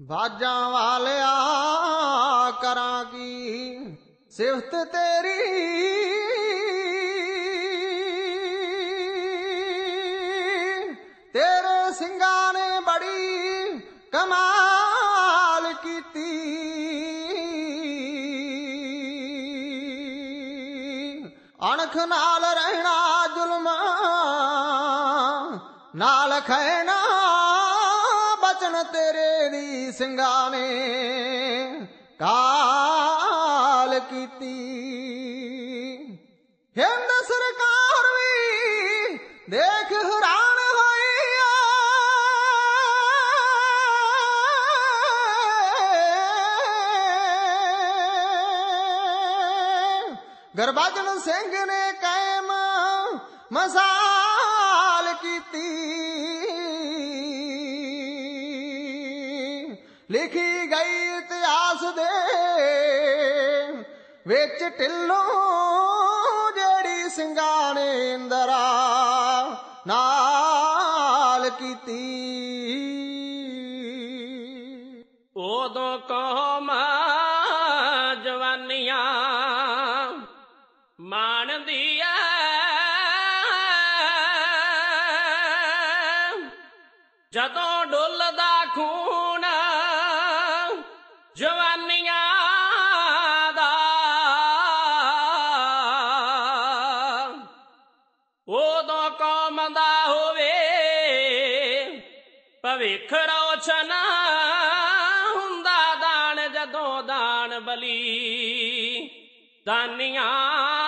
ਬਾਜਾਂ ਵਾਲਿਆ ਕਰਾਂ ਕੀ? ਸਿਫਤ ਤੇਰੀ। ਤੇਰੇ ਸਿੰਘਾਂ ਨੇ ਬੜੀ ਕਮਾਲ ਕੀਤੀ। ਅਣਖ ਨਾਲ ਰਹਿਣਾ ਜ਼ੁਲਮ, ਨਾਲ ਖੈਣਾ ਸਿੰਘਾਂ ਨੇ ਕਾਲ ਕੀਤੀ। ਹਿੰਦ ਸਰਕਾਰ ਵੀ ਦੇਖ ਹੈਰਾਨ ਹੋਈ ਗਰਬਾਜਨ ਸਿੰਘ ਨੇ ਕਾਇਮ ਮਸਾਲ ਵਿੱਚ ਢਿੱਲੋਂ ਜਿਹੜੀ ਸਿੰਘਾਂ ਨੇ ਇੰਦਰਾ ਨਾਲ ਕੀਤੀ। ਦਾਨੀਆਂ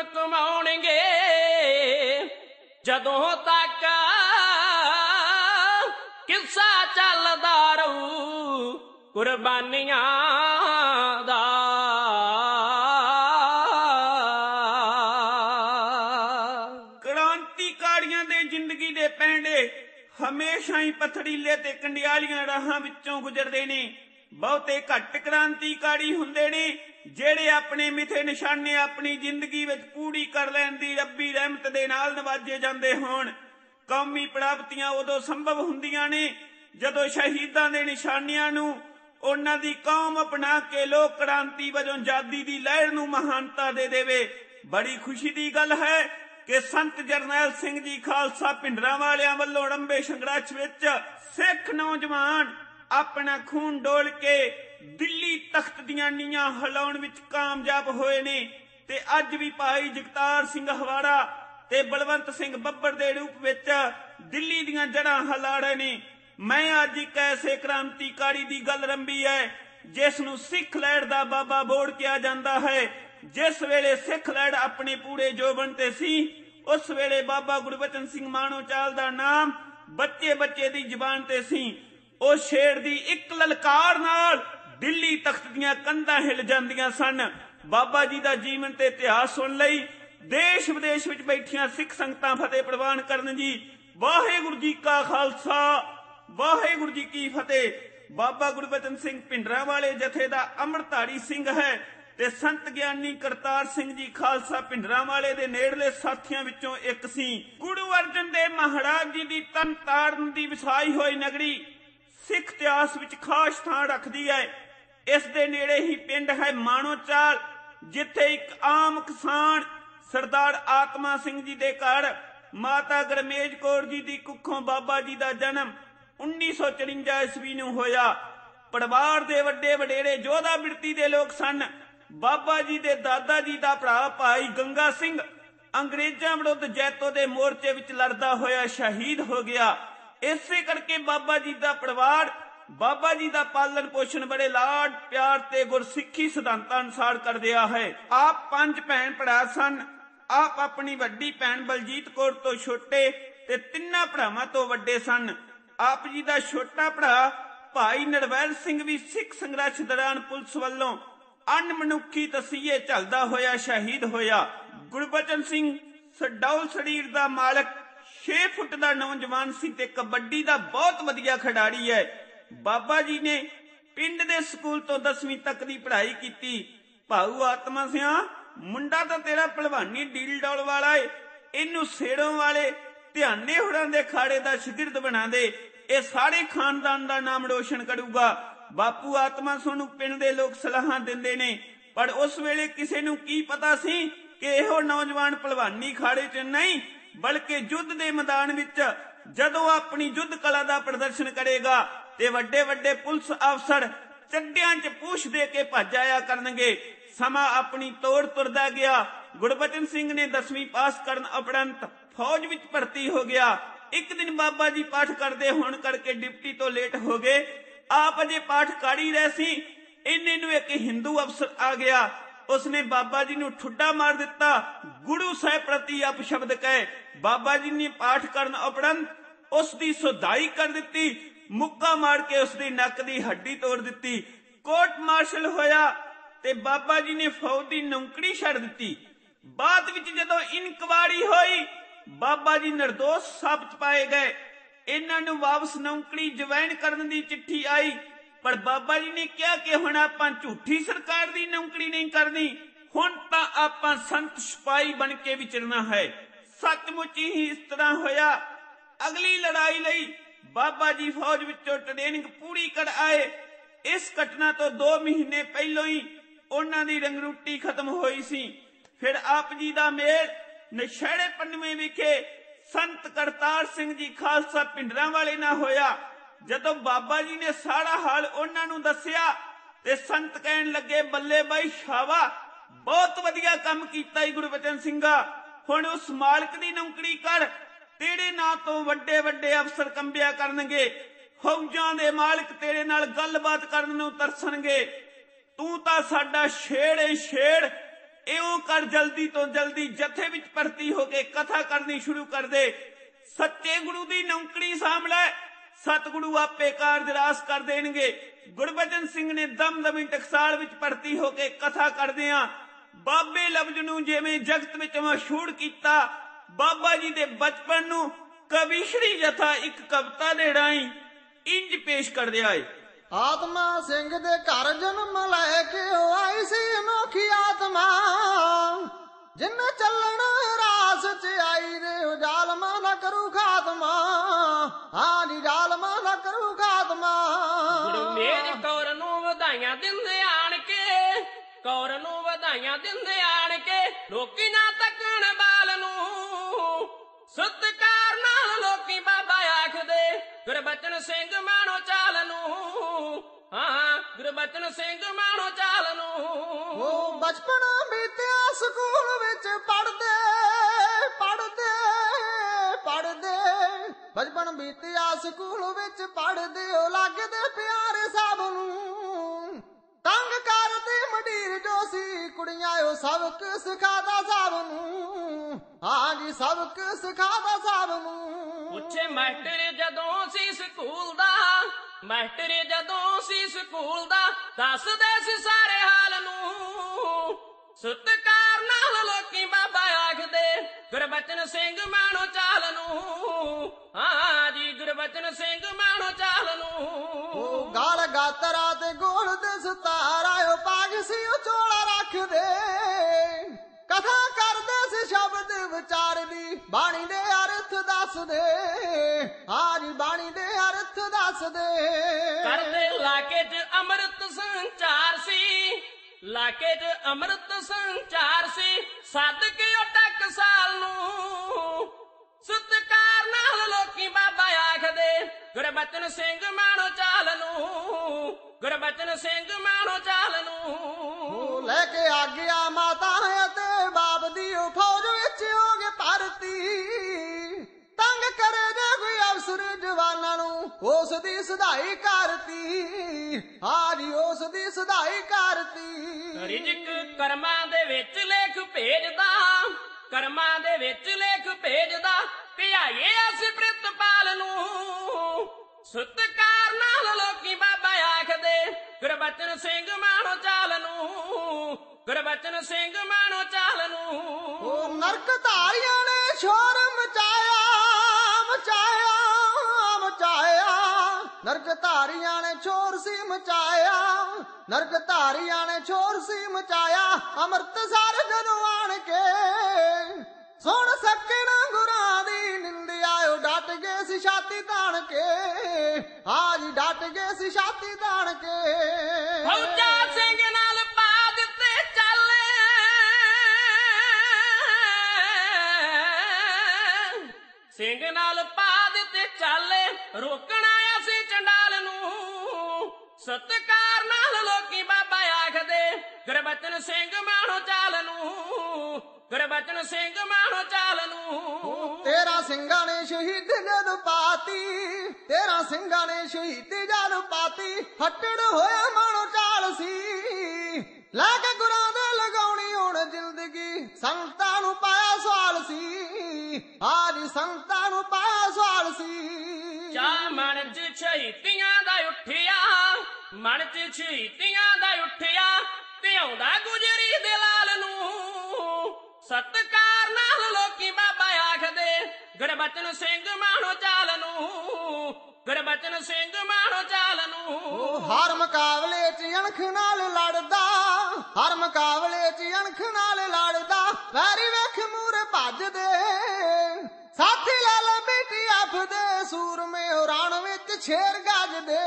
ਜ਼ਾਲਮ ਕਮਾਉਣਗੇ ਜਦੋਂ ਤੱਕ ਕਿੱਸਾ ਚੱਲਦਾ ਰਹੂ, ਕੁਰਬਾਨੀਆਂ ਦਾ। ਕ੍ਰਾਂਤੀਕਾਰੀਆਂ ਦੇ ਜ਼ਿੰਦਗੀ ਦੇ ਪੈਂਡੇ ਹਮੇਸ਼ਾ ਹੀ ਪਥੜੀਲੇ ਤੇ ਕੰਡਿਆਲੀਆਂ ਰਾਹਾਂ ਵਿੱਚੋਂ ਗੁਜ਼ਰਦੇ ਨੇ। ਬਹੁਤੇ ਘੱਟ ਕ੍ਰਾਂਤੀਕਾਰੀ ਹੁੰਦੇ ਨੇ। ਜਿਹੜੇ ਆਪਣੇ ਮਿੱਥੇ ਨਿਸ਼ਾਨੇ ਆਪਣੀ ਜ਼ਿੰਦਗੀ ਵਿੱਚ ਪੂਰੀ ਕਰ ਲੈਣ ਦੀ ਰੱਬੀ ਰਹਿਮਤ ਦੇ ਨਾਲ ਨਵਾਜੇ ਜਾਂਦੇ ਹੋਣ, ਕੌਮੀ ਪ੍ਰਾਪਤੀਆਂ ਉਦੋਂ ਸੰਭਵ ਹੁੰਦੀਆਂ ਨੇ ਜਦੋਂ ਸ਼ਹੀਦਾਂ ਦੇ ਨਿਸ਼ਾਨਿਆਂ ਨੂੰ ਉਹਨਾਂ ਦੀ ਕੌਮ ਅਪਣਾ ਕੇ ਲੋਕ ਕ੍ਰਾਂਤੀ ਵਜੋਂ ਜਾਦੀ ਦੀ ਲਹਿਰ ਨੂੰ ਮਹਾਨਤਾ ਦੇ ਦੇਵੇ। ਬੜੀ ਖੁਸ਼ੀ ਦੀ ਗੱਲ ਹੈ ਕਿ ਸੰਤ ਜਰਨੈਲ ਸਿੰਘ ਜੀ ਖਾਲਸਾ ਪਿੰਡਰਾਂ ਵਾਲਿਆਂ ਵੱਲੋਂ ਰੰਬੇ ਸੰਘਰਸ਼ ਵਿੱਚ ਸਿੱਖ ਨੌਜਵਾਨ ਆਪਣਾ ਖੂਨ ਡੋਲ ਕੇ ਦਿੱਲੀ ਤਖਤ ਦੀਆਂ ਨੀਆਂ ਹਿਲਾਉਣ ਵਿੱਚ ਕਾਮਯਾਬ ਹੋਏ ਨੇ ਤੇ ਅੱਜ ਵੀ ਭਾਈ ਜਗਤਾਰ ਸਿੰਘ ਹਵਾੜਾ ਤੇ ਬਲਵੰਤ ਸਿੰਘ ਬੱਬਰ ਦੇ ਰੂਪ ਵਿੱਚ ਦਿੱਲੀ ਦੀਆਂ ਜੜਾਂ ਹਿਲਾ ਨੇ। ਮੈਂ ਅੱਜ ਇੱਕ ਐਸੇ ਕ੍ਰਾਂਤੀਕਾਰੀ ਦੀ ਗੱਲ ਰੰਭੀ ਹੈ, ਜਿਸ ਨੂੰ ਸਿੱਖ ਲਹਿਰ ਦਾ ਬਾਬਾ ਬੋੜ ਕਿਹਾ ਜਾਂਦਾ ਹੈ। ਜਿਸ ਵੇਲੇ ਸਿੱਖ ਲਹਿਰ ਆਪਣੇ ਪੂਰੇ ਜੋਬਨ ਤੇ ਸੀ, ਉਸ ਵੇਲੇ ਬਾਬਾ ਗੁਰਬਚਨ ਸਿੰਘ ਮਾਣੋ ਚਾਲ ਦਾ ਨਾਮ ਬੱਚੇ ਬੱਚੇ ਦੀ ਜ਼ੁਬਾਨ ਤੇ ਸੀ। ਉਹ ਸ਼ੇਰ ਦੀ ਇੱਕ ਲਲਕਾਰ ਨਾਲ ਦਿੱਲੀ ਤਖਤ ਦੀਆਂ ਕੰਧਾਂ ਹਿਲ ਜਾਂਦੀਆਂ ਸਨ। ਬਾਬਾ ਜੀ ਦਾ ਜੀਵਨ ਤੇ ਇਤਿਹਾਸ ਸੁਣ ਲਈ, ਦੇਸ਼ ਵਿਦੇਸ਼ ਵਿੱਚ ਬੈਠੀਆਂ ਸਿੱਖ ਸੰਗਤਾਂ ਫਤਿਹ ਪ੍ਰਵਾਨ ਕਰਨ ਜੀ। ਵਾਹਿਗੁਰੂ ਜੀ ਕਾ ਖਾਲਸਾ, ਵਾਹਿਗੁਰੂ ਜੀ ਕੀ ਫਤਿਹ। ਬਾਬਾ ਗੁਰਬਚਨ ਸਿੰਘ ਪਿੰਡਰਾਂ ਵਾਲੇ ਜਥੇ ਦਾ ਅੰਮ੍ਰਿਤਧਾਰੀ ਸਿੰਘ ਹੈ ਤੇ ਸੰਤ ਗਿਆਨੀ ਕਰਤਾਰ ਸਿੰਘ ਜੀ ਖਾਲਸਾ ਪਿੰਡਰਾਂ ਵਾਲੇ ਦੇ ਨੇੜਲੇ ਸਾਥੀਆਂ ਵਿੱਚੋਂ ਇੱਕ ਸੀ। ਗੁਰੂ ਅਰਜਨ ਦੇਵ ਮਹਾਰਾਜ ਜੀ ਦੀ ਤਨ ਤਾਰਨ ਦੀ ਵਿਸਾਈ ਹੋਈ ਨਗਰੀ ਸਿੱਖ ਇਤਿਹਾਸ ਵਿੱਚ ਖਾਸ ਥਾਂ ਰੱਖਦੀ ਹੈ। ਇਸ ਦੇ ਨੇੜੇ ਹੀ ਪਿੰਡ ਹੈ ਮਾਣੋਚਾਲ ਜਿੱਥੇ ਇੱਕ ਆਮ ਕਿਸਾਨ ਸਰਦਾਰ ਆਤਮਾ ਸਿੰਘ ਜੀ ਦੇ ਘਰ, ਮਾਤਾ ਗਰਮੇਜ ਕੌਰ ਜੀ ਦੀ ਕੁੱਖੋਂ ਬਾਬਾ ਜੀ ਦਾ ਜਨਮ 1954 ਈਸਵੀ ਨੂੰ ਹੋਇਆ। ਪਰਿਵਾਰ ਦੇ ਵੱਡੇ ਵਡੇਰੇ ਜੋਧਾ ਬਿਰਤੀ ਦੇ ਲੋਕ ਸਨ। ਬਾਬਾ ਜੀ ਦੇ ਦਾਦਾ ਜੀ ਦਾ ਭਰਾ ਭਾਈ ਗੰਗਾ ਸਿੰਘ ਅੰਗਰੇਜ਼ਾਂ ਵਿਰੁੱਧ ਜੈਤੋ ਦੇ ਮੋਰਚੇ ਵਿੱਚ ਲੜਦਾ ਹੋਇਆ ਸ਼ਹੀਦ ਹੋ ਗਿਆ। ਇਸੇ ਕਰਕੇ ਬਾਬਾ ਜੀ ਦਾ ਪਰਿਵਾਰ ਬਾਬਾ ਜੀ ਦਾ ਪਾਲਣ ਪੋਸ਼ਣ ਬੜੇ ਲਾਡ ਪਿਆਰ ਤੇ ਗੁਰਸਿੱਖੀ ਸਿਧਾਂਤਾਂ ਅਨੁਸਾਰ ਕਰਦਿਆ ਹੈ। ਆਪ ਪੰਜ ਭੈਣ ਭਰਾ ਸਨ। ਆਪ ਆਪਣੀ ਵੱਡੀ ਭੈਣ ਬਲਜੀਤ ਕੌਰ ਤੋਂ ਛੋਟੇ ਤੇ ਤਿੰਨਾਂ ਭਰਾਵਾਂ ਤੋਂ ਵੱਡੇ ਸਨ। ਆਪ ਜੀ ਦਾ ਛੋਟਾ ਭਰਾ ਭਾਈ ਨਰਵੈਲ ਸਿੰਘ ਵੀ ਸਿੱਖ ਸੰਘਰਸ਼ ਦੌਰਾਨ ਪੁਲਿਸ ਵੱਲੋਂ ਅਣਮਨੁੱਖੀ ਤਸੀਹੇ ਝੱਲਦਾ ਹੋਇਆ, ਸ਼ਹੀਦ ਹੋਇਆ। ਗੁਰਬਚਨ ਸਿੰਘ ਸਡੌਲ ਸਰੀਰ ਦਾ ਮਾਲਕ 6 ਫੁੱਟ ਦਾ ਨੌਜਵਾਨ ਸੀ ਤੇ ਕਬੱਡੀ ਦਾ ਬਹੁਤ ਵਧੀਆ ਖਿਡਾਰੀ ਹੈ। ਬਾਬਾ ਜੀ ਨੇ ਪਿੰਡ ਦੇ ਸਕੂਲ ਤੋਂ 10ਵੀਂ ਤੱਕ ਦੀ ਪੜ੍ਹਾਈ ਕੀਤੀ। ਭਾਊ ਆਤਮਾ ਸਿਆ, ਮੁੰਡਾ ਤਾਂ ਤੇਰਾ ਭਲਵਾਨੀ ਡੀਲ ਡੌਲ ਵਾਲਾ ਏ। ਇਹਨੂੰ ਸੇੜੋਂ ਵਾਲੇ ਧਿਆਨੇ ਹੁੜਾਂ ਦੇ ਖਾੜੇ ਦਾ ਸ਼ਾਗਿਰਦ ਬਣਾ ਦੇ। ਇਹ ਸਾਰੇ ਖਾਨਦਾਨ ਦਾ ਨਾਮ ਰੋਸ਼ਨ ਕਰੂਗਾ। ਬਾਪੂ ਆਤਮਾ ਸੋਨੂੰ ਪਿੰਡ ਦੇ ਲੋਕ ਸਲਾਹਾਂ ਦਿੰਦੇ ਨੇ। ਪਰ ਉਸ ਵੇਲੇ ਕਿਸੇ ਨੂੰ ਕੀ ਪਤਾ ਸੀ ਕਿ ਇਹੋ ਨੌਜਵਾਨ ਭਲਵਾਨੀ ਖਾੜੇ 'ਚ ਨਹੀਂ, ਬਲਕਿ ਯੁੱਧ ਦੇ ਮੈਦਾਨ ਵਿੱਚ ਜਦੋਂ ਆਪਣੀ ਯੁੱਧ ਕਲਾ ਦਾ ਪ੍ਰਦਰਸ਼ਨ ਕਰੇਗਾ ਤੇ ਵੱਡੇ ਵੱਡੇ ਪੁਲਿਸ ਅਫਸਰ ਚੱਡਿਆਂ 'ਚ ਪੂਛ ਦੇ ਕੇ ਭੱਜ ਆਇਆ ਕਰਨਗੇ। ਸਮਾਂ ਆਪਣੀ ਤੋੜ ਤੁਰਦਾ ਗਿਆ। ਗੁਰਬਚਨ ਸਿੰਘ ਨੇ 10ਵੀਂ ਪਾਸ ਕਰਨ ਉਪਰੰਤ ਫੌਜ ਵਿੱਚ ਭਰਤੀ ਹੋ ਗਿਆ। ਇੱਕ ਦਿਨ ਬਾਬਾ ਜੀ ਪਾਠ ਕਰਦੇ ਹੋਣ ਕਰਕੇ ਡਿਪਟੀ ਤੋਂ ਲੇਟ ਹੋ ਗਏ। ਆਪ ਅਜੇ ਪਾਠ ਕਰ ਹੀ ਰਹੇ ਸੀ। ਇੰਨੇ ਨੂੰ ਇੱਕ ਹਿੰਦੂ ਅਫਸਰ ਆ ਗਿਆ। ਉਸਨੇ ਬਾਬਾ ਜੀ ਨੂੰ ਠੁੱਡਾ ਮਾਰ ਦਿੱਤਾ। ਗੁਰੂ ਸਾਹਿਬ ਪ੍ਰਤੀ ਅਪਸ਼ਬਦ ਕਹੇ। ਬਾਬਾ ਜੀ ਨੇ ਪਾਠ ਕਰਨ ਉਪਰੰਤ ਉਸ ਦੀ ਸੁਧਾਈ ਕਰ ਦਿੱਤੀ। ਮੁੱਕਾ ਮਾਰ ਕੇ ਉਸ ਦੀ ਨੱਕ ਦੀ ਹੱਡੀ ਤੋੜ ਦਿੱਤੀ। ਕੋਰਟ ਮਾਰਸ਼ਲ ਹੋਇਆ ਤੇ ਬਾਬਾ ਜੀ ਨੇ ਫੌਜ ਦੀ ਨੌਕਰੀ ਛੱਡ ਦਿੱਤੀ। ਬਾਅਦ ਵਿੱਚ ਜਦੋਂ ਇਨਕੁਆਰੀ ਹੋਈ, ਬਾਬਾ ਜੀ ਨਿਰਦੋਸ਼ ਸਾਬਤ ਪਾਏ ਗਏ। ਇਹਨਾਂ ਨੂੰ ਵਾਪਸ ਨੌਕਰੀ ਜੁਆਇਨ ਕਰਨ ਦੀ ਚਿੱਠੀ ਆਈ, ਪਰ ਬਾਬਾ ਜੀ ਨੇ ਕਿਹਾ ਕਿ ਹੁਣ ਆਪਾਂ ਝੂਠੀ ਸਰਕਾਰ ਦੀ ਨੌਕਰੀ ਨਹੀਂ ਕਰਨੀ। ਹੁਣ ਤਾਂ ਆਪਾਂ ਸੰਤ ਸਿਪਾਹੀ ਬਣ ਕੇ ਵਿਚਰਨਾ ਹੈ। ਸੱਚਮੁੱਚ ਹੀ ਇਸ ਤਰ੍ਹਾਂ ਹੋਇਆ। ਅਗਲੀ ਲੜਾਈ ਲਈ ਬਾਬਾ ਜੀ ਫੌਜ ਵਿੱਚੋਂ ਟ੍ਰੇਨਿੰਗ ਪੂਰੀ ਕਰ ਆਏ। ਇਸ ਘਟਨਾ ਤੋਂ 2 ਮਹੀਨੇ ਪਹਿਲਾਂ ਹੀ ਉਹਨਾਂ ਦੀ ਰੰਗਰੂਟੀ ਖਤਮ ਹੋਈ ਸੀ। ਫਿਰ ਆਪ ਜੀ ਦਾ ਮੇਲ ਨਸ਼ਹਿਰੇ ਪੰਨਵੇਂ ਵਿਖੇ ਸੰਤ ਕਰਤਾਰ ਸਿੰਘ ਜੀ ਖਾਲਸਾ ਪਿੰਡਰਾਂ ਵਾਲੇ ਨਾਲ ਹੋਇਆ। ਜਦੋਂ ਬਾਬਾ ਜੀ ਨੇ ਸਾਰਾ ਹਾਲ ਉਹਨਾਂ ਨੂੰ ਦੱਸਿਆ ਤੇ ਸੰਤ ਕਹਿਣ ਲੱਗੇ, ਬੱਲੇ ਬਾਈ ਸ਼ਾਵਾ, ਬਹੁਤ ਵਧੀਆ ਕੰਮ ਕੀਤਾ ਈ ਗੁਰਬਚਨ ਸਿੰਘਾ। ਹੁਣ ਉਸ ਮਾਲਕ ਦੀ ਨੌਕਰੀ ਕਰ ਤੇਰੇ ਨਾਂ ਤੋਂ ਵੱਡੇ ਵੱਡੇ ਅਫਸਰ ਕੰਬਿਆ ਕਰਨਗੇ। ਫੌਜਾਂ ਦੇ ਮਾਲਕ ਤੇਰੇ ਨਾਲ ਗੱਲਬਾਤ ਕਰਨ ਨੂੰ ਤਰਸਣਗੇ। ਤੂੰ ਤਾਂ ਸਾਡਾ ਛੇੜ ਛੇੜ ਇਉਂ ਕਰ ਜਲਦੀ ਤੋਂ ਜਲਦੀ ਜਥੇ ਵਿੱਚ ਭਰਤੀ ਹੋ ਕੇ ਕਥਾ ਕਰਨੀ ਸ਼ੁਰੂ ਕਰ ਦੇ। ਸੱਚੇ ਗੁਰੂ ਦੀ ਨੌਕਰੀ ਸਾਂਭਲੇ ਸਤਿਗੁਰੂ ਆਪੇ ਕਾਰਜ ਰਾਸ ਕਰ ਦੇਣਗੇ। ਗੁਰਬਚਨ ਸਿੰਘ ਨੇ ਦਮਦਮੀ ਟਕਸਾਲ ਵਿੱਚ ਭਰਤੀ ਹੋ ਕੇ ਕਥਾ ਕਰਦੇ ਆ। ਬਾਬੇ ਲਫ਼ਜ਼ ਨੂੰ ਜਿਵੇਂ ਜਗਤ ਵਿੱਚ ਮਸ਼ਹੂਰ ਕੀਤਾ ਬਾਬਾ ਜੀ ਦੇ ਬਚਪਨ ਨੂੰ ਕਵੀ ਸ਼੍ਰੀ ਜਥਾ ਇੱਕ ਕਵਿਤਾ ਦੇ ਰਾਹੀਂ ਇੰਜ ਪੇਸ਼ ਕਰ ਰਿਹਾ ਏ ਆਤਮਾ ਸਿੰਘ ਦੇ ਘਰ ਜਨਮ ਲੈ ਕੇ ਉਹ ਆਈ ਸੀ ਅਨੋਖੀ ਆਤਮਾ। ਜਿੰਨ ਚੱਲਣ ਰਾਸ ਚ ਆਈ ਰੇ ਉਹ ਜ਼ਾਲਮਾ ਨਾ ਕਰੂ ਖਾਤਮਾ। ਹਾਂ ਜੀ ਜ਼ਾਲਮਾ ਨਾ ਕਰੂ ਖਾਤਮਾ। ਗੁਰੂ ਮੇਰ ਕੌਰ ਨੂੰ ਵਧਾਈਆਂ ਦਿੰਦੇ ਕੌਰ ਨੂੰ ਵਧਾਈਆਂ ਦਿੰਦੇ ਆਣ ਕੇ, ਲੋਕੀ ਨਾ ਤੱਕਣ ਬਾਲ ਨੂੰ। ਸਤਕਾਰ ਨਾਲ ਲੋਕੀ ਬਾਬਾ ਆਖਦੇ, ਗੁਰਬਚਨ ਸਿੰਘ ਮਾਣੋ ਚਾਲ ਨੂੰ। ਹਾਂ ਗੁਰਬਚਨ ਸਿੰਘ ਮਾਣੋ ਚਾਲ ਨੂੰ। ਉਹ ਬਚਪਨ ਬੀਤਿਆ ਸਕੂਲ ਵਿੱਚ ਪੜਦੇ ਪੜਦੇ ਪੜਦੇ ਬਚਪਨ ਬੀਤਿਆ ਸਕੂਲ ਵਿੱਚ ਪੜਦੇ ਉਹ ਲੱਗਦੇ ਪਿਆਰੇ ਸਭ ਨੂੰ। ਤੰਗ ਕਰਦੇ ਮੰਡੀਰ ਜੋ ਸੀ, ਕੁੜੀਆਂ ਉਹ ਸਬਕ ਸਿਖਾਦਾ ਸਭ ਨੂੰ? ਹਾਂ ਜੀ ਸਬਕ ਸਿਖਾਦਾ ਸਭ ਨੂੰ? ਪੁੱਛੇ ਮਾਸਟਰ ਜਦੋਂ ਸੀ ਸਕੂਲ ਦਾ, ਮਾਸਟਰ ਜਦੋਂ ਸੀ ਸਕੂਲ ਦਾ, ਦੱਸਦੇ ਸੀ ਸਾਰੇ ਹਾਲ ਨੂੰ। ਸਤਕਾਰ ਨਾਲ ਲੋਕੀ ਬਾਬਾ ਆਖਦੇ ਗੁਰਬਚਨ ਸਿੰਘ ਮਾਣੋ ਚਾਲ ਨੂੰ। ਹਾਂ ਜੀ ਗੁਰਬਚਨ ਸਿੰਘ ਮਾਣੋ ਚਾਲ ਨੂੰ। ਗਾਲ ਗਾਤਰਾ ਤੇ ਗੋਲ ਦੇ ਸਤਾਰਾ ਉਹ ਪਾਗ ਸੀ ਉਹ ਚੋਲਾ ਰੱਖਦੇ। ਕਥਾ ਕਰਦੇ ਸੀ ਸ਼ਬਦ ਵਿਚਾਰ ਦੀ ਬਾਣੀ ਦੇ ਅਰਥ ਦੱਸਦੇ। ਹਾਜੀ ਬਾਣੀ ਦੇ ਅਰਥ ਦੱਸਦੇ। ਕਰਦੇ ਲਾਕੇ 'ਚ ਅੰਮ੍ਰਿਤ ਸੰਚਾਰ ਸੀ ਲਾਕੇ 'ਚ ਅੰਮ੍ਰਿਤ ਸੰਚਾਰ ਸੀ ਸਦਕੇ ਉਹ ਟਕਸਾਲ ਨੂੰ। ਸਤਕਾਰ ਨਾਲ ਲੋਕੀ ਬਾਬਾ ਆਖਦੇ, ਗੁਰਬਚਨ ਸਿੰਘ ਮਾਣੋ ਚਾਲ ਨੂੰ, ਗੁਰਬਚਨ ਸਿੰਘ ਮਾਣੋ ਚਾਲ ਨੂੰ। ਲੈ ਕੇ ਆ ਗਿਆ ਮਾਤਾ ਅਤੇ ਬਾਪ ਦੀ ਫੌਜ ਵਿੱਚ ਹੋ ਗਏ ਭਰਤੀ ਕੋਈ ਅਫਸਰ ਜਵਾਨਾਂ ਨੂੰ ਉਸ ਦੀ ਸਦਾਈ ਕਰਤੀ। ਹਾਜੀ ਉਸ ਦੀ ਸਦਾਈ ਕਰਤੀ। ਰਿਜਕ ਕਰਮਾਂ ਦੇ ਵਿੱਚ ਲੇਖ ਭੇਜਦਾ ਕਰਮਾਂ ਦੇ ਵਿੱਚ ਲੇਖ ਭੇਜਦਾ ਧਿਆਏ ਅਸੀਂ ਪ੍ਰਿਤਪਾਲ ਨੂੰ। ਸਤਕਾਰ ਨਾਲ ਲੋਕੀ ਬਾਬਾ ਆਖਦੇ ਗੁਰਬਚਨ ਸਿੰਘ ਮਾਣੋ ਚਾਲ ਨੂੰ। ਗੁਰਬਚਨ ਸਿੰਘ ਮਾਣੋ ਚਾਲ ਨੂੰ। ਉਹ ਨਰਕ ਧਾਰੀਆਂ ਨੇ ਸ਼ੋਰ ਮਚਾਇਆ। ਨਰਕ ਧਾਰੀਆਂ ਨੇ ਸ਼ੋਰ ਸੀ ਮਚਾਇਆ, ਨਰਕ ਧਾਰੀਆਂ ਨੇ ਸ਼ੋਰ ਸੀ ਮਚਾਇਆ ਅੰਮ੍ਰਿਤਸਰ ਜਦੋਂ ਆਣ ਕੇ। ਸੁਣ ਸਕੇ ਨਾ ਗੁਰਾਂ ਦੀ ਨਿੰਦਿਆ ਉਹ ਡਟ ਗਏ ਸੀ ਛਾਤੀ ਤਾਣ ਕੇ। ਆਜ ਡਟ ਗਏ ਸੀ ਛਾਤੀ ਤਾਣ ਕੇ। ਫੌਜਾ ਸਿੰਘ ਨਾਲ ਪਾ ਦਿੱਤੇ ਚੱਲੇ। ਸਿੰਘ ਨਾਲ ਪਾ ਚੱਲੇ ਰੋਕਣਾ ਅਸੀਂ ਚੰਡਾਲ ਨੂੰ। ਸਤਕਾਰ ਨਾਲ ਲੋਕੀ ਬਾਬਾ ਆਖਦੇ, ਗੁਰਬਚਨ ਸਿੰਘ ਮਾਣੋ ਚਾਲ ਨੂੰ, ਗੁਰਬਚਨ ਸਿੰਘ ਮਾਣੋ ਚਾਲ ਨੂੰ। ਤੇਰਾ ਸਿੰਘਾਂ ਨੇ ਸ਼ਹੀਦ ਜਦ ਪਾਤੀ, ਤੇਰਾ ਸਿੰਘਾਂ ਨੇ ਸ਼ਹੀਦ ਜਦ ਪਾਤੀ ਫੱਟੜ ਹੋਇਆ ਮਾਣੋ ਚਾਲ ਸੀ। ਲੈ ਕੇ ਗੁਰਾਂ ਦੇ ਲਗਾਉਣੀ ਜ਼ਿੰਦਗੀ ਸੰਤਾਂ ਨੂੰ ਪਾਇਆ ਸਵਾਲ ਸੀ। ਆਜ ਸੰਤਾਂ ਨੂੰ ਪਾਇਆ ਸਵਾਲ ਸੀ। ਚਾ ਮਨ ਚ ਸ਼ਹੀਦੀਆਂ ਦਾ ਉੱਠਿਆ, ਮਨ ਚ ਸ਼ਹੀਦੀਆਂ ਦਾ ਉੱਠਿਆ, ਤੇ ਆਉਂਦਾ ਗੁਜਰੀ ਦੇ ਲਾਲ ਨੂੰ। ਸਤਕਾਰ ਨਾਲ ਲੋਕੀ ਬਾਬਾ ਆਖਦੇ, ਗੁਰਬਚਨ ਸਿੰਘ ਮਾਣੋ ਚਾਲ ਨੂੰ। ਗੁਰਬਚਨ ਸਿੰਘ ਮਾਣੋ ਚਾਲ ਨੂੰ। ਹਰ ਮੁਕਾਬਲੇ 'ਚ ਅਣਖ ਨਾਲ ਲੜਦਾ ਹਰ ਮੁਕਾਬਲੇ 'ਚ ਅਣਖ ਨਾਲ ਲੜਦਾ। ਵੈਰੀ ਵੇਖ ਮੂਰੇ ਭੱਜਦੇ ਸਾਥੀ ਲੈ ਲੈ ਬੇਟੀ ਆਪਦੇ ਸੂਰਮੇ ਰਣ ਵਿੱਚ ਛੇਰ ਗੱਜਦੇ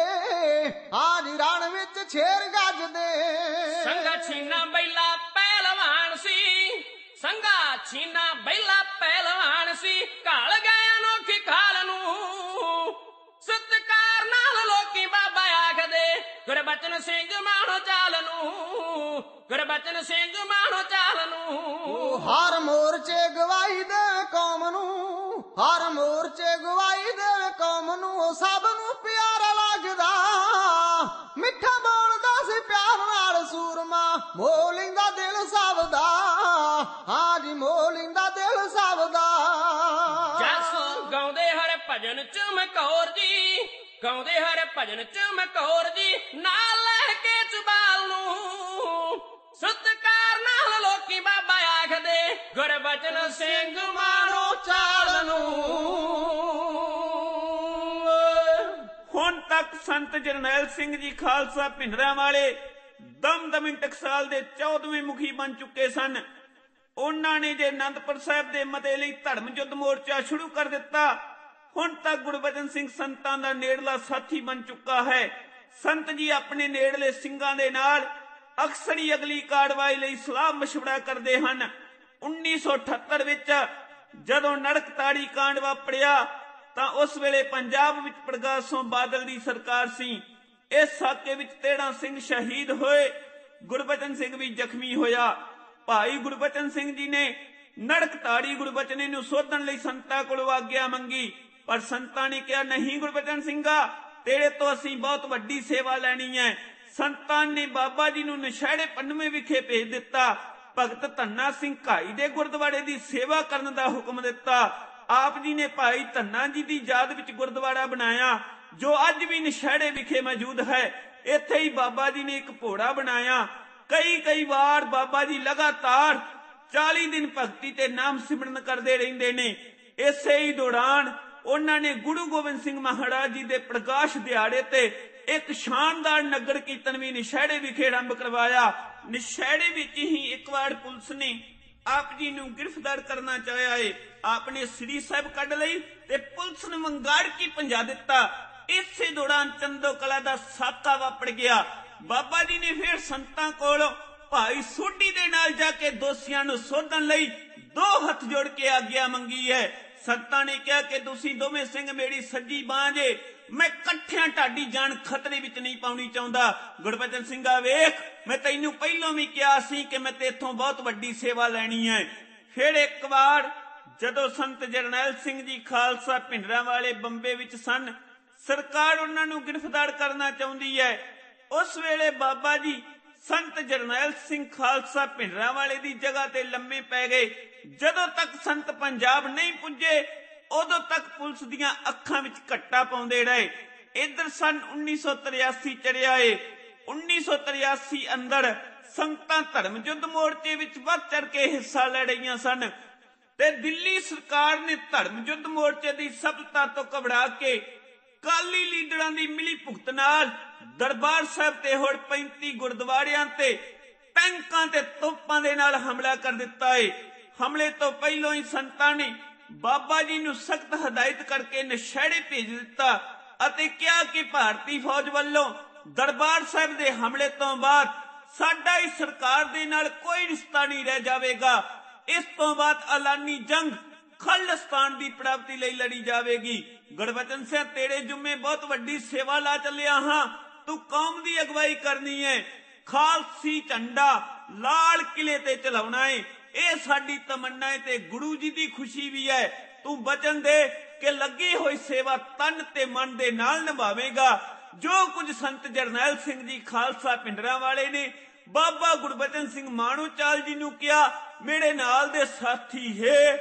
ਆਜ ਰਣ ਵਿੱਚ ਛੇਰ ਗੱਜਦੇ ਸੰਗਾ ਛੀਨਾ ਬੈਲਾ ਪਹਿਲਵਾਨ ਸੀ ਸੰਗਾ ਛੀਨਾ ਬੈਲਾ ਪਹਿਲਵਾਨ ਸੀ। ਘਾਲ ਗਏ ਅਨੋਖੀ ਖਾਲ ਨੂੰ। ਸਤਕਾਰ ਨਾਲ ਲੋਕੀ ਬਾਬਾ ਆਖਦੇ ਗੁਰਬਚਨ ਸਿੰਘ ਮਾਣੋ ਚਾਲ ਨੂੰ ਗੁਰਬਚਨ ਸਿੰਘ ਮਾਣੋ ਚਾਲ ਨੂੰ। ਹਰ ਮੋਰਚੇ ਗਵਾਹੀ ਦੇ ਕੌਮ ਨੂੰ, ਹਰ ਮੋਰਚੇ ਗਵਾਈ ਦੇ ਕੌਮ ਨੂੰ ਸਭ ਨੂੰ ਪਿਆਰਾ ਲੱਗਦਾ। ਮਿੱਠਾ ਬੋਲਦਾ ਸੀ ਪਿਆਰ ਨਾਲ ਸੂਰਮਾ, ਮੋਹ ਲੈਂਦਾ ਦਿਲ ਸਭ ਦਾ ਹਾਂ ਜੀ ਹਰ ਭਜਨ ਚਮਕੌਰ ਜੀ। ਗਾਉਂਦੇ ਹਰ ਭਜਨ ਚਮਕੌਰ ਜੀ। ਨਾਲ ਲੈ ਕੇ ਚਬਾਲ ਨੂੰ। ਸਤਕਾਰ ਨਾਲ ਲੋਕੀ ਬਾਬਾ ਆਖਦੇ, ਗੁਰਬਚਨ ਸਿੰਘ ਮਾਣੋ ਚਾਲ ਨੂੰ। ਹੁਣ ਤੱਕ ਸੰਤ ਜਰਨੈਲ ਸਿੰਘ ਜੀ ਖਾਲਸਾ ਭਿੰਡਰਾਂ ਵਾਲੇ ਦਮਦਮੀ ਟਕਸਾਲ ਦੇ 14ਵੇਂ ਮੁਖੀ ਬਣ ਚੁੱਕੇ ਸਨ। ਉਹਨਾਂ ਨੇ ਜੇ ਅਨੰਦਪੁਰ ਸਾਹਿਬ ਦੇ ਮਤੇ ਲਈ ਧਰਮ ਯੁੱਧ ਮੋਰਚਾ ਸ਼ੁਰੂ ਕਰ ਦਿੱਤਾ ਹੁਣ ਤਾਂ ਗੁਰਬਚਨ ਸਿੰਘ ਸੰਤਾਂ ਦਾ ਨੇੜਲਾ ਸਾਥੀ ਬਣ ਚੁੱਕਾ ਹੈ। ਸੰਤ ਜੀ ਆਪਣੇ ਨੇੜਲੇ ਸਿੰਘਾਂ ਦੇ ਨਾਲ ਅਕਸਰ ਹੀ ਅਗਲੀ ਕਾਰਵਾਈ ਲਈ ਸਲਾਹ مشਵਰਾ ਕਰਦੇ ਹਨ। 1978 ਵਿੱਚ ਜਦੋਂ ਨੜਕ ਤਾੜੀ ਕਾਂਡ ਵਾਪਰਿਆ ਤਾਂ ਉਸ ਵੇਲੇ ਪੰਜਾਬ ਵਿੱਚ ਪ੍ਰਕਾਸ਼ ਸਿੰਘ ਬਾਦਲ ਦੀ ਸਰਕਾਰ ਸੀ। ਇਸ ਸਾਕੇ ਵਿੱਚ ਤੇੜਾ ਸਿੰਘ ਸ਼ਹੀਦ ਹੋਏ। ਗੁਰਬਚਨ ਸਿੰਘ ਵੀ ਜ਼ਖਮੀ ਹੋਇਆ। ਭਾਈ ਗੁਰਬਚਨ ਸਿੰਘ ਜੀ ਨੇ ਨੜਕ ਤਾੜੀ ਗੁਰਬਚਨੇ ਨੂੰ ਸੋਧਣ ਲਈ ਸੰਤਾ ਕੋਲ ਆਗਿਆ ਮੰਗੀ। ਪਰ ਸੰਤਾਂ ਨੇ ਕਿਹਾ, ਨਹੀਂ ਗੁਰਬਚਨ ਸਿੰਘਾ, ਤੇਰੇ ਤੋਂ ਅਸੀਂ ਬਹੁਤ ਵੱਡੀ ਸੇਵਾ ਲੈਣੀ ਹੈ। ਸੰਤਾਂ ਨੇ ਬਾਬਾ ਜੀ ਨੂੰ ਨਸ਼ਹਿਰੇ ਪੰਨਵੇਂ ਵਿਖੇ ਭੇਜ ਦਿੱਤਾ। ਭਗਤ ਧੰਨਾ ਸਿੰਘ ਘਾਈ ਦੇ ਗੁਰਦੁਆਰੇ ਦੀ ਸੇਵਾ ਕਰਨ ਦਾ ਹੁਕਮ ਦਿੱਤਾ। ਆਪ ਜੀ ਨੇ ਭਾਈ ਧੰਨਾ ਜੀ ਦੀ ਯਾਦ ਵਿੱਚ ਗੁਰਦੁਆਰਾ ਬਣਾਇਆ, ਜੋ ਅੱਜ ਵੀ ਨਸ਼ਹਿਰੇ ਵਿਖੇ ਮੌਜੂਦ ਹੈ। ਇੱਥੇ ਹੀ ਬਾਬਾ ਜੀ ਨੇ ਇੱਕ ਭੋੜਾ ਬਣਾਇਆ। ਕਈ ਕਈ ਵਾਰ ਬਾਬਾ ਜੀ ਲਗਾਤਾਰ 40 ਦਿਨ ਭਗਤੀ ਤੇ ਨਾਮ ਸਿਮਰਨ ਕਰਦੇ ਰਹਿੰਦੇ ਨੇ। ਇਸੇ ਹੀ ਦੌਰਾਨ ਉਹਨਾਂ ਨੇ ਗੁਰੂ ਗੋਬਿੰਦ ਸਿੰਘ ਮਹਾਰਾਜ ਜੀ ਦੇ ਪ੍ਰਕਾਸ਼ ਦਿਹਾੜੇ ਤੇ ਇੱਕ ਸ਼ਾਨਦਾਰ ਨਗਰ ਕੀਰਤਨ ਵੀ ਨਿਸ਼ਹਿਰੇ ਵਿਖੇ ਆਰੰਭ ਕਰਵਾਇਆ। ਨਿਸ਼ਹਿਰੇ ਵਿੱਚ ਹੀ ਇੱਕ ਵਾਰ ਪੁਲਿਸ ਨੇ ਆਪ ਜੀ ਨੂੰ ਗ੍ਰਿਫਤਾਰ ਕਰਨਾ ਚਾਹਿਆ ਏ। ਆਪ ਸ੍ਰੀ ਸਾਹਿਬ ਕੱਢ ਲਈ ਤੇ ਪੁਲਿਸ ਨੂੰ ਵੰਗਾੜ ਕੇ ਭੰਜਾ ਦਿੱਤਾ। ਇਸੇ ਦੌਰਾਨ ਚੰਦੋ ਕਲਾ ਦਾ ਸਾਕਾ ਵਾਪਰ ਗਿਆ। ਬਾਬਾ ਜੀ ਨੇ ਫਿਰ ਸੰਤਾਂ ਕੋਲ ਭਾਈ ਸੋਢੀ ਦੇ ਨਾਲ ਜਾ ਕੇ ਦੋਸ਼ੀਆਂ ਨੂੰ ਸੋਧਣ ਲਈ ਦੋ ਹੱਥ ਜੋੜ ਕੇ ਆਗਿਆ ਮੰਗੀ ਹੈ। ਸੰਤਾਂ ਨੇ ਕਿਹਾ ਕਿ ਤੁਸੀਂ ਦੋਵੇਂ ਸਿੰਘ ਮੇਰੀ ਸੱਜੀ ਬਾਂਹ ਜੇ। ਮੈਂ ਇਕੱਠਿਆਂ ਢਾਡੀ ਜਾਨ ਖਤਰੇ ਵਿੱਚ ਨਹੀਂ ਪਾਉਣੀ ਚਾਹੁੰਦਾ। ਗੁਰਬਚਨ ਸਿੰਘਾ ਵੇਖ, ਮੈਂ ਤੈਨੂੰ ਪਹਿਲਾਂ ਵੀ ਕਿਹਾ ਸੀ ਕਿ ਮੈਂ ਤੇਥੋਂ ਬਹੁਤ ਵੱਡੀ ਸੇਵਾ ਲੈਣੀ ਹੈ। ਫਿਰ ਇੱਕ ਵਾਰ ਜਦੋਂ ਸੰਤ ਜਰਨੈਲ ਸਿੰਘ ਜੀ ਖਾਲਸਾ ਭਿੰਡਰਾਂ ਵਾਲੇ ਬੰਬੇ ਵਿੱਚ ਸਨ, ਸਰਕਾਰ ਉਹਨਾਂ ਨੂੰ ਗ੍ਰਿਫਤਾਰ ਕਰਨਾ ਚਾਹੁੰਦੀ ਹੈ। ਉਸ ਵੇਲੇ ਬਾਬਾ ਜੀ ਸੰਤ ਜਰਨੈਲ ਸਿੰਘ ਖਾਲਸਾ ਭਿੰਡਰਾਂ ਵਾਲੇ ਦੀ ਜਗ੍ਹਾ ਤੇ ਲੰਮੇ ਪੈ ਗਏ। ਜਦੋਂ ਤੱਕ ਸੰਤ ਪੰਜਾਬ ਨਹੀਂ ਪੁੱਜੇ, ਉਦੋਂ ਤੱਕ ਪੁਲਿਸ ਦੀਆਂ ਅੱਖਾਂ ਵਿੱਚ ਘੱਟਾ ਪਾਉਂਦੇ ਰਹੇ। ਇਧਰ ਸਨ 1983 ਚੜਿਆ ਏ 1983 ਅੰਦਰ ਸੰਗਤਾਂ ਧਰਮ ਯੁੱਧ ਮੋਰਚੇ ਵਿੱਚ ਵੱਧ ਚੜ ਕੇ ਹਿੱਸਾ ਲੈ ਰਹੀਆਂ ਸਨ ਤੇ ਦਿੱਲੀ ਸਰਕਾਰ ਨੇ ਧਰਮ ਯੁੱਧ ਮੋਰਚੇ ਦੀ ਸਭਤਾ ਤੋਂ ਘਬਰਾ ਕੇ ਕਾਲੀ ਲੀਡਰਾਂ ਦੀ ਮਿਲੀ ਭੁਗਤ ਨਾਲ ਦਰਬਾਰ ਸਾਹਿਬ ਤੇ ਹੋਰ 35 ਗੁਰਦੁਆਰਿਆਂ ਤੇ ਟੈਂਕਾਂ ਤੇ ਤੋਪਾਂ ਦੇ ਨਾਲ ਹਮਲਾ ਕਰ ਦਿੱਤਾ ਏ। ਹਮਲੇ ਤੋਂ ਪਹਿਲਾਂ ਹੀ ਸੰਤਾਂ ਨੇ ਬਾਬਾ ਜੀ ਨੂੰ ਸਖਤ ਹਦਾਇਤ ਕਰਕੇ ਨਸ਼ਹਿਰੇ ਭੇਜ ਦਿੱਤਾ ਅਤੇ ਕਿਹਾ ਕਿ ਭਾਰਤੀ ਫੌਜ ਵੱਲੋਂ ਦਰਬਾਰ ਸਾਹਿਬ ਦੇ ਹਮਲੇ ਤੋਂ ਬਾਅਦ ਸਾਡਾ ਇਸ ਸਰਕਾਰ ਦੇ ਨਾਲ ਕੋਈ ਰਿਸ਼ਤਾ ਨਹੀਂ ਰਹਿ ਜਾਵੇਗਾ। ਇਸ ਤੋਂ ਬਾਅਦ ਐਲਾਨੀ ਜੰਗ ਖਾਲਿਸਤਾਨ ਦੀ ਪ੍ਰਾਪਤੀ ਲਈ ਲੜੀ ਜਾਵੇਗੀ। ਗੁਰਬਚਨ ਸਿੰਘ ਤੇਰੇ ਜੁਮੇ ਬਹੁਤ ਵੱਡੀ ਸੇਵਾ ਲਾ ਚੱਲਿਆ ਹਾਂ। ਤੂੰ ਕੌਮ ਦੀ ਅਗਵਾਈ ਕਰਨੀ ਹੈ ਖਾਲਸੀ ਝੰਡਾ ਲਾਲ ਕਿਲੇ ਤੇ ਚਲਾਉਣਾ ਹੈ ਇਹ ਸਾਡੀ ਤਮੰਨਾ ਹੈ ਤੇ ਗੁਰੂ ਜੀ ਦੀ ਖੁਸ਼ੀ ਵੀ ਹੈ ਤੂੰ ਬਚਨ ਦੇ ਕਿ ਲੱਗੀ ਹੋਈ ਸੇਵਾ ਤਨ ਤੇ ਮਨ ਦੇ ਨਾਲ ਨਿਭਾਵੇਂਗਾ। ਜੋ ਕੁਝ ਸੰਤ ਜਰਨੈਲ ਸਿੰਘ ਜੀ ਖਾਲਸਾ ਪਿੰਡਰਾਂ ਵਾਲੇ ਨੇ, ਬਾਬਾ ਗੁਰਬਚਨ ਸਿੰਘ ਮਾਣੂ ਚਾਲ ਜੀ ਨੂੰ ਕਿਹਾ, ਮੇਰੇ ਨਾਲ ਦੇ ਸਾਥੀ ਹੈ।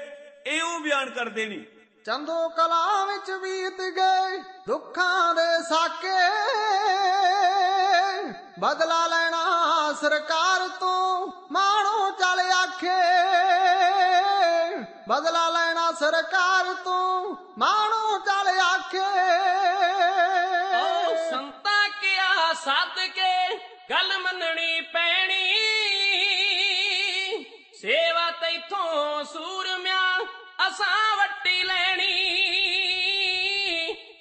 ਇਉਂ ਬਿਆਨ ਕਰਦੇ ਨੇ। ਚੰਦੋ ਕਲਾ ਵਿੱਚ ਬੀਤ ਗਏ ਦੁੱਖਾਂ ਦੇ ਸਾਕੇ। ਬਦਲਾ ਲੈਣਾ ਸਰਕਾਰ ਤੋਂ, ਮਾਣੋ ਚੱਲ ਆਖੇ। ਬਦਲਾ ਲੈਣਾ ਸਰਕਾਰ ਤੋਂ, ਮਾਣੋ ਚੱਲ ਆਖੇ। ਓ ਸੰਤਾ ਕਿਆ ਸੱਦ ਕੇ ਗੱਲ ਮੰਨਣੀ ਪੈਣੀ। ਸੇਵਾ ਤੈਥੋਂ ਸੂਰ ਅਸਾਂ ਵੱਟੀ ਲੈਣੀ।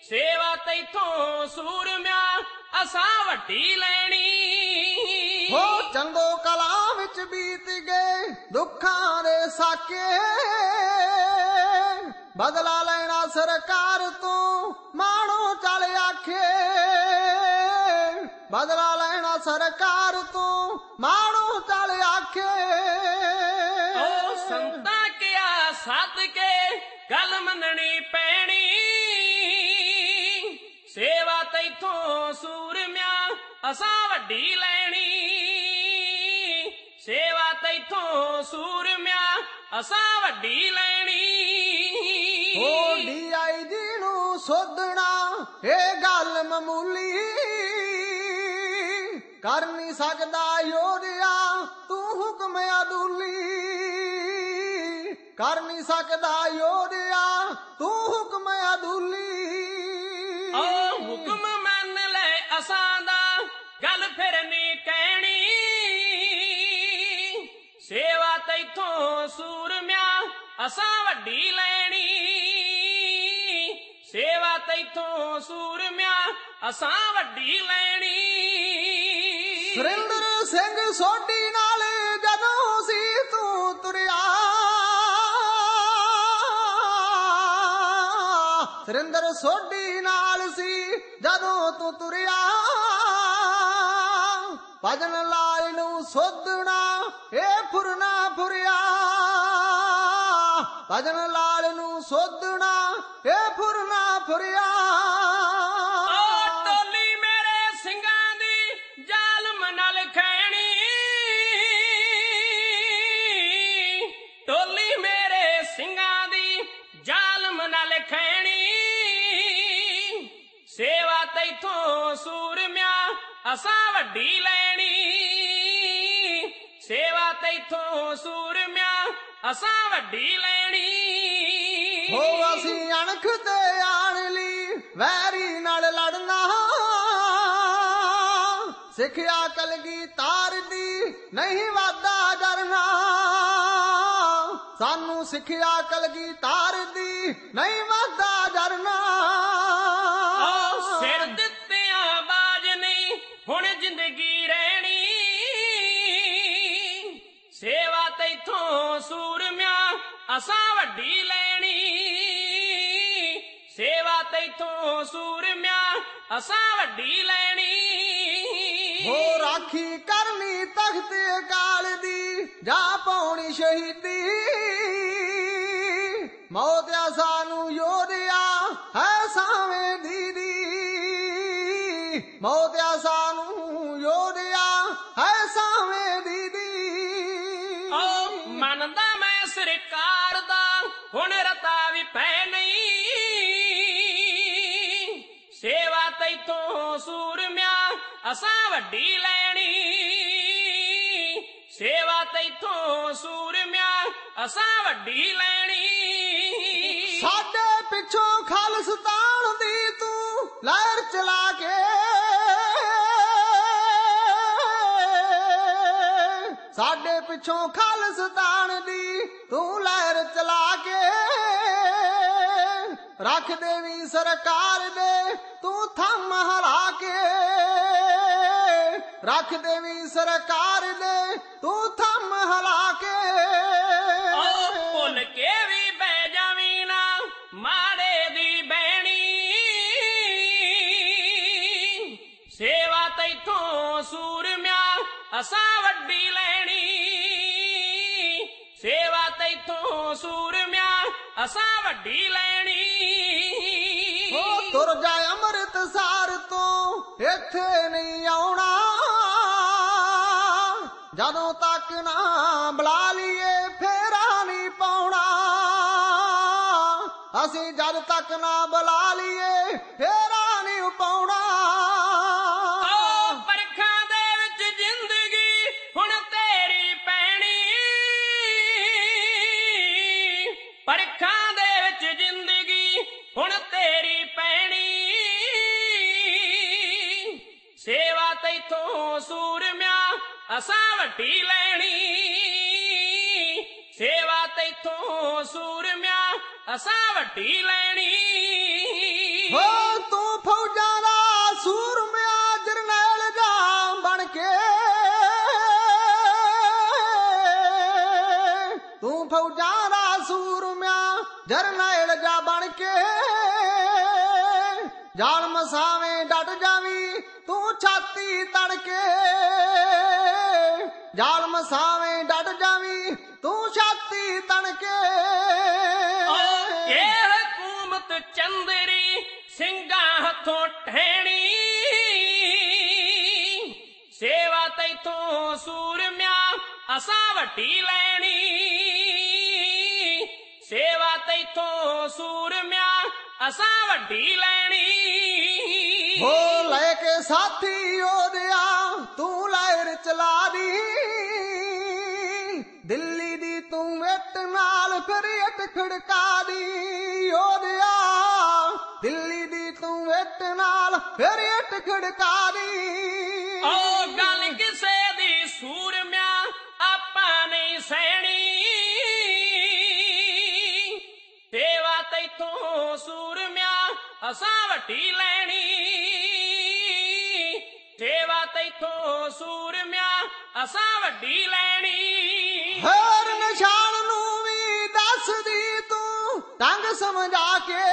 ਸੇਵਾ ਤੈਥੋਂ ਸੂਰਮਿਆ ਅਸਾਂ ਵੱਟੀ ਲੈਣੀ। ਹੋ ਚੰਦੋ ਕਲਾ ਵਿੱਚ ਬੀਤ ਗਏ ਦੁੱਖਾਂ ਦੇ ਸਾਕੇ। ਬਦਲਾ ਲੈਣਾ ਸਰਕਾਰ ਤੋਂ, ਮਾਣੋ ਚੱਲ ਆਖੇ। ਬਦਲਾ ਲੈਣਾ ਸਰਕਾਰ ਤੋਂ, ਮਾਣੋ ਚੱਲ ਆਖੇ। ਗੱਲ ਮੰਨਣੀ ਪੈਣੀ। ਸੇਵਾ ਤੈਥੋਂ ਸੂਰਮਿਆ ਅਸਾਂ ਵੱਡੀ ਲੈਣੀ। ਸੇਵਾ ਤੈਥੋਂ ਸੂਰਮਿਆ ਅਸਾਂ ਵੱਡੀ ਲੈਣੀ। ਹੋ ਡੀਆਈਜੀ ਨੂੰ ਸੋਧਣਾ ਇਹ ਗੱਲ ਮਾਮੂਲੀ। ਕਰ ਨਹੀਂ ਸਕਦਾ ਯੋਧਿਆ, ਤੂੰ ਹੁਕਮ ਅਦੂਲੀ। ਕਰ ਨਹੀਂ ਸਕਦਾ ਯੋਧਿਆ ਤੂੰ ਹੁਕਮ ਅਦੂਲੀ। ਓ ਹੁਕਮ ਮੰਨ ਲੈ ਅਸਾਂ ਦਾ ਗੱਲ ਫਿਰ ਨਹੀਂ ਕਹਿਣੀ। ਸੇਵਾ ਤੈਥੋਂ ਸੂਰਮਿਆ ਅਸਾਂ ਵੱਡੀ ਲੈਣੀ। ਸੇਵਾ ਤੈਥੋਂ ਸੂਰਮਿਆ ਅਸਾਂ ਵੱਡੀ ਲੈਣੀ। ਸੁਰਿੰਦਰ ਸਿੰਘ ਸੋਢੀ ਨਾਲ ਸੁਰਿੰਦਰ ਸੋਢੀ ਨਾਲ ਸੀ, ਜਦੋਂ ਤੂੰ ਤੁਰਿਆ। ਭਜਨ ਲਾਲ ਨੂੰ ਸੋਧਣਾ, ਏ ਫੁਰਨਾ ਫੁਰਿਆ। ਭਜਨ ਲਾਲ ਨੂੰ ਸੋਧਣਾ, ਏ ਫੁਰਨਾ ਫੁਰਿਆ। ਅਸਾਂ ਵੱਡੀ ਲੈਣੀ, ਸੇਵਾ ਤੈਥੋਂ ਸੂਰਮਿਆ ਅਸਾਂ ਵੱਡੀ ਲੈਣੀ। ਹੋ ਅਸੀਂ ਅਣਖ ਤੇ ਆਣ ਲਈ, ਵੈਰੀ ਨਾਲ ਲੜਨਾ। ਸਿੱਖਿਆ ਕਲਗੀ ਤਾਰ ਦੀ ਨਹੀਂ ਵਾਦਾ ਡਰਨਾ ਸਾਨੂੰ ਸਿੱਖਿਆ ਕਲਗੀ ਤਾਰ ਦੀ ਨਹੀਂ ਵਾਦਾ ਡਰਨਾ ਸੂਰਮਿਆ ਅਸਾਂ ਵੱਡੀ ਲੈਣੀ। ਸੇਵਾ ਤੈਥੋਂ ਸੂਰਮਿਆ ਅਸਾਂ ਵੱਡੀ ਲੈਣੀ। ਹੋ ਰਾਖੀ ਕਰਨੀ ਤਖਤ ਅਕਾਲ ਦੀ, ਜਾ ਪਾਉਣੀ ਸ਼ਹੀਦੀ। ਮੌਤ ਆ ਸਾਨੂੰ ਯੋਧਿਆ, ਹੈ ਸਾਵੇਂ ਦੀਦੀ। ਮੌਤ ਆ ਅਸਾਂ ਵੱਡੀ ਲੈਣੀ। ਸੇਵਾ ਤੈਥੋਂ ਸੂਰਮਿਆ ਅਸਾਂ ਵੱਡੀ ਲੈਣੀ। ਸਾਡੇ ਪਿੱਛੋਂ ਖਾਲਸਤਾਨ ਦੀ ਤੂੰ ਲਹਿਰ ਚਲਾ ਕੇ। ਸਾਡੇ ਪਿੱਛੋਂ ਖਾਲਸਤਾਨ ਦੀ ਤੂੰ ਲਹਿਰ ਚਲਾ ਕੇ। ਰੱਖ ਦੇਵੀ ਸਰਕਾਰ ਦੇ, ਤੂੰ ਥੰਮ ਹਲਾ ਕੇ। ਰੱਖ ਦੇਵੀ ਸਰਕਾਰ ਦੇ, ਤੂੰ ਥੰਮ ਹਲਾ ਕੇ। ਉਹ ਭੁੱਲ ਕੇ ਵੀ ਬਹਿ ਜਾਵੀਂ ਨਾ, ਮਾੜੇ ਦੀ ਬਹਿਣੀ। ਸੇਵਾ ਤੈਥੋਂ ਸੂਰਮਿਆ ਅਸਾਂ ਵੱਡੀ ਲੈਣੀ। ਸੇਵਾ ਤੈਥੋਂ ਸੂਰ ਅਸਾਂ ਵੱਡੀ ਲੈਣੀ। ਹੋ ਤੁਰ ਜਾ ਅੰਮ੍ਰਿਤਸਰ ਤੋਂ, ਇੱਥੇ ਨਹੀਂ ਆਉਣਾ। ਜਦੋਂ ਤੱਕ ਨਾ ਬੁਲਾ ਲਈਏ, ਫੇਰਾ ਨਹੀਂ ਪਾਉਣਾ। ਅਸੀਂ ਜਦ ਤੱਕ ਨਾ ਬੁਲਾ ਲਈਏ, ਫੇਰ ਅਸਾਂ ਲੈਣੀ। ਹੋ ਤੂੰ ਫੌਜਾਂ ਦਾ ਸੂਰਮਿਆ ਜਰਨੈਲ ਜਾ ਬਣ ਕੇ। ਤੂੰ ਫੌਜਾਂ ਦਾ ਸੂਰਮਿਆ ਜਰਨੈਲ ਜਾ ਬਣ ਕੇ। ਜਾਲ ਮਸਾਵੇਂ ਡਟ ਜਾਵੀ, ਤੂੰ ਛਾਤੀ ਤੜ ਕੇ ਜਾਲ ਮਸਾਵੇਂ ਡਟ ਜਾਵੀ, ਤੂੰ ਛਾਤੀ ਤਣ ਕੇ ਹਕੂਮਤ ਚੰਦਰੀ ਸਿੰਘਾਂ ਹੱਥੋਂ ਟਹਿਣੀ। ਸੇਵਾ ਤੈਥੋਂ ਸੂਰਮਿਆ ਅਸਾਂ ਵੱਡੀ ਲੈਣੀ। ਸੇਵਾ ਤੈਥੋਂ ਸੂਰਮਿਆ ਅਸਾਂ ਵੱਡੀ ਲੈਣੀ। ਹੋ ਲੈ ਕੇ ਸਾਥੀ ਉਹਦਿਆ, ਤੂੰ ਲਹਿਰ ਚਲਾ ਦੀ। ਨਾਲ ਫਿਰ ਇੱਟ ਖੜਕਾ ਦੀ ਉਹਦਿਆ। ਦਿੱਲੀ ਦੀ ਤੂੰ ਇੱਟ ਨਾਲ ਫਿਰ ਇੱਟ ਖੜਕਾ ਦੀ। ਓ ਗੱਲ ਕਿਸੇ ਦੀ ਸੂਰਮਿਆ ਆਪਾਂ ਨਹੀਂ ਸਹਿਣੀ। ਸੇਵਾ ਤੈਥੋਂ ਸੂਰਮਿਆ ਅਸਾਂ ਵੱਡੀ ਲੈਣੀ। ਸੇਵਾ ਤੈਥੋਂ ਸੂਰਮਿਆ ਅਸਾਂ ਵੱਡੀ ਲੈਣੀ। ਹਰ ਨਿਸ਼ਾਨ ਨੂੰ ਦੱਸਦੀ ਤੂੰ ਢੰਗ ਸਮਝਾ ਕੇ।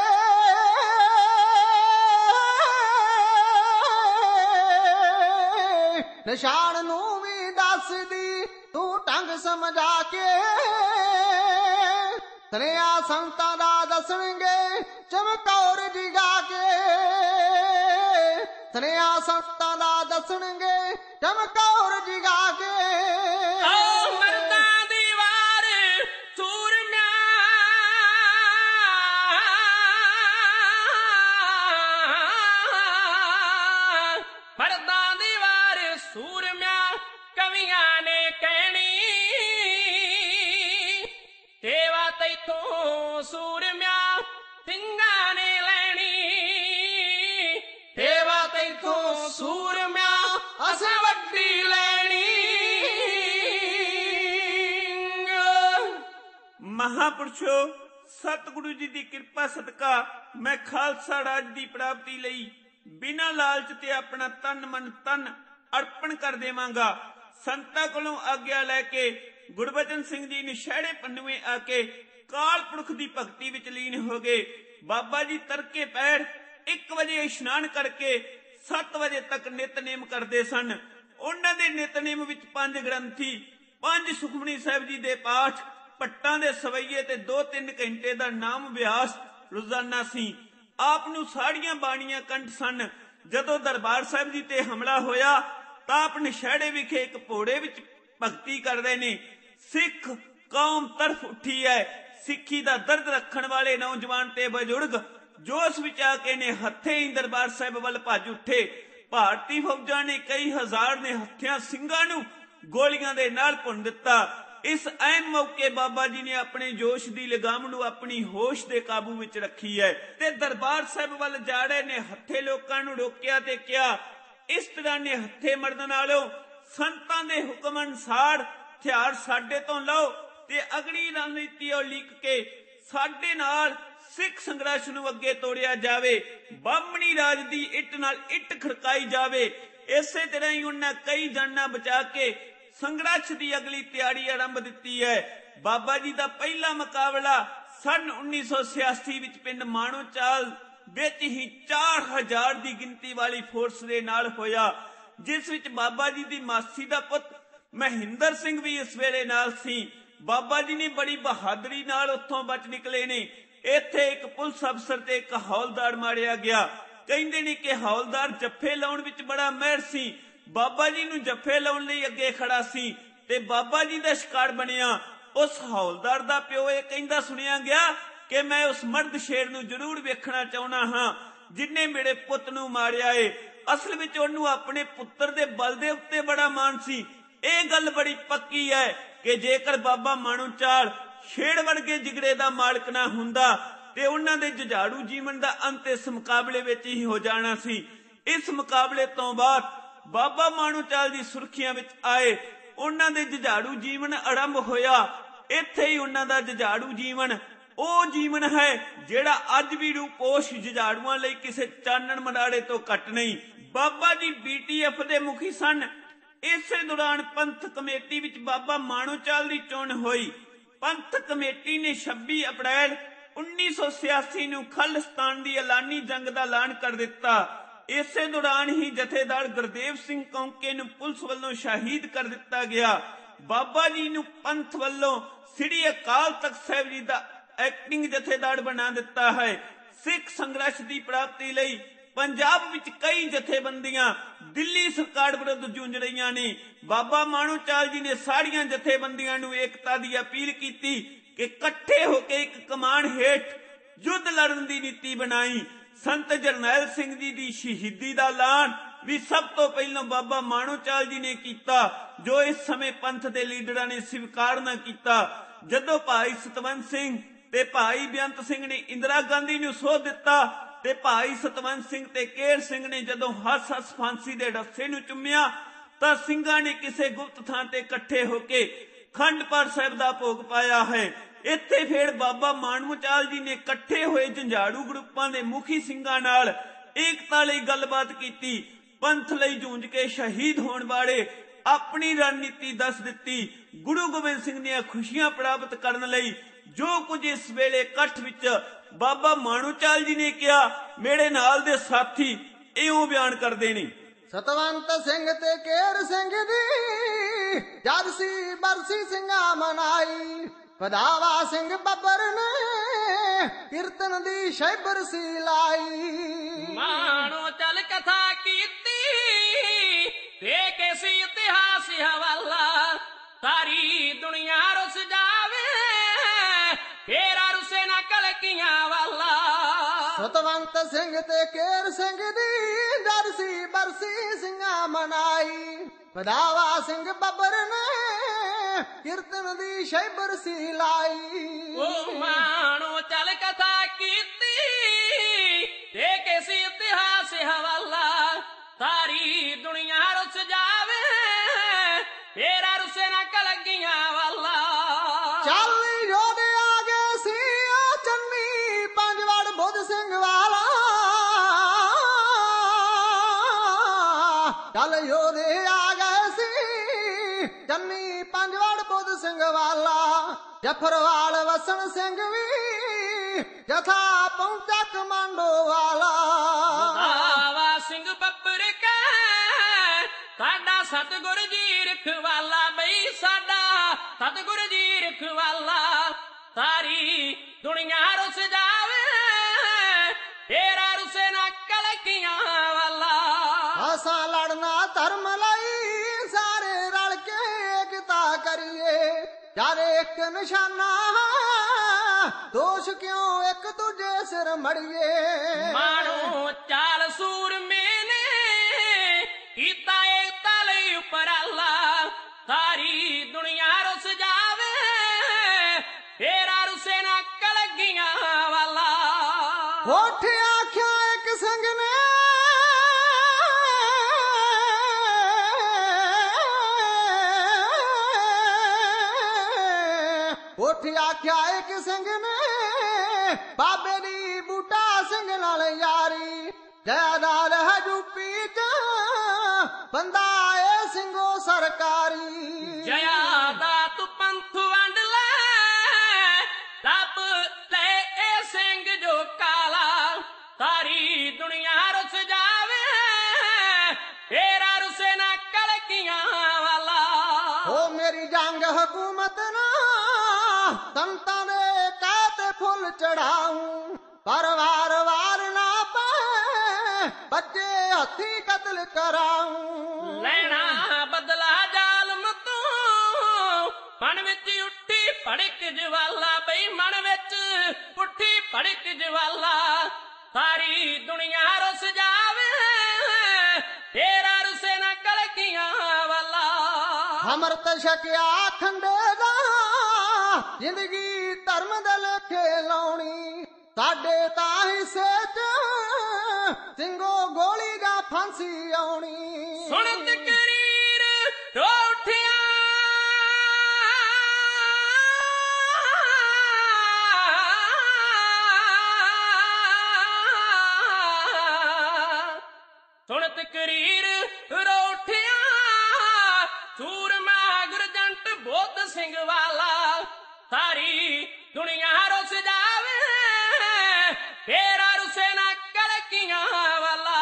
ਨਿਸ਼ਾਨ ਨੂੰ ਵੀ ਦੱਸਦੀ ਤੂੰ ਢੰਗ ਸਮਝਾ ਕੇ। ਤਨਿਆ ਸੰਤਾਂ ਦਾ ਦੱਸਣਗੇ ਚਮਕੌਰ ਜਿਗਾ ਕੇ। ਤਨਿਆ ਸੰਤਾਂ ਦਾ ਦੱਸਣਗੇ ਚਮਕੌਰ ਜਿਗਾ ਕੇ। ਮਹਾਪੁਰਸ਼ੋ, ਸਤਿਗੁਰੂ ਜੀ ਦੀ ਕਿਰਪਾ ਸਦਕਾ ਮੈਂ ਖਾਲਸਾ ਰਾਜ ਦੀ ਪ੍ਰਾਪਤੀ ਲਈ ਬਿਨਾਂ ਲਾਲਚ ਤੇ ਆਪਣਾ ਤਨ ਮਨ ਤਨ ਅਰਪਣ ਕਰ ਦੇਵਾਂਗਾ। ਸੰਤਾਂ ਕੋਲੋਂ ਆਗਿਆ ਲੈ ਕੇ ਗੁਰਬਚਨ ਸਿੰਘ ਜੀ ਨਿਸ਼ਾੜੇ ਪੰਨਵੇਂ ਆ ਕੇ ਕਾਲ ਪੁਰਖ ਦੀ ਭਗਤੀ ਵਿੱਚ ਲੀਨ ਹੋ ਗਏ। ਬਾਬਾ ਜੀ ਤਰਕੇ ਪੈਰ 1 ਵਜੇ ਇਸ਼ਨਾਨ ਕਰਕੇ 7 ਵਜੇ ਤੱਕ ਨਿਤਨੇਮ ਕਰਦੇ ਸਨ। ਉਹਨਾਂ ਦੇ ਨਿਤਨੇਮ ਵਿੱਚ ਪੰਜ ਗ੍ਰੰਥੀ, ਪੰਜ ਸੁਖਮਨੀ ਸਾਹਿਬ ਜੀ ਦੇ ਪਾਠ ਪੱਟਾਂ ਦੇ ਸਵਈਏ ਤੇ 2-3 ਘੰਟੇ ਦਾ ਨਾਮ ਅਭਿਆਸ ਰੋਜ਼ਾਨਾ ਸੀ। ਆਪ ਨੂੰ ਸਾੜੀਆਂ ਬਾਣੀਆਂ ਕੰਠ ਸਨ। ਜਦੋਂ ਦਰਬਾਰ ਸਾਹਿਬ ਜੀ ਤੇ ਹਮਲਾ ਹੋਇਆ, ਤਾਂ ਆਪ ਨਿਸ਼ਾੜੇ ਵਿਖੇ ਇੱਕ ਘੋੜੇ ਵਿੱਚ ਭਗਤੀ ਕਰਦੇ ਨੇ। ਸਿੱਖ ਕੌਮ ਤਰਫ ਉੱਠੀ ਹੈ। ਸਿੱਖੀ ਦਾ ਦਰਦ ਰੱਖਣ ਵਾਲੇ ਨੌਜਵਾਨ ਤੇ ਬਜ਼ੁਰਗ ਜੋਸ਼ ਵਿੱਚ ਆ ਕੇ ਨੇ ਹੱਥੇ ਹੀ ਦਰਬਾਰ ਸਾਹਿਬ ਵੱਲ ਭੱਜ ਉੱਠੇ। ਭਾਰਤੀ ਫੌਜਾਂ ਨੇ ਕਈ ਹਜ਼ਾਰ ਦੇ ਹੱਥਿਆਂ ਸਿੰਘਾਂ ਨੂੰ ਗੋਲੀਆਂ ਦੇ ਨਾਲ ਭੁੰਨ ਦਿੱਤਾ। ਇਸ ਅਹਿਮ ਮੌਕੇ ਬਾਬਾ ਜੀ ਨੇ ਆਪਣੇ ਜੋਸ਼ ਦੀ ਲਗਾਮ ਨੂੰ ਆਪਣੀ ਹੋਸ਼ ਦੇ ਕਾਬੂ ਵਿੱਚ ਰੱਖੀ ਹੈ ਤੇ ਦਰਬਾਰ ਸਾਹਿਬ ਵੱਲ ਜਾੜੇ ਨੇ, ਹੱਥੇ ਲੋਕਾਂ ਨੂੰ ਰੋਕਿਆ ਤੇ ਕਿਹਾ, ਇਸ ਤਰ੍ਹਾਂ ਨੇ ਹੱਥੇ ਮਰਦ ਨਾਲੋਂ ਸੰਤਾਂ ਦੇ ਹੁਕਮ ਅਨਸਾਰ ਹਥਿਆਰ ਸਾਡੇ ਤੋਂ ਲਓ ਤੇ ਅਗਲੀ ਰਣਨੀਤੀ ਉਹ ਲਿਖ ਕੇ ਸਾਡੇ ਨਾਲ ਸਿੱਖ ਸੰਘਰਸ਼ ਨੂੰ ਅੱਗੇ ਤੋੜਿਆ ਜਾਵੇ। ਬਾਹਮਣੀ ਰਾਜ ਦੀ ਇੱਟ ਨਾਲ ਇੱਟ ਖੜਕਾਈ ਜਾਵੇ। ਇਸੇ ਤਰ੍ਹਾਂ ਹੀ ਉਹਨਾਂ ਕਈ ਜਾਨਾਂ ਬਚਾ ਕੇ ਸੰਘਰਸ਼ ਦੀ ਅਗਲੀ ਤਿਆਰੀ ਆਰੰਭ ਦਿੱਤੀ ਹੈ। ਬਾਬਾ ਜੀ ਦਾ ਪਹਿਲਾ ਮੁਕਾਬਲਾ ਸਨ 1986 ਵਿੱਚ ਪਿੰਡ ਮਾਣੋਚਾਲ ਵਿੱਚ ਹੀ 4000 ਦੀ ਗਿਣਤੀ ਵਾਲੀ ਫੋਰਸ ਦੇ ਨਾਲ ਹੋਇਆ, ਜਿਸ ਵਿੱਚ ਬਾਬਾ ਜੀ ਦੀ ਮਾਸੀ ਦਾ ਪੁੱਤ ਮਹਿੰਦਰ ਸਿੰਘ ਵੀ ਇਸ ਵੇਲੇ ਨਾਲ ਸੀ। ਬਾਬਾ ਜੀ ਨੇ ਬੜੀ ਬਹਾਦਰੀ ਨਾਲ ਉੱਥੋਂ ਬਚ ਨਿਕਲੇ ਨੇ। ਇੱਥੇ ਇੱਕ ਪੁਲਿਸ ਅਫਸਰ ਤੇ ਇੱਕ ਹੌਲਦਾਰ ਮਾਰਿਆ ਗਿਆ। ਕਹਿੰਦੇ ਨੇ ਕਿ ਹੌਲਦਾਰ ਜੱਫੇ ਲਾਉਣ ਵਿੱਚ ਬੜਾ ਮਹਿਰ ਸੀ। ਬਾਬਾ ਜੀ ਨੂੰ ਜੱਫੇ ਲਾਉਣ ਲਈ ਅੱਗੇ ਖੜਾ ਸੀ ਤੇ ਬਾਬਾ ਜੀ ਦਾ ਸ਼ਿਕਾਰ ਬਣਿਆ। ਉਸ ਹੌਲਦਾਰ ਦਾ ਪਿਓ ਇਹ ਕਹਿੰਦਾ, ਸੁਣਿਆ ਗਿਆ ਕਿ ਮੈਂ ਉਸ ਮਰਦ ਸ਼ੇਰ ਨੂੰ ਜ਼ਰੂਰ ਵੇਖਣਾ ਚਾਹੁੰਦਾ ਹਾਂ, ਜਿਨੇ ਮੇਰੇ ਪੁੱਤ ਨੂੰ ਮਾਰਿਆ ਏ। ਅਸਲ ਵਿੱਚ ਉਹਨੂੰ ਆਪਣੇ ਪੁੱਤਰ ਦੇ ਬਲ ਦੇ ਉੱਤੇ ਬੜਾ ਮਾਣ ਸੀ। ਇਹ ਗੱਲ ਬੜੀ ਪੱਕੀ ਹੈ ਕਿ ਜੇਕਰ ਬਾਬਾ ਮਾਣੂ ਚਾਲ ਛੇੜ ਵਰਗੇ ਜਿਗੜੇ ਦਾ ਮਾਲਕ ਨਾ ਹੁੰਦਾ, ਤੇ ਉਹਨਾਂ ਦੇ ਜੁਝਾੜੂ ਜੀਵਨ ਦਾ ਅੰਤ ਇਸ ਮੁਕਾਬਲੇ ਵਿੱਚ ਹੀ ਹੋ ਜਾਣਾ ਸੀ। ਇਸ ਮੁਕਾਬਲੇ ਤੋਂ ਬਾਅਦ ਬਾਬਾ ਮਾਣੂ ਚਾਲ ਦੀ ਸੁਰਖੀਆਂ ਵਿੱਚ ਆਏ। ਉਹਨਾਂ ਦੇ ਜੁਝਾੜੂ ਜੀਵਨ ਆਰੰਭ ਹੋਇਆ। ਇੱਥੇ ਹੀ ਉਹਨਾਂ ਦਾ ਜੁਝਾੜੂ ਜੀਵਨ, ਉਹ ਜੀਵਨ ਹੈ ਜਿਹੜਾ ਅੱਜ ਵੀ ਰੂਪੋਸ਼ ਜੁਝਾੜੂਆਂ ਲਈ ਕਿਸੇ ਚਾਨਣ ਮਨਾੜੇ ਤੋਂ ਘੱਟ ਨਹੀਂ। ਬਾਬਾ ਜੀ ਬੀਟੀਐਫ ਦੇ ਮੁਖੀ ਸਨ। ਇਸੇ ਦੌਰਾਨ ਪੰਥ ਕਮੇਟੀ ਵਿੱਚ ਬਾਬਾ ਮਾਣੋਚਾਲ ਦੀ ਚੋਣ ਹੋਈ। ਪੰਥ ਕਮੇਟੀ ਨੇ 26 ਅਪ੍ਰੈਲ 1986 ਨੂੰ ਖਾਲਿਸਤਾਨ ਦੀ ਐਲਾਨੀ ਜੰਗ ਦਾ ਐਲਾਨ ਕਰ ਦਿੱਤਾ। ਇਸੇ ਦੌਰਾਨ ਹੀ ਜਥੇਦਾਰ ਗੁਰਦੇਵ ਸਿੰਘ ਕੌਂਕੇ ਨੂੰ ਪੁਲਿਸ ਵੱਲੋਂ ਸ਼ਹੀਦ ਕਰ ਦਿੱਤਾ ਗਿਆ। ਬਾਬਾ ਜੀ ਨੂੰ ਪੰਥ ਵੱਲੋਂ ਸ੍ਰੀ ਅਕਾਲ ਤਖਤ ਸਾਹਿਬ ਜੀ ਦਾ ਐਕਟਿੰਗ ਜਥੇਦਾਰ ਬਣਾ ਦਿੱਤਾ ਹੈ। ਸਿੱਖ ਸੰਘਰਸ਼ ਦੀ ਪ੍ਰਾਪਤੀ ਲਈ ਪੰਜਾਬ ਵਿੱਚ ਕਈ ਜਥੇਬੰਦੀਆਂ ਦਿੱਲੀ ਸਰਕਾਰ ਵਿਰੁੱਧ ਜੂਝ ਰਹੀਆਂ ਨੇ। ਬਾਬਾ ਮਾਣੂ ਚਾਲ ਜੀ ਨੇ ਸਾਰੀਆਂ ਜਥੇਬੰਦੀਆਂ ਨੂੰ ਏਕਤਾ ਦੀ ਅਪੀਲ ਕੀਤੀ ਕਿ ਇਕੱਠੇ ਹੋ ਕੇ ਇੱਕ ਕਮਾਨ ਹੇਠ ਯੁੱਧ ਲੜਨ ਦੀ ਨੀਤੀ ਬਣਾਈ। ਸੰਤ ਜਰਨੈਲ ਸਿੰਘ ਜੀ ਦੀ ਸ਼ਹੀਦੀ ਦਾ ਐਲਾਨ ਵੀ ਸਭ ਤੋਂ ਪਹਿਲਾਂ ਬਾਬਾ ਮਾਣੂ ਚਾਲ ਜੀ ਨੇ ਕੀਤਾ, ਜੋ ਇਸ ਸਮੇਂ ਪੰਥ ਦੇ ਲੀਡਰਾਂ ਨੇ ਸਵੀਕਾਰ ਨਾ ਕੀਤਾ। ਜਦੋਂ ਭਾਈ ਸਤਵੰਤ ਸਿੰਘ ਤੇ ਭਾਈ ਬੇਅੰਤ ਸਿੰਘ ਨੇ ਇੰਦਰਾ ਗਾਂਧੀ ਨੂੰ ਸੋਧ ਦਿੱਤਾ ਤੇ ਭਾਈ ਸਤਵੰਤ ਸਿੰਘ ਤੇ ਕੇਰ ਸਿੰਘ ਨੇ ਜਦੋਂ ਹੱਸ ਹੱਸ ਫਾਂਸੀ ਦੇ ਰੱਸੇ ਨੂੰ ਚੁੰਮਿਆ, ਤਾਂ ਸਿੰਘਾਂ ਨੇ ਕਿਸੇ ਗੁਪਤ ਥਾਂ ਤੇ ਇਕੱਠੇ ਹੋ ਕੇ ਖੰਡਪਰ ਸਾਹਿਬ ਦਾ ਭੋਗ ਪਾਇਆ ਹੈ। ਇੱਥੇ ਫੇਰ ਬਾਬਾ ਮਾਨਮੁਚਾਲ ਜੀ ਨੇ ਇਕੱਠੇ ਹੋਏ ਜੰਝਾੜੂ ਗਰੁੱਪਾਂ ਦੇ ਮੁਖੀ ਸਿੰਘਾਂ ਨਾਲ ਏਕਤਾ ਲਈ ਗੱਲਬਾਤ ਕੀਤੀ, ਪੰਥ ਲਈ ਜੂਝ ਕੇ ਸ਼ਹੀਦ ਹੋਣ ਵਾਲੇ ਆਪਣੀ ਰਣਨੀਤੀ ਦੱਸ ਦਿੱਤੀ। ਗੁਰੂ ਗੋਬਿੰਦ ਸਿੰਘ ਦੀਆਂ ਖੁਸ਼ੀਆਂ ਪ੍ਰਾਪਤ ਕਰਨ ਲਈ ਜੋ ਕੁਝ ਇਸ ਵੇਲੇ ਇਕੱਠ ਵਿੱਚ ਬਾਬਾ ਮਾਣੂਚਾਲ ਜੀ ਨੇ ਕਿਹਾ, ਮੇਰੇ ਨਾਲ ਦੇ ਸਾਥੀ ਇਉਂ ਬਿਆਨ ਕਰਦੇ ਨੇ। ਸਤਵੰਤ ਸਿੰਘ ਤੇ ਕੇਰ ਸਿੰਘ ਦੀ ਜਦ ਸੀ ਬਰਸੀ ਸਿੰਘਾ ਮਨਾਈ ਪਦਾਵਾ ਸਿੰਘ ਬੱਬਰ ਨੇ ਕੀਰਤਨ ਦੀ ਸ਼ੈਬਰ ਸੀ ਲਾਈ। ਮਾਣੋ ਚਲ ਕਥਾ ਕੀਤੀ ਤੇ ਕਿਸੇ ਇਤਿਹਾਸ ਹਵਾਲਾ, ਸਾਰੀ ਦੁਨੀਆ ਰੁੱਸ ਜਾਵੇ, ਫੇਰਾ ਰੁਸੇ ਨਾ ਕਲਕੀਆਂ ਵਾਲਾ। ਸਤਵੰਤ ਸਿੰਘ ਤੇ ਕੇਰ ਸਿੰਘ ਦੀ ਜਦ ਬਰਸੀ ਸਿੰਘਾ ਮਨਾਈ। ਪਦਾਵਾ ਸਿੰਘ ਬੱਬਰ ਨੇ ਕੀਰਤਨ ਦੀ ਸ਼ੈਬਰ ਸੀ ਲਾਈ। ਉਹ ਮਾਣੋ ਚੱਲ ਕਥਾ ਕੀਤੀ, ਤੇ ਕਿਸੇ ਇਤਿਹਾਸ ਹਵਾਲਾ ਤਾਰੀ ਦੁਨੀਆ ਰੁੱਸ ਜਾਵੇ, ਫੇਰਾ ਜਫਰਵਾਲ ਵਸਣ ਸਿੰਘ ਵੀ ਜਥਾ ਪਹੁੰਚਾ ਕਮਾਂਡੋ ਵਾਲਾ। ਆਵਾ ਸਿੰਘ ਬੱਬਰ ਕਾ ਸਾਡਾ ਸਤਿਗੁਰ ਜੀ ਰਖਵਾਲਾ ਬਈ ਸਾਡਾ। ਸਤਿਗੁਰ ਜੀ ਰਖਵਾਲਾ ਸਾਰੀ ਦੁਨੀਆ ਰੁੱਸ ਜਾਵੇ ਫੇਰਾ ਰੁਸੇ ਨਾ ਕਲਕੀਆਂ ਵਾਲਾ। ਆਸਾਂ ਲੜਨਾ ਧਰਮ ਲਈ ਸਾਰੇ ਰਲ ਕੇ ਏਕਤਾ ਕਰੀਏ। ਯਾਰ ਇੱਕ ਨਿਸ਼ਾਨਾ, ਦੋਸ਼ ਕਿਉਂ ਇੱਕ ਦੂਜੇ ਸਿਰ ਮੜੀਏ? ਮਾਣੋ ਚਾਲ ਸੂਰ ਮੇਨੇ, ਕੀਤਾ ਇੱਕ ਤਲੇ ਉਪਰ ਅੱਲਾ ਸਾਰੀ ਦੁਨੀਆ ਹੋਠ ਆਖਿਆ ਇੱਕ ਸੰਗ ਨੇ ਬਾਬੇ ਦੀ ਬੂਟਾ ਸਿੰਘ ਨਾਲ ਯਾਰੀ। ਜੈਦਾਰ ਹੈ ਯੂਪੀ ਚ ਬੰਦਾ ਏ ਸਿੰਘੋ ਸਰਕਾਰੀ। ਜਇਆ ਦਾ ਤੂੰ ਪੰਥ ਵੰਡ ਲੈ ਰੱਬ ਲੈ ਇਹ ਸਿੰਘ ਜੋ ਕਾਲਾ। ਸਾਰੀ ਦੁਨੀਆ ਰੁੱਸ ਜਾਵੇ ਫੇਰਾ ਰੁੱਸੇ ਨਾ ਕਲਕੀਆਂ ਵਾਲਾ। ਓ ਮੇਰੀ ਜੰਗ ਹਕੂਮਤ ਨਾ ਸੰਤਾਂ ਦੇ ਕਹਿ ਤੇ ਫੁੱਲ ਚੜਾਉਂ। ਪਰ ਵਾਰ ਵਾਰ ਨਾ ਪੈ ਬੱਚੇ ਹੱਥੀ ਕਤਲ ਕਰਾਉਂ। ਲੈਣਾ ਬਦਲਾ ਜ਼ਾਲਮ ਤੂੰ ਮਨ ਵਿੱਚ ਉੱਠੀ ਭੜਕ ਜਵਾਲਾ ਬਈ ਮਨ ਵਿੱਚ ਉੱਠੀ ਭੜਕ ਜਵਾਲਾ। ਸਾਰੀ ਦੁਨੀਆ ਰੁੱਸ ਜਾਵੇ ਤੇਰਾ ਰੁੱਸੇ ਨਾ ਕਲਕੀਆਂ ਵਾਲਾ। ਛਕਿਆ ਖੰਡੇ ਦਾ ਜ਼ਿੰਦਗੀ ਧਰਮ ਦੇ ਲੇਖੇ ਲਾਉਣੀ, ਸਾਡੇ ਤਾਂ ਹਿੱਸੇ ਚ ਸਿੰਘੋ ਗੋਲੀ ਜਾਂ ਫਾਂਸੀ ਆਉਣੀ। ਸੁਣ ਤਕਰੀਰ ਰੋ ਉੱਠਿਆ। ਸੁਣ ਤਕਰੀਰ ਰੋ ਉੱਠਿਆ। ਸੂਰਮਾ ਗੁਰਜੰਟ ਬੁੱਧ ਸਿੰਘ ਵਾਲਾ। ਸਾਰੀ ਦੁਨੀਆ ਰੁੱਸ ਜਾਵੇ, ਫੇਰਾ ਰੁੱਸੇ ਨਾ ਕਲਕੀਆਂ ਵਾਲਾ।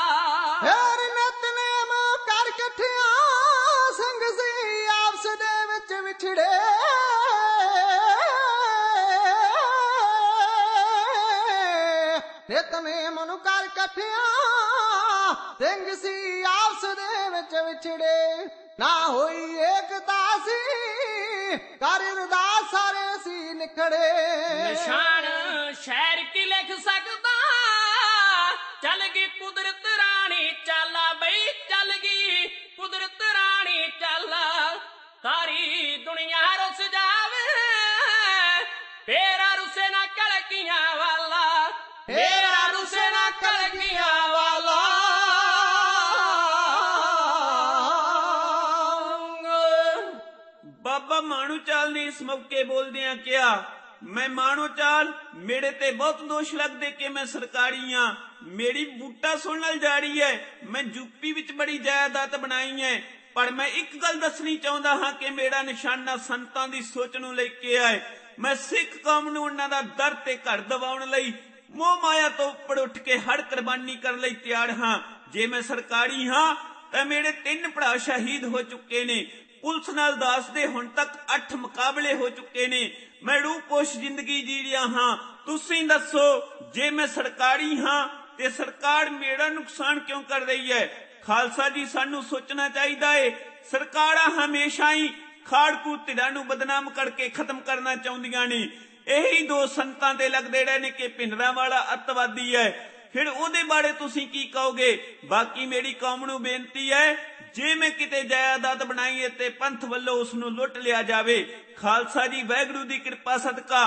ਫੇਰ ਨਿਤਨੇਮ ਕਰ ਇਕੱਠਿਆਂ ਸਿੰਘ ਸੀ ਆਪਸ ਦੇ ਵਿੱਚ ਵਿਛੜੇ। ਨਿਤਨੇਮ ਨੂੰ ਕਰ ਇਕੱਠਿਆਂ ਸਿੰਘ ਸੀ ਆਪਸ ਦੇ ਵਿੱਚ ਵਿਛੜੇ। ਨਾ ਹੋਈ ਏਕਤਾ ਸੀ ਕਰ ਅਰਦਾਸ ਸਾਰੇ ਸੀ ਨਿਖੜੇ। ਨਿਸ਼ਾਨ ਸ਼ਹਿਰ ਕੀ ਲਿਖ ਸਕਦਾ? ਚੱਲ ਗਈ ਕੁਦਰਤ ਰਾਣੀ, ਚਾਲਾ ਬਈ, ਚੱਲ ਗਈ ਕੁਦਰਤ ਰਾਣੀ, ਚਾਲਾ ਸਾਰੀ ਦੁਨੀਆ ਰੁੱਸ ਜਾਵੇ। ਫੇਰਾ ਰੁੱਸੇ ਨਾ ਕਲਕੀਆਂ ਚਾਲ ਨੇ ਇਸ ਮੌਕੇ ਬੋਲਦਿਆਂ ਕਿਹਾ, ਮੈਂ ਮਾਣੂ ਚਾਲ, ਮੇਰੇ ਤੇ ਬਹੁਤ ਦੋਸ਼ ਲੱਗਦੇ ਕਿ ਮੈਂ ਸਰਕਾਰੀ ਆ ਮੇਰੀ ਬੂਟਾ ਸੁਣ ਨਾਲ ਜਾਰੀ ਹੈ। ਮੈਂ ਯੂਪੀ ਵਿੱਚ ਬੜੀ ਜਾਇਦਾਦ ਬਣਾਈ ਹੈ। ਪਰ ਮੈਂ ਇੱਕ ਗੱਲ ਦੱਸਣੀ ਚਾਹੁੰਦਾ ਹਾਂ ਕਿ ਮੇਰਾ ਨਿਸ਼ਾਨਾ ਸੰਤਾਂ ਦੀ ਸੋਚ ਨੂੰ ਲੈ ਕੇ ਆਏ। ਮੈਂ ਸਿੱਖ ਕੌਮ ਨੂੰ ਉਹਨਾਂ ਦਾ ਦਰ ਤੇ ਘਰ ਦਵਾਉਣ ਲਈ ਮੋਹ ਮਾਇਆ ਤੋਂ ਉੱਪਰ ਉੱਠ ਕੇ ਹਰ ਕੁਰਬਾਨੀ ਕਰਨ ਲਈ ਤਿਆਰ ਹਾਂ। ਜੇ ਮੈਂ ਸਰਕਾਰੀ ਹਾਂ, ਤਾਂ ਮੇਰੇ ਤਿੰਨ ਭਰਾ ਸ਼ਹੀਦ ਹੋ ਚੁੱਕੇ ਨੇ। ਪੁਲਿਸ ਨਾਲ ਦਾਸ ਦੇ ਹੁਣ ਤੱਕ 8 ਮੁਕਾਬਲੇ ਹੋ ਚੁੱਕੇ ਨੇ। ਮੈਂ ਰੂਪੋਸ਼ ਜ਼ਿੰਦਗੀ ਜੀ ਰਿਹਾ ਹਾਂ। ਤੁਸੀਂ ਦੱਸੋ, ਜੇ ਮੈਂ ਸਰਕਾਰੀ ਹਾਂ, ਤੇ ਸਰਕਾਰ ਮੇਰਾ ਨੁਕਸਾਨ ਕਿਉਂ ਕਰ ਰਹੀ ਹੈ? ਖਾਲਸਾ ਜੀ, ਸਾਨੂੰ ਸੋਚਣਾ ਚਾਹੀਦਾ ਏ। ਸਰਕਾਰਾਂ ਹਮੇਸ਼ਾ ਹੀ ਖਾੜਕੂ ਧਿਰਾਂ ਨੂੰ ਬਦਨਾਮ ਕਰਕੇ ਖਤਮ ਕਰਨਾ ਚਾਹੁੰਦੀਆਂ ਨੇ। ਇਹੀ ਦੋ ਸੰਤਾਂ ਤੇ ਲੱਗਦੇ ਰਹੇ ਨੇ ਕਿ ਪਿੰਡਰਾਂ ਵਾਲਾ ਅਤਵਾਦੀ ਹੈ। ਫਿਰ ਉਹਦੇ ਬਾਰੇ ਤੁਸੀਂ ਕੀ ਕਹੋਗੇ? ਬਾਕੀ ਮੇਰੀ ਕੌਮ ਨੂੰ ਬੇਨਤੀ ਹੈ ਜੇ ਮੈਂ ਕਿਤੇ ਜਾਇਦਾਦ ਬਣਾਈਏ ਤੇ ਪੰਥ ਵੱਲੋਂ ਉਸ ਨੂੰ ਲੁੱਟ ਲਿਆ ਜਾਵੇ, ਖਾਲਸਾ ਜੀ ਵੈਗਰੂ ਦੀ ਕਿਰਪਾ ਸਦਕਾ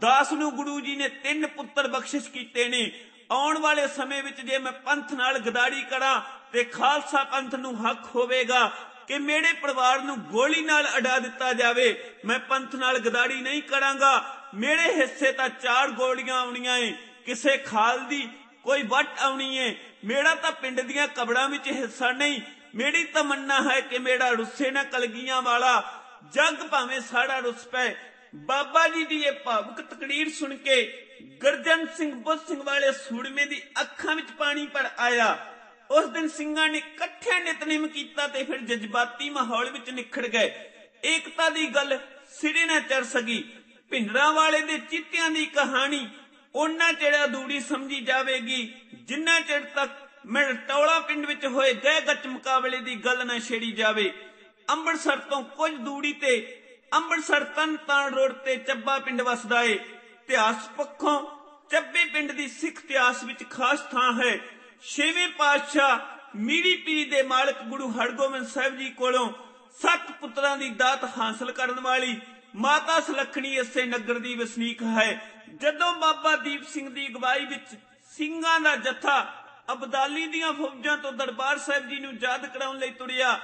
ਦਾਸ ਨੂੰ ਗੁਰੂ ਜੀ ਨੇ ਤਿੰਨ ਪੁੱਤਰ ਬਖਸ਼ਿਸ਼ ਕੀਤੇ ਨੇ। ਆਉਣ ਵਾਲੇ ਸਮੇਂ ਵਿੱਚ ਜੇ ਮੈਂ ਪੰਥ ਨਾਲ ਗਦਾਰੀ ਕਰਾਂ ਤੇ ਖਾਲਸਾ ਪੰਥ ਨੂੰ ਹੱਕ ਹੋਵੇਗਾ ਕਿ ਮੇਰੇ ਪਰਿਵਾਰ ਨੂੰ ਗੋਲੀ ਨਾਲ ਅਡਾ ਦਿੱਤਾ ਜਾਵੇ, ਮੈਂ ਪੰਥ ਨਾਲ ਗਦਾਰੀ ਨਹੀਂ ਕਰਾਂਗਾ। ਮੇਰੇ ਹਿੱਸੇ ਤਾਂ ਚਾਰ ਗੋਲੀਆਂ ਆਉਣੀਆਂ ਏ, ਕਿਸੇ ਖਾਲ ਦੀ ਕੋਈ ਵੱਟ ਆਉਣੀ ਏ। ਮੇਰਾ ਤਾਂ ਪਿੰਡ ਦੀਆਂ ਕਬਰਾਂ ਵਿੱਚ ਹਿੱਸਾ ਨਹੀਂ ਮੇਰੀ ਤਮੰਨਾ ਹੈ ਕਿ ਮੇਰਾ ਰੁੱਸੇ ਨਾ ਕਲਗੀਆਂ ਵਾਲਾ, ਜੱਗ ਭਾਵੇਂ ਸਾੜਾ ਰੁੱਸ ਪਏ। ਬਾਬਾ ਜੀ ਦੀ ਇਹ ਭਾਵੁਕ ਤਕਰੀਰ ਸੁਣ ਕੇ ਗਰਜਨ ਸਿੰਘ ਬੁੱਧ ਸਿੰਘ ਵਾਲੇ ਸੂੜਮੇ ਦੀ ਅੱਖਾਂ ਵਿੱਚ ਪਾਣੀ ਪੜ ਆਇਆ। ਉਸ ਦਿਨ ਸਿੰਘਾਂ ਨੇ ਇਕੱਠਿਆਂ ਨਿਤਨੇਮ ਕੀਤਾ ਤੇ ਫਿਰ ਜਜ਼ਬਾਤੀ ਮਾਹੌਲ ਵਿੱਚ ਨਿਖੜ ਗਏ। ਏਕਤਾ ਦੀ ਗੱਲ ਸਿਰੇ ਨਾ ਚੜ ਸਕੀ। ਭਿੰਡਰਾਂ ਵਾਲੇ ਦੇ ਚੀਤਿਆਂ ਦੀ ਕਹਾਣੀ, ਉਹਨਾਂ ਚਿਰ ਅਧੂਰੀ ਸਮਝੀ ਜਾਵੇਗੀ, ਜਿੰਨਾ ਚਿਰ ਤੱਕ ਮਿਲਟੌਲਾ ਪਿੰਡ ਵਿੱਚ ਹੋਏ ਗਏ ਗੱਚ ਮੁਕਾਬਲੇ ਦੀ ਗੱਲ ਨਾ ਛੇੜੀ ਜਾਵੇ। ਅੰਮ੍ਰਿਤਸਰ ਤੋਂ ਕੁਝ ਦੂਰੀ ਤੇ ਅੰਮ੍ਰਿਤਸਰ ਤਨਤਾਰਨ ਰੋਡ ਤੇ ਚੱਬਾ ਪਿੰਡ ਵਸਦਾ ਏ। ਇਤਿਹਾਸ ਪੱਖੋਂ ਚੱਬੇ ਪਿੰਡ ਦੀ ਸਿੱਖ ਇਤਿਹਾਸ ਵਿੱਚ ਖਾਸ ਥਾਂ ਹੈ। ਛੇਵੇਂ ਪਾਤਸ਼ਾਹ ਮੀਰੀ ਪੀਰੀ ਦੇ ਮਾਲਕ ਗੁਰੂ ਹਰਗੋਬਿੰਦ ਸਾਹਿਬ ਜੀ ਕੋਲੋਂ ਸੱਤ ਪੁੱਤਰਾਂ ਦੀ ਦਾਤ ਹਾਸਲ ਕਰਨ ਵਾਲੀ ਮਾਤਾ ਸੁਲੱਖਣੀ ਇਸੇ ਨਗਰ ਦੀ ਵਸਨੀਕ ਹੈ। ਜਦੋਂ ਬਾਬਾ ਦੀਪ ਸਿੰਘ ਦੀ ਅਗਵਾਈ ਵਿੱਚ ਸਿੰਘਾਂ ਦਾ ਜਥਾ ਅਬਦਾਲੀ ਦੀਆਂ ਫੌਜਾਂ ਤੋਂ ਦਰਬਾਰ ਸਾਹਿਬ ਜੀ ਨੂੰ ਯਾਦ ਕਰਾਉਣ ਲਈ ਤੁਰਿਆ,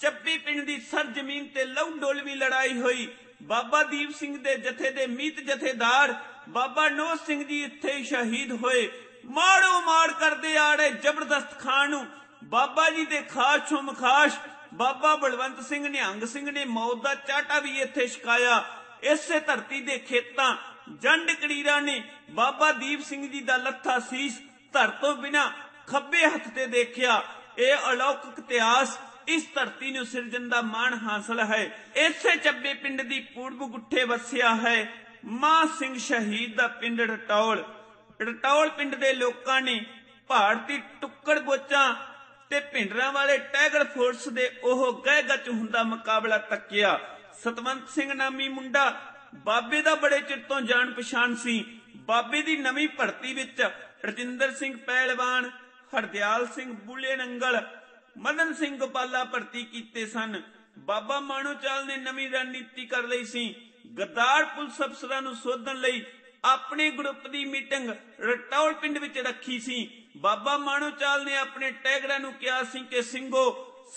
ਚੱਪੀ ਪਿੰਡ ਦੀ ਸਰ ਜ਼ਮੀਨ ਤੇ ਲਹੂ ਡੋਲਵੀ ਲੜਾਈ ਹੋਈ। ਬਾਬਾ ਦੀਪ ਸਿੰਘ ਦੇ ਜਥੇ ਦੇ ਮੀਤ ਜਥੇਦਾਰ ਬਾਬਾ ਨੋਹ ਸਿੰਘ ਜੀ ਇੱਥੇ ਹੀ ਸ਼ਹੀਦ ਹੋਏ। ਮਾੜੋ ਮਾੜ ਕਰਦੇ ਆੜੇ ਜ਼ਬਰਦਸਤ ਖਾਨ ਨੂੰ। ਬਾਬਾ ਜੀ ਦੇ ਖਾਸ ਚੋਂ ਮਖਾਸ਼ ਬਾਬਾ ਬਲਵੰਤ ਸਿੰਘ ਨਿਹੰਗ ਸਿੰਘ ਨੇ ਮੌਤ ਦਾ ਚਾਟਾ ਵੀ ਇੱਥੇ ਛਕਾਇਆ। ਇਸੇ ਧਰਤੀ ਦੇ ਖੇਤਾਂ ਜੰਡ ਕੜੀਰਾ ਨੇ ਬਾਬਾ ਦੀਪ ਸਿੰਘ ਜੀ ਦਾ ਲੱਥਾ ਸੀਸ ਧਰ ਤੋਂ ਬਿਨਾ ਖੱਬੇ ਹੱਥ ਤੇ ਦੇਖਿਆ, ਇਹ ਅਲੌਕਿਕ ਇਤਿਹਾਸ ਇਸ ਧਰਤੀ ਨੂੰ ਸਿਰਜਣ ਦਾ ਮਾਣ ਹਾਸਲ ਹੈ। ਇਸੇ ਚੱਬੇ ਪਿੰਡ ਦੀ ਪੂਰਬ ਗੁੱਠੇ ਵਸਿਆ ਹੈ। ਮਾਂ ਸਿੰਘ ਸ਼ਹੀਦ ਦਾ ਪਿੰਡ ਰਟੌਲ ਰਟੌਲ ਪਿੰਡ ਦੇ ਲੋਕਾਂ ਨੇ ਭਾਰਤੀ ਟੁੱਕੜ ਬੋਚਾਂ ਤੇ ਭਿੰਡਰਾਂ ਵਾਲੇ ਟਾਈਗਰ ਫੋਰਸ ਦੇ ਉਹ ਗਹਿ ਗੱਚ ਹੁੰਦਾ ਮੁਕਾਬਲਾ ਤੱਕਿਆ। ਸਤਵੰਤ ਸਿੰਘ ਨਾਮੀ ਮੁੰਡਾ ਬਾਬੇ ਦਾ ਬੜੇ ਚਿਰ ਤੋਂ ਜਾਣ ਪਛਾਣ ਸੀ। ਬਾਬੇ ਦੀ ਨਵੀਂ ਭਰਤੀ ਵਿੱਚ ਰਜਿੰਦਰ ਸਿੰਘ ਪਹਿਲਵਾਨ, ਹਰਦਿਆਲ ਸਿੰਘ ਬੁੱਲੇ ਨੰਗਲ ਮਦਨ ਸਿੰਘ ਗੋਪਾਲਾ ਭਰਤੀ ਕੀਤੇ ਸਨ। ਬਾਬਾ ਮਾਣੋਚਾਲ ਨੇ ਨਵੀਂ ਰਣਨੀਤੀ ਕਰ ਲਈ ਸੀ। ਗੱਦਾਰ ਪੁਲਿਸ ਅਫਸਰਾਂ ਨੂੰ ਸੋਧਣ ਲਈ ਆਪਣੇ ਗਰੁੱਪ ਦੀ ਮੀਟਿੰਗ ਰਟੌਲ ਪਿੰਡ ਵਿੱਚ ਰੱਖੀ ਸੀ। ਬਾਬਾ ਮਾਣੋਚਾਲ ਨੇ ਆਪਣੇ ਟੈਗਰਾਂ ਨੂੰ ਕਿਹਾ ਸੀ ਕਿ ਸਿੰਘੋ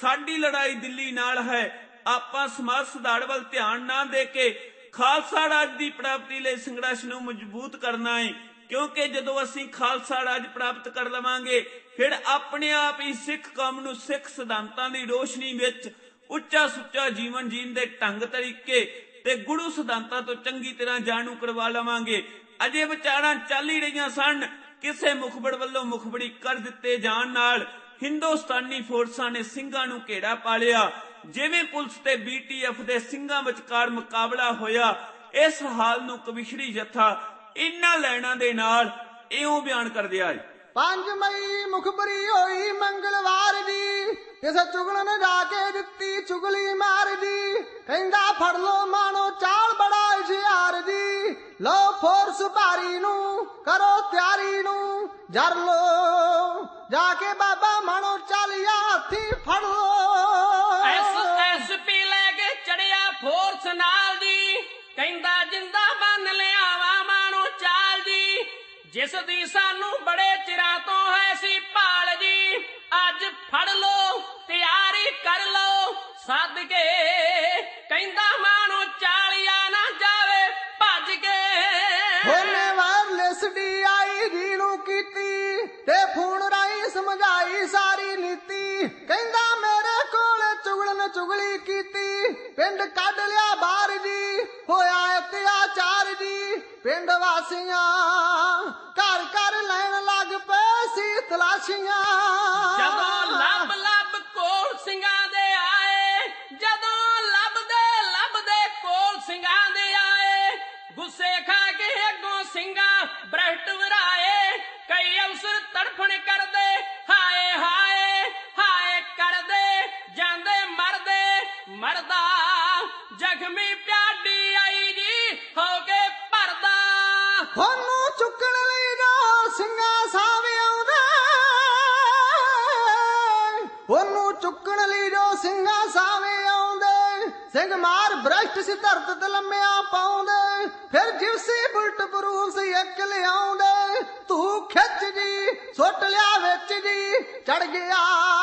ਸਾਡੀ ਲੜਾਈ ਦਿੱਲੀ ਨਾਲ ਹੈ। ਆਪਾਂ ਸਮਾਜ ਸੁਧਾਰ ਵੱਲ ਧਿਆਨ ਨਾ ਦੇ ਕੇ ਖਾਲਸਾ ਰਾਜ ਦੀ ਪ੍ਰਾਪਤੀ ਲਈ ਸੰਘਰਸ਼ ਨੂੰ ਮਜ਼ਬੂਤ ਕਰਨਾ ਹੈ। ਕਿਉਂਕਿ ਜਦੋਂ ਅਸੀਂ ਖਾਲਸਾ ਰਾਜ ਪ੍ਰਾਪਤ ਕਰ ਲਵਾਂਗੇ, ਫਿਰ ਆਪਣੇ ਆਪ ਹੀ ਸਿੱਖ ਕੌਮ ਨੂੰ ਸਿੱਖ ਸਿਧਾਂਤਾਂ ਦੀ ਰੋਸ਼ਨੀ ਵਿੱਚ ਉੱਚਾ ਸੁੱਚਾ ਜੀਵਨ ਜੀਣ ਦੇ ਢੰਗ ਤਰੀਕੇ ਤੇ ਗੁਰੂ ਸਿਧਾਂਤਾਂ ਤੋਂ ਚੰਗੀ ਤਰ੍ਹਾਂ ਜਾਣੂ ਕਰਵਾ ਲਵਾਂਗੇ। ਅਜੇ ਵਿਚਾਰਾਂ ਚੱਲ ਹੀ ਰਹੀਆਂ ਸਨ। ਕਿਸੇ ਮੁਖਬੜ ਵੱਲੋਂ ਮੁਖਬੜੀ ਕਰ ਦਿੱਤੇ ਜਾਣ ਨਾਲ ਹਿੰਦੁਸਤਾਨੀ ਫੋਰਸਾਂ ਨੇ ਸਿੰਘਾਂ ਨੂੰ ਘੇਰਾ ਪਾ ਲਿਆ। ਜਿਵੇਂ ਪੁਲਿਸ ਤੇ ਬੀਟੀਐਫ ਦੇ ਸਿੰਘਾਂ ਵਿਚਕਾਰ ਮੁਕਾਬਲਾ ਹੋਇਆ, ਇਸ ਹਾਲ ਨੂੰ ਕਵਿਸ਼ਰੀ ਜਥਾ ਇਨ੍ਹਾਂ ਲੈਣਾ ਦੇ ਨਾਲ ਇਉਂ ਬਿਆਨ ਕਰਦੇ ਹੈ 5 ਮਈ ਮੁਖਬਰੀ ਹੋਈ ਮੰਗਲਵਾਰ ਦੀ, ਕਿਸੇ ਚੁਗਲ ਨੇ ਜਾ ਕੇ ਦਿੱਤੀ ਚੁਗਲੀ ਮਾਰ ਦੀ। ਕਹਿੰਦਾ, ਫੜ ਲੋ ਮਾਣੋ ਚਾਲ ਬੜਾ ਇਸ਼ਿਆਰ ਜੀ ਲੋ ਫੋਰਸ ਭਾਰੀ ਨੂੰ, ਕਰੋ ਤਿਆਰੀ ਨੂੰ, ਜਰ ਲੋ ਜਾ ਕੇ ਬਾਬਾ ਮਾਣੋ ਚਾਲਿਆ ਹੱਥੀ ਫੜ ਲੋ ਐਸ ਐਸ ਲੈ ਕੇ ਚੜਿਆ ਫੋਰਸ ਨਾਲ ਦੀ ਕਹਿੰਦਾ, ਜਿੰਦਾ ਬੰਨ ਲਿਆਵਾ ਮਾਣੋ, ਚਾਲ ਜੀ। ਜਿਸ ਦੀ ਸਾਨੂੰ ਬੜੇ ਚਿਰਾਂ ਤੋਂ ਹੈ ਸੀ ਭਾਲ ਜੀ। ਅੱਜ ਫੜ ਲੋ ਤਿਆਰੀ ਕਰ ਲੋ ਸੱਦ ਕੇ ਕਹਿੰਦਾ, ਮਾਣੋ, ਚਾਲ ਪਿੰਡ ਕੱਢ ਲਿਆ ਬਾਹਰ ਜੀ, ਹੋਇਆ ਅਤਿਆਚਾਰ ਜੀ। ਪਿੰਡ ਵਾਸੀਆਂ ਘਰ ਘਰ ਲੈਣ ਲੱਗ ਪਏ ਸੀ ਤਲਾਸ਼ੀਆਂ। ਜਦੋਂ ਲੱਭ ਲੱਭ ਕੋਲ ਸਿੰਘਾਂ ਦੇ ਆਏ, ਜਦੋਂ ਲੱਭਦੇ ਲੱਭਦੇ ਕੋਲ ਸਿੰਘਾਂ ਦੇ ਆਏ, ਗੁੱਸੇ ਖਾ ਕੇ ਅੱਗੋਂ ਸਿੰਘਾਂ ਬ੍ਰਹਟ ਵਰਾਏ, ਕਈ ਅਵਸਰ ਤੜਫਣ ਕਰਦੇ, ਹਾਏ ਹਾਏ ਹਾਏ ਕਰਦੇ। ਮਰਦਾ, ਜ਼ਖਮੀ ਪਿਆਡੀ ਆਈ ਜੀ, ਹੋ ਕੇ ਭਰਦਾ। ਉਹਨੂੰ ਚੁੱਕਣ ਲਈ ਜੋ ਸਿੰਘਾਂ ਸਾਵੇਂ ਆਉਂਦੇ। ਉਹਨੂੰ ਚੁੱਕਣ ਲਈ ਜੋ ਸਿੰਘਾਂ ਸਾਵੇਂ ਆਉਂਦੇ, ਸਿੰਘ ਮਾਰ ਬ੍ਰਸ਼ਟ ਸੀ, ਧਰਤ ਤੇ ਲੰਮਿਆ ਪਾਉਂਦੇ। ਫਿਰ ਜਿਵਸੀ ਬੁਲਟ ਬਰੂਫ ਸੀ ਇੱਕ ਲਿਆਉਂਦੇ ਤੂੰ ਖਿੱਚ ਜੀ, ਸੁੱਟ ਲਿਆ ਵਿੱਚ ਜੀ ਚੜ ਗਿਆ।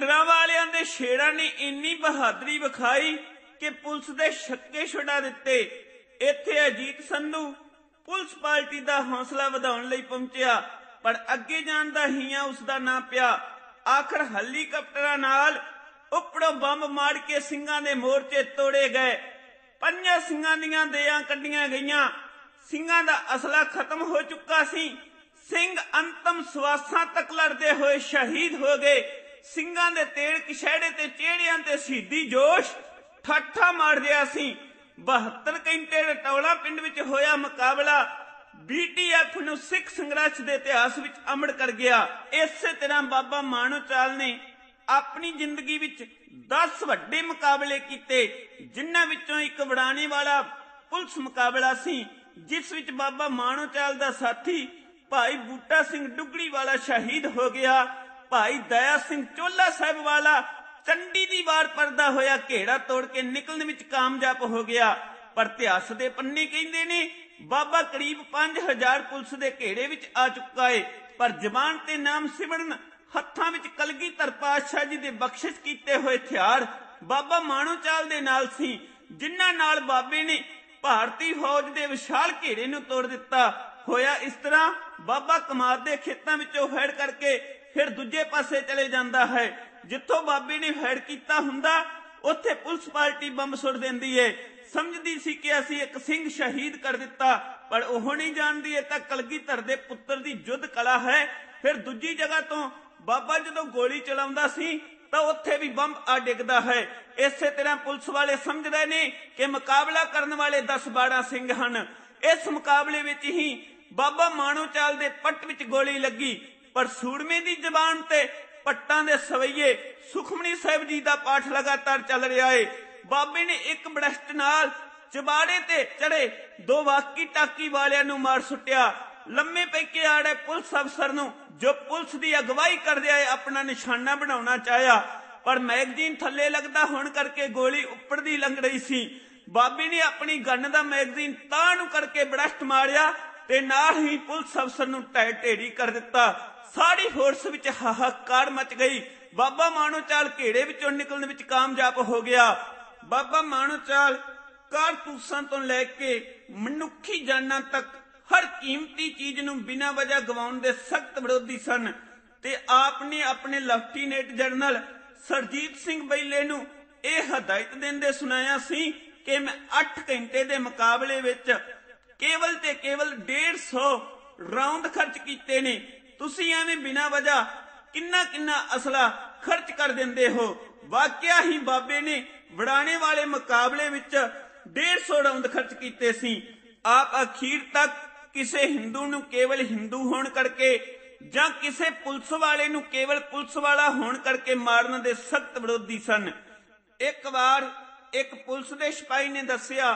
ਲੱਭਦਾ ਵਾਲਿਆਂ ਦੇ ਸ਼ੇਰਾਂ ਨੇ ਇੰਨੀ ਬਹਾਦਰੀ ਵਿਖਾਈ ਕਿ ਪੁਲਿਸ ਦੇ ਛੱਕੇ ਛੁਡਾ ਦਿੱਤੇ। ਇੱਥੇ ਅਜੀਤ ਸੰਧੂ ਪੁਲਿਸ ਪਾਰਟੀ ਦਾ ਹੌਸਲਾ ਵਧਾਉਣ ਲਈ ਪਹੁੰਚਿਆ, ਪਰ ਅੱਗੇ ਜਾਣ ਦਾ ਹੀਆਂ ਉਸ ਦਾ ਨਾ ਪਿਆ। ਆਖਰ ਹੈਲੀਕਾਪਟਰਾਂ ਨਾਲ ਉੱਪਰੋਂ ਬੰਬ ਮਾਰ ਕੇ ਸਿੰਘਾਂ ਦੇ ਮੋਰਚੇ ਤੋੜੇ ਗਏ। ਪੰਜਾਂ ਸਿੰਘਾਂ ਦੀਆਂ ਦੇਆਂ ਕੱਢੀਆਂ ਗਈਆਂ। ਸਿੰਘਾਂ ਦਾ ਅਸਲਾ ਖਤਮ ਹੋ ਚੁੱਕਾ ਸੀ। ਸਿੰਘ ਅੰਤਮ ਸਵਾਸਾਂ ਤੱਕ ਲੜਦੇ ਹੋਏ ਸ਼ਹੀਦ ਹੋ ਗਏ। ਸਿੰਘਾਂ ਦੇ ਤੇੜ ਕਿਸ਼ੜੇ ਤੇ ਚਿਹੜਿਆਂ ਤੇ ਸ਼ਹੀਦੀ ਜੋਸ਼ ਠੱਠਾ ਮਾਰ ਰਿਹਾ ਸੀ 72 ਘੰਟੇ ਰਟੌਲਾ ਪਿੰਡ ਵਿੱਚ ਹੋਇਆ ਮੁਕਾਬਲਾ। ਬੀਟੀਐਫ ਨੂੰ ਸਿੱਖ ਸੰਘਰਸ਼ ਦੇ ਇਤਿਹਾਸ ਵਿੱਚ ਅਮਰ ਕਰ ਗਿਆ। ਇਸੇ ਤਰ੍ਹਾਂ ਬਾਬਾ ਮਾਨੋ ਚਾਲ ਨੇ ਆਪਣੀ ਜ਼ਿੰਦਗੀ ਵਿੱਚ 10 ਵੱਡੇ ਮੁਕਾਬਲੇ ਕੀਤੇ, ਜਿਨ੍ਹਾਂ ਵਿੱਚੋਂ ਇੱਕ ਵਡਾਣੇ ਵਾਲਾ ਪੁਲਿਸ ਮੁਕਾਬਲਾ ਸੀ, ਜਿਸ ਵਿੱਚ ਬਾਬਾ ਮਾਨੋ ਚਾਲ ਦਾ ਸਾਥੀ ਭਾਈ ਬੂਟਾ ਸਿੰਘ ਡੁਗੜੀ ਵਾਲਾ ਸ਼ਹੀਦ ਹੋ ਗਿਆ। ਭਾਈ ਦਇਆ ਸਿੰਘ ਚੋਲਾ ਸਾਹਿਬ ਵਾਲਾ ਚੰਡੀ ਦੀ ਵਾਰ ਪਰਦਾ ਹੋਇਆ ਘੇੜਾ ਤੋੜ ਕੇ ਨਿਕਲਣ ਵਿੱਚ ਕਾਮਯਾਬ ਹੋ ਗਿਆ। ਪਰ ਇਤਿਹਾਸ ਦੇ ਪੰਨੇ ਕਹਿੰਦੇ ਨੇ, ਬਾਬਾ ਕਰੀਬ 5000 ਪੁਲਿਸ ਦੇ ਘੇੜੇ ਵਿੱਚ ਆ ਚੁੱਕਾ ਏ। ਪਰ ਜ਼ਬਾਨ ਤੇ ਨਾਮ ਸਿਮਰਨ, ਹੱਥਾਂ ਵਿੱਚ ਕਲਗੀਧਰ ਪਾਤਸ਼ਾਹ ਜੀ ਦੇ ਬਖਸ਼ਿਸ਼ ਕੀਤੇ ਹੋਏ ਹਥਿਆਰ ਬਾਬਾ ਮਾਣੋ ਚਾਲ ਦੇ ਨਾਲ ਸੀ, ਜਿਨ੍ਹਾਂ ਨਾਲ ਬਾਬੇ ਨੇ ਭਾਰਤੀ ਫੌਜ ਦੇ ਵਿਸ਼ਾਲ ਘੇਰੇ ਨੂੰ ਤੋੜ ਦਿੱਤਾ। ਹੋਇਆ ਇਸ ਤਰ੍ਹਾਂ, ਬਾਬਾ ਕਮਾਰ ਦੇ ਖੇਤਾਂ ਵਿੱਚੋਂ ਫੈੜ ਕਰਕੇ ਫਿਰ ਦੂਜੇ ਪਾਸੇ ਚਲੇ ਜਾਂਦਾ ਹੈ। ਜਿੱਥੋਂ ਬਾਬੇ ਨੇ ਫੈੜ ਕੀਤਾ ਹੁੰਦਾ, ਉੱਥੇ ਪੁਲਿਸ ਪਾਰਟੀ ਬੰਬ ਸੁੱਟ ਦਿੰਦੀ ਏ। ਸਮਝਦੀ ਸੀ ਕਿ ਅਸੀਂ ਇੱਕ ਸਿੰਘ ਸ਼ਹੀਦ ਕਰ ਦਿੱਤਾ, ਪਰ ਉਹ ਨਹੀਂ ਜਾਣਦੀ ਇਹ ਤਾਂ ਕਲਗੀਧਰ ਦੇ ਪੁੱਤਰ ਦੀ ਜੁੱਧ ਕਲਾ ਹੈ। ਫਿਰ ਦੂਜੀ ਜਗ੍ਹਾ ਤੋਂ ਬਾਬਾ ਜਦੋਂ ਗੋਲੀ ਚਲਾਉਂਦਾ ਸੀ, ਤਾਂ ਉੱਥੇ ਵੀ ਬੰਬ ਆ ਡਿੱਗਦਾ ਹੈ। ਇਸੇ ਤਰ੍ਹਾਂ ਪੁਲਿਸ ਵਾਲੇ ਸਮਝਦੇ ਨੇ ਕਿ ਮੁਕਾਬਲਾ ਕਰਨ ਵਾਲੇ 10 12 ਸਿੰਘ ਹਨ। ਇਸ ਮੁਕਾਬਲੇ ਵਿੱਚ ਹੀ ਬਾਬਾ ਮਾਣੋ ਚਾਲ ਦੇ ਪੱਟ ਵਿੱਚ ਗੋਲੀ ਲੱਗੀ। ਪਰ ਸੂਰਮੇ ਦੀ ਜ਼ਬਾਨ ਤੇ ਪੱਟਾਂ ਦੇ ਸਵਈਏ ਸੁਖਮਨੀ ਸਾਹਿਬ ਜੀ ਦਾ ਪਾਠ ਲਗਾਤਾਰ ਚੱਲ ਰਿਹਾ ਏ। ਬਾਬੇ ਨੇ ਇੱਕ ਬੜਸ਼ਟ ਨਾਲ ਚਬਾੜੇ ਤੇ ਚੜੇ ਦੋ ਵਾਕੀ ਟਾਕੀ ਵਾਲਿਆਂ ਨੂੰ ਮਾਰ ਸੁੱਟਿਆ। ਲੰਮੇ ਪੈ ਕੇ ਆੜੇ ਪੁਲਿਸ ਅਫਸਰ ਨੂੰ ਜੋ ਪੁਲਿਸ ਦੀ ਅਗਵਾਈ ਕਰਦੇ ਆਏ ਆਪਣਾ ਨਿਸ਼ਾਨਾ ਬਣਾਉਣਾ ਚਾਹਿਆ। ਪਰ ਮੈਗਜ਼ੀਨ ਥੱਲੇ ਲੱਗਦਾ ਹੋਣ ਕਰਕੇ ਗੋਲੀ ਉੱਪਰ ਦੀ ਲੰਘ ਰਹੀ ਸੀ। ਬਾਬੇ ਨੇ ਆਪਣੀ ਗੰਨ ਦਾ ਮੈਗਜ਼ੀਨ ਤਾਂ ਨੂੰ ਕਰਕੇ ਬੜਸ਼ਟ ਮਾਰਿਆ ਤੇ ਨਾਲ ਹੀ ਪੁਲਿਸ ਅਫਸਰ ਨੂੰ ਢਹਿ ਢੇਰੀ ਕਰ ਦਿੱਤਾ। ਸਾਰੀ ਫੋਰਸ ਵਿੱਚ ਹਾਹਾਕਾਰ ਮਚ ਗਈ। ਬਾਬਾ ਮਾਨੋ ਚਾਲ ਘੇੜੇ ਵਿੱਚੋਂ ਨਿਕਲਣ ਵਿੱਚ ਕਾਮਯਾਬ ਹੋ ਗਿਆ। ਬਾਬਾ ਮਾਨੋ ਕਾਰਤੂਸਾਂ ਤੋਂ ਲੈ ਕੇ ਮਨੁੱਖੀ ਜਾਨਾਂ ਤੱਕ ਹਰ ਕੀਮਤੀ ਚੀਜ਼ ਨੂੰ ਬਿਨਾਂ ਵਜ੍ਹਾ ਗਵਾਉਣ ਦੇ ਸਖਤ ਵਿਰੋਧੀ ਸਨ ਤੇ ਆਪ ਨੇ ਆਪਣੇ lieutenant general Surjit Singh ballet ਨੂੰ ਇਹ ਹਦਾਇਤ ਦਿੰਦੇ ਸੁਣਾਇਆ ਸੀ ਕਿ ਮੈਂ 8 ਘੰਟੇ ਦੇ ਮੁਕਾਬਲੇ ਵਿੱਚ ਕੇਵਲ ਤੇ ਕੇਵਲ 150 ਰਾਉਂਡ ਖਰਚ ਕੀਤੇ ਨੇ। ਤੁਸੀਂ ਐਵੇਂ ਬਿਨਾਂ ਵਜ੍ਹਾ ਕਿੰਨਾ ਕਿੰਨਾ ਅਸਲਾ ਖਰਚ ਕਰ ਦਿੰਦੇ ਹੋ। ਵਾਕਿਆ ਹੀ ਬਾਬੇ ਨੇ ਵਡਾਣੇ ਵਾਲੇ ਮੁਕਾਬਲੇ ਵਿੱਚ 150 ਰਾਉਂਡ ਖਰਚ ਕੀਤੇ ਸੀ। ਆਪ ਅਖੀਰ ਤੱਕ ਕਿਸੇ ਹਿੰਦੂ ਨੂੰ ਕੇਵਲ ਹਿੰਦੂ ਹੋਣ ਕਰਕੇ ਜਾਂ ਕਿਸੇ ਪੁਲਿਸ ਵਾਲੇ ਨੂੰ ਕੇਵਲ ਪੁਲਿਸ ਵਾਲਾ ਹੋਣ ਕਰਕੇ ਮਾਰਨ ਦੇ ਸਖਤ ਵਿਰੋਧੀ ਸਨ। ਇੱਕ ਵਾਰ ਇੱਕ ਪੁਲਿਸ ਦੇ ਸਿਪਾਹੀ ਨੇ ਦੱਸਿਆ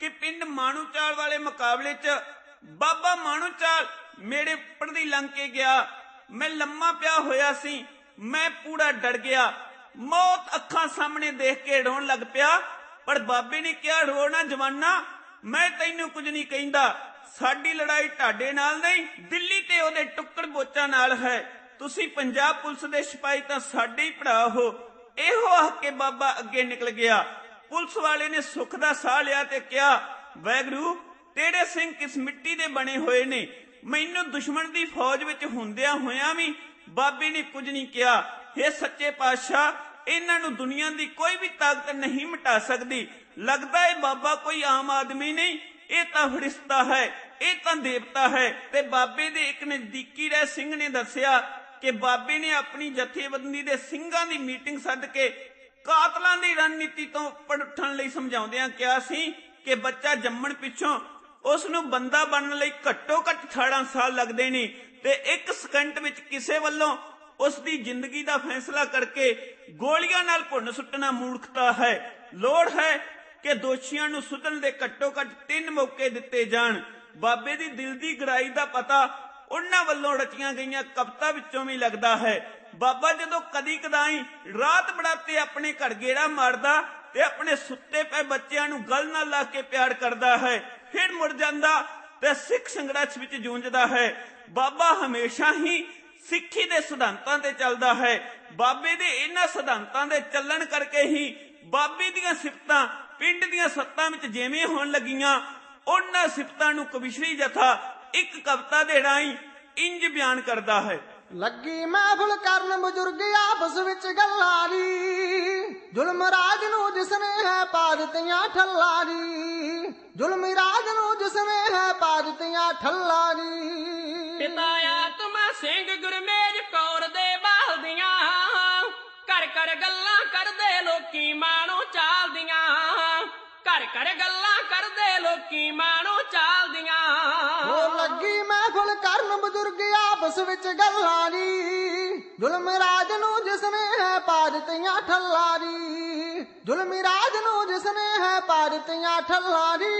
ਕਿ ਪਿੰਡ ਮਾਣੂਚਾਲ ਵਾਲੇ ਮੁਕਾਬਲੇ 'ਚ ਬਾਬਾ ਮਾਣੂਚਾਲ ਮੇਰੇ ਉੱਪਰ ਦੀ ਲੰਘ ਕੇ ਗਿਆ। ਮੈਂ ਲੰਮਾ ਪਿਆ ਹੋਇਆ ਸੀ। ਮੈਂ ਪੂਰਾ ਡਰ ਗਿਆ। ਮੌਤ ਅੱਖਾਂ ਸਾਹਮਣੇ ਦੇਖ ਕੇ ਰੋਣ ਲੱਗ ਪਿਆ। ਪਰ ਬਾਬੇ ਨੇ ਕਿਹਾ ਰੋਣਾ ਜਵਾਨਾ, ਮੈਂ ਤੈਨੂੰ ਕੁਝ ਨਹੀਂ ਕਹਿੰਦਾ। ਸਾਡੀ ਲੜਾਈ ਢਾਡੇ ਨਾਲ ਨਹੀਂ, ਦਿੱਲੀ ਤੇ ਉਹਦੇ ਟੁੱਕੜ ਬੋਚਾਂ ਨਾਲ ਹੈ। ਤੁਸੀਂ ਪੰਜਾਬ ਪੁਲਿਸ ਦੇ ਸਿਪਾਹੀ ਤਾਂ ਸਾਡੇ ਹੀ ਭਰਾ ਹੋ। ਇਹੋ ਆਖ ਕੇ ਬਾਬਾ ਅੱਗੇ ਨਿਕਲ ਗਿਆ। ਪੁਲਿਸ ਵਾਲੇ ਨੇ ਸੁੱਖ ਦਾ ਸਾਹ ਲਿਆ ਤੇ ਕਿਹਾ, ਵੈਗਰੂ, ਤੇਰੇ ਸਿੰਘ ਕਿਸ ਮਿੱਟੀ ਦੇ ਬਣੇ ਹੋਏ ਨੇ? ਮੈਨੂੰ ਦੁਸ਼ਮਣ ਦੀ ਫੌਜ ਵਿੱਚ ਹੁੰਦਿਆਂ ਹੋਇਆਂ ਵੀ ਬਾਬੇ ਨੇ ਕੁਝ ਨਹੀਂ ਕਿਹਾ। ਇਹ ਸੱਚੇ ਪਾਤਸ਼ਾਹ, ਇਹਨਾਂ ਨੂੰ ਦੁਨੀਆ ਦੀ ਕੋਈ ਵੀ ਤਾਕਤ ਨਹੀਂ ਮਿਟਾ ਸਕਦੀ। ਲੱਗਦਾ ਹੈ ਬਾਬਾ ਕੋਈ ਆਮ ਆਦਮੀ ਨਹੀਂ। ਇਹ ਤਾਂ ਫਰਿਸ਼ਤਾ ਹੈ, ਇਹ ਤਾਂ ਦੇਵਤਾ ਹੈ। ਤੇ ਬਾਬੇ ਦੇ ਇੱਕ ਨਜ਼ਦੀਕੀ ਰਹਿ ਸਿੰਘ ਨੇ ਦੱਸਿਆ ਕਿ ਬਾਬੇ ਨੇ ਆਪਣੀ ਜਥੇਬੰਦੀ ਦੇ ਸਿੰਘਾਂ ਦੀ ਮੀਟਿੰਗ ਸੱਦ ਕੇ ਕਾਤਲਾਂ ਦੀ ਰਣਨੀਤੀ ਤੋਂ ਉੱਪਰ ਉੱਠਣ ਲਈ ਸਮਝਾਉਂਦਿਆਂ ਕਿਹਾ ਸੀ ਕਿ ਬੱਚਾ ਜੰਮਣ ਪਿੱਛੋਂ ਉਸ ਨੂੰ ਬੰਦਾ ਬਣਨ ਲਈ ਘੱਟੋ ਘੱਟ 18 ਸਾਲ ਲੱਗਦੇ ਨੇ ਤੇ 1 ਸਕਿੰਟ ਵਿੱਚ ਕਿਸੇ ਵੱਲੋਂ ਉਸ ਦੀ ਜ਼ਿੰਦਗੀ ਦਾ ਫੈਸਲਾ ਕਰਕੇ ਗੋਲੀਆਂ ਨਾਲ ਭੁੰਨ ਸੁੱਟਣਾ ਮੂਰਖਤਾ ਹੈ। ਲੋੜ ਹੈ ਕਿ ਦੋਸ਼ੀਆਂ ਨੂੰ ਸੁਧਰਨ ਦੇ ਘੱਟੋ ਘੱਟ ਤਿੰਨ ਮੌਕੇ ਦਿੱਤੇ ਜਾਣ। ਬਾਬੇ ਦੀ ਦਿਲ ਦੀ ਗਰਾਈ ਦਾ ਪਤਾ ਉਹਨਾਂ ਵੱਲੋਂ ਰਚੀਆਂ ਗਈਆਂ ਕਵਿਤਾ ਵਿੱਚੋਂ ਵੀ ਲੱਗਦਾ ਹੈ। ਬਾਬਾ ਜਦੋਂ ਕਦੀ ਕਦਾਈ ਰਾਤ ਬੜਾਤੇ ਆਪਣੇ ਘਰ ਗੇੜਾ ਮਾਰਦਾ ਤੇ ਆਪਣੇ ਸੁੱਤੇ ਪਏ ਬੱਚਿਆਂ ਨੂੰ ਗਲ ਨਾਲ ਲਾ ਕੇ ਪਿਆਰ ਕਰਦਾ ਹੈ ਫਿਰ ਮੁੜ ਜਾਂਦਾ ਤੇ ਸਿੱਖ ਸੰਘਰਸ਼ ਵਿੱਚ ਜੂਝਦਾ ਹੈ। ਬਾਬਾ ਹਮੇਸ਼ਾ ਹੀ ਸਿੱਖੀ ਦੇ ਸਿਧਾਂਤਾਂ ਤੇ ਚੱਲਦਾ ਹੈ। ਬਾਬੇ ਦੇ ਇਹਨਾਂ ਸਿਧਾਂਤਾਂ ਦੇ ਚੱਲਣ ਕਰਕੇ ਹੀ ਬਾਬੇ ਦੀਆਂ ਸਿਫਤਾਂ, ਪਿੰਡ ਦੀਆਂ ਸੱਤਾਂ ਵਿੱਚ ਜਿਵੇਂ ਹੋਣ ਲੱਗੀਆਂ, ਉਹਨਾਂ ਸਿਫਤਾਂ ਨੂੰ ਕਵਿਸ਼ਰੀ ਜਥਾ ਇੱਕ ਕਵਿਤਾ ਦੇ ਰਾਹੀਂ ਇੰਜ ਬਿਆਨ ਕਰਦਾ ਹੈ। ਲੱਗੀ ਮਹਿਫਲ ਕਰਨ ਬਜ਼ੁਰਗ ਆਪਸ ਵਿੱਚ ਗੱਲਾਂ ਦੀ। ਜ਼ੁਲਮ ਰਾਜ ਨੂੰ ਜਿਸਨੇ ਹੈ ਪਾ ਦਿੱਤੀਆਂ ਠੱਲਾਂ ਦੀ। ਜ਼ੁਲਮ ਰਾਜ ਨੂੰ ਜਿਸਨੇ ਹੈ ਪਾ ਦਿੱਤੀਆਂ ਠੱਲਾਂ ਦੀ। ਪਿਤਾ ਆਤਮਾ ਸਿੰਘ ਗੁਰਮੇਜ ਕੌਰ ਦੇ ਬਾਲਦੀਆਂ। ਘਰ ਘਰ ਗੱਲਾਂ ਕਰਦੇ, ਲੋਕੀ ਮਾਣੋ ਚਾਲਦੀਆਂ। ਘਰ ਘਰ ਗੱਲਾਂ ਕਰਦੇ ਲੋਕੀ ਮਾਣੋ ਚਾਲਦੀਆਂ ਉਹ ਲੱਗੀ ਮਹਿਫਲ ਕਰਨ ਬਜ਼ੁਰਗ ਆਪਸ ਵਿੱਚ ਗੱਲਾਂ ਦੀ। ਜ਼ੁਲਮ ਰਾਜ ਨੂੰ ਜਿਸਨੇ ਹੈ ਪਾ ਦਿੱਤੀਆਂ ਠੱਲਾਂ ਦੀ। ਜ਼ੁਲਮ ਰਾਜ ਨੂੰ ਜਿਸਨੇ ਹੈ ਪਾ ਦਿੱਤੀਆਂ ਠੱਲਾਂ ਦੀ।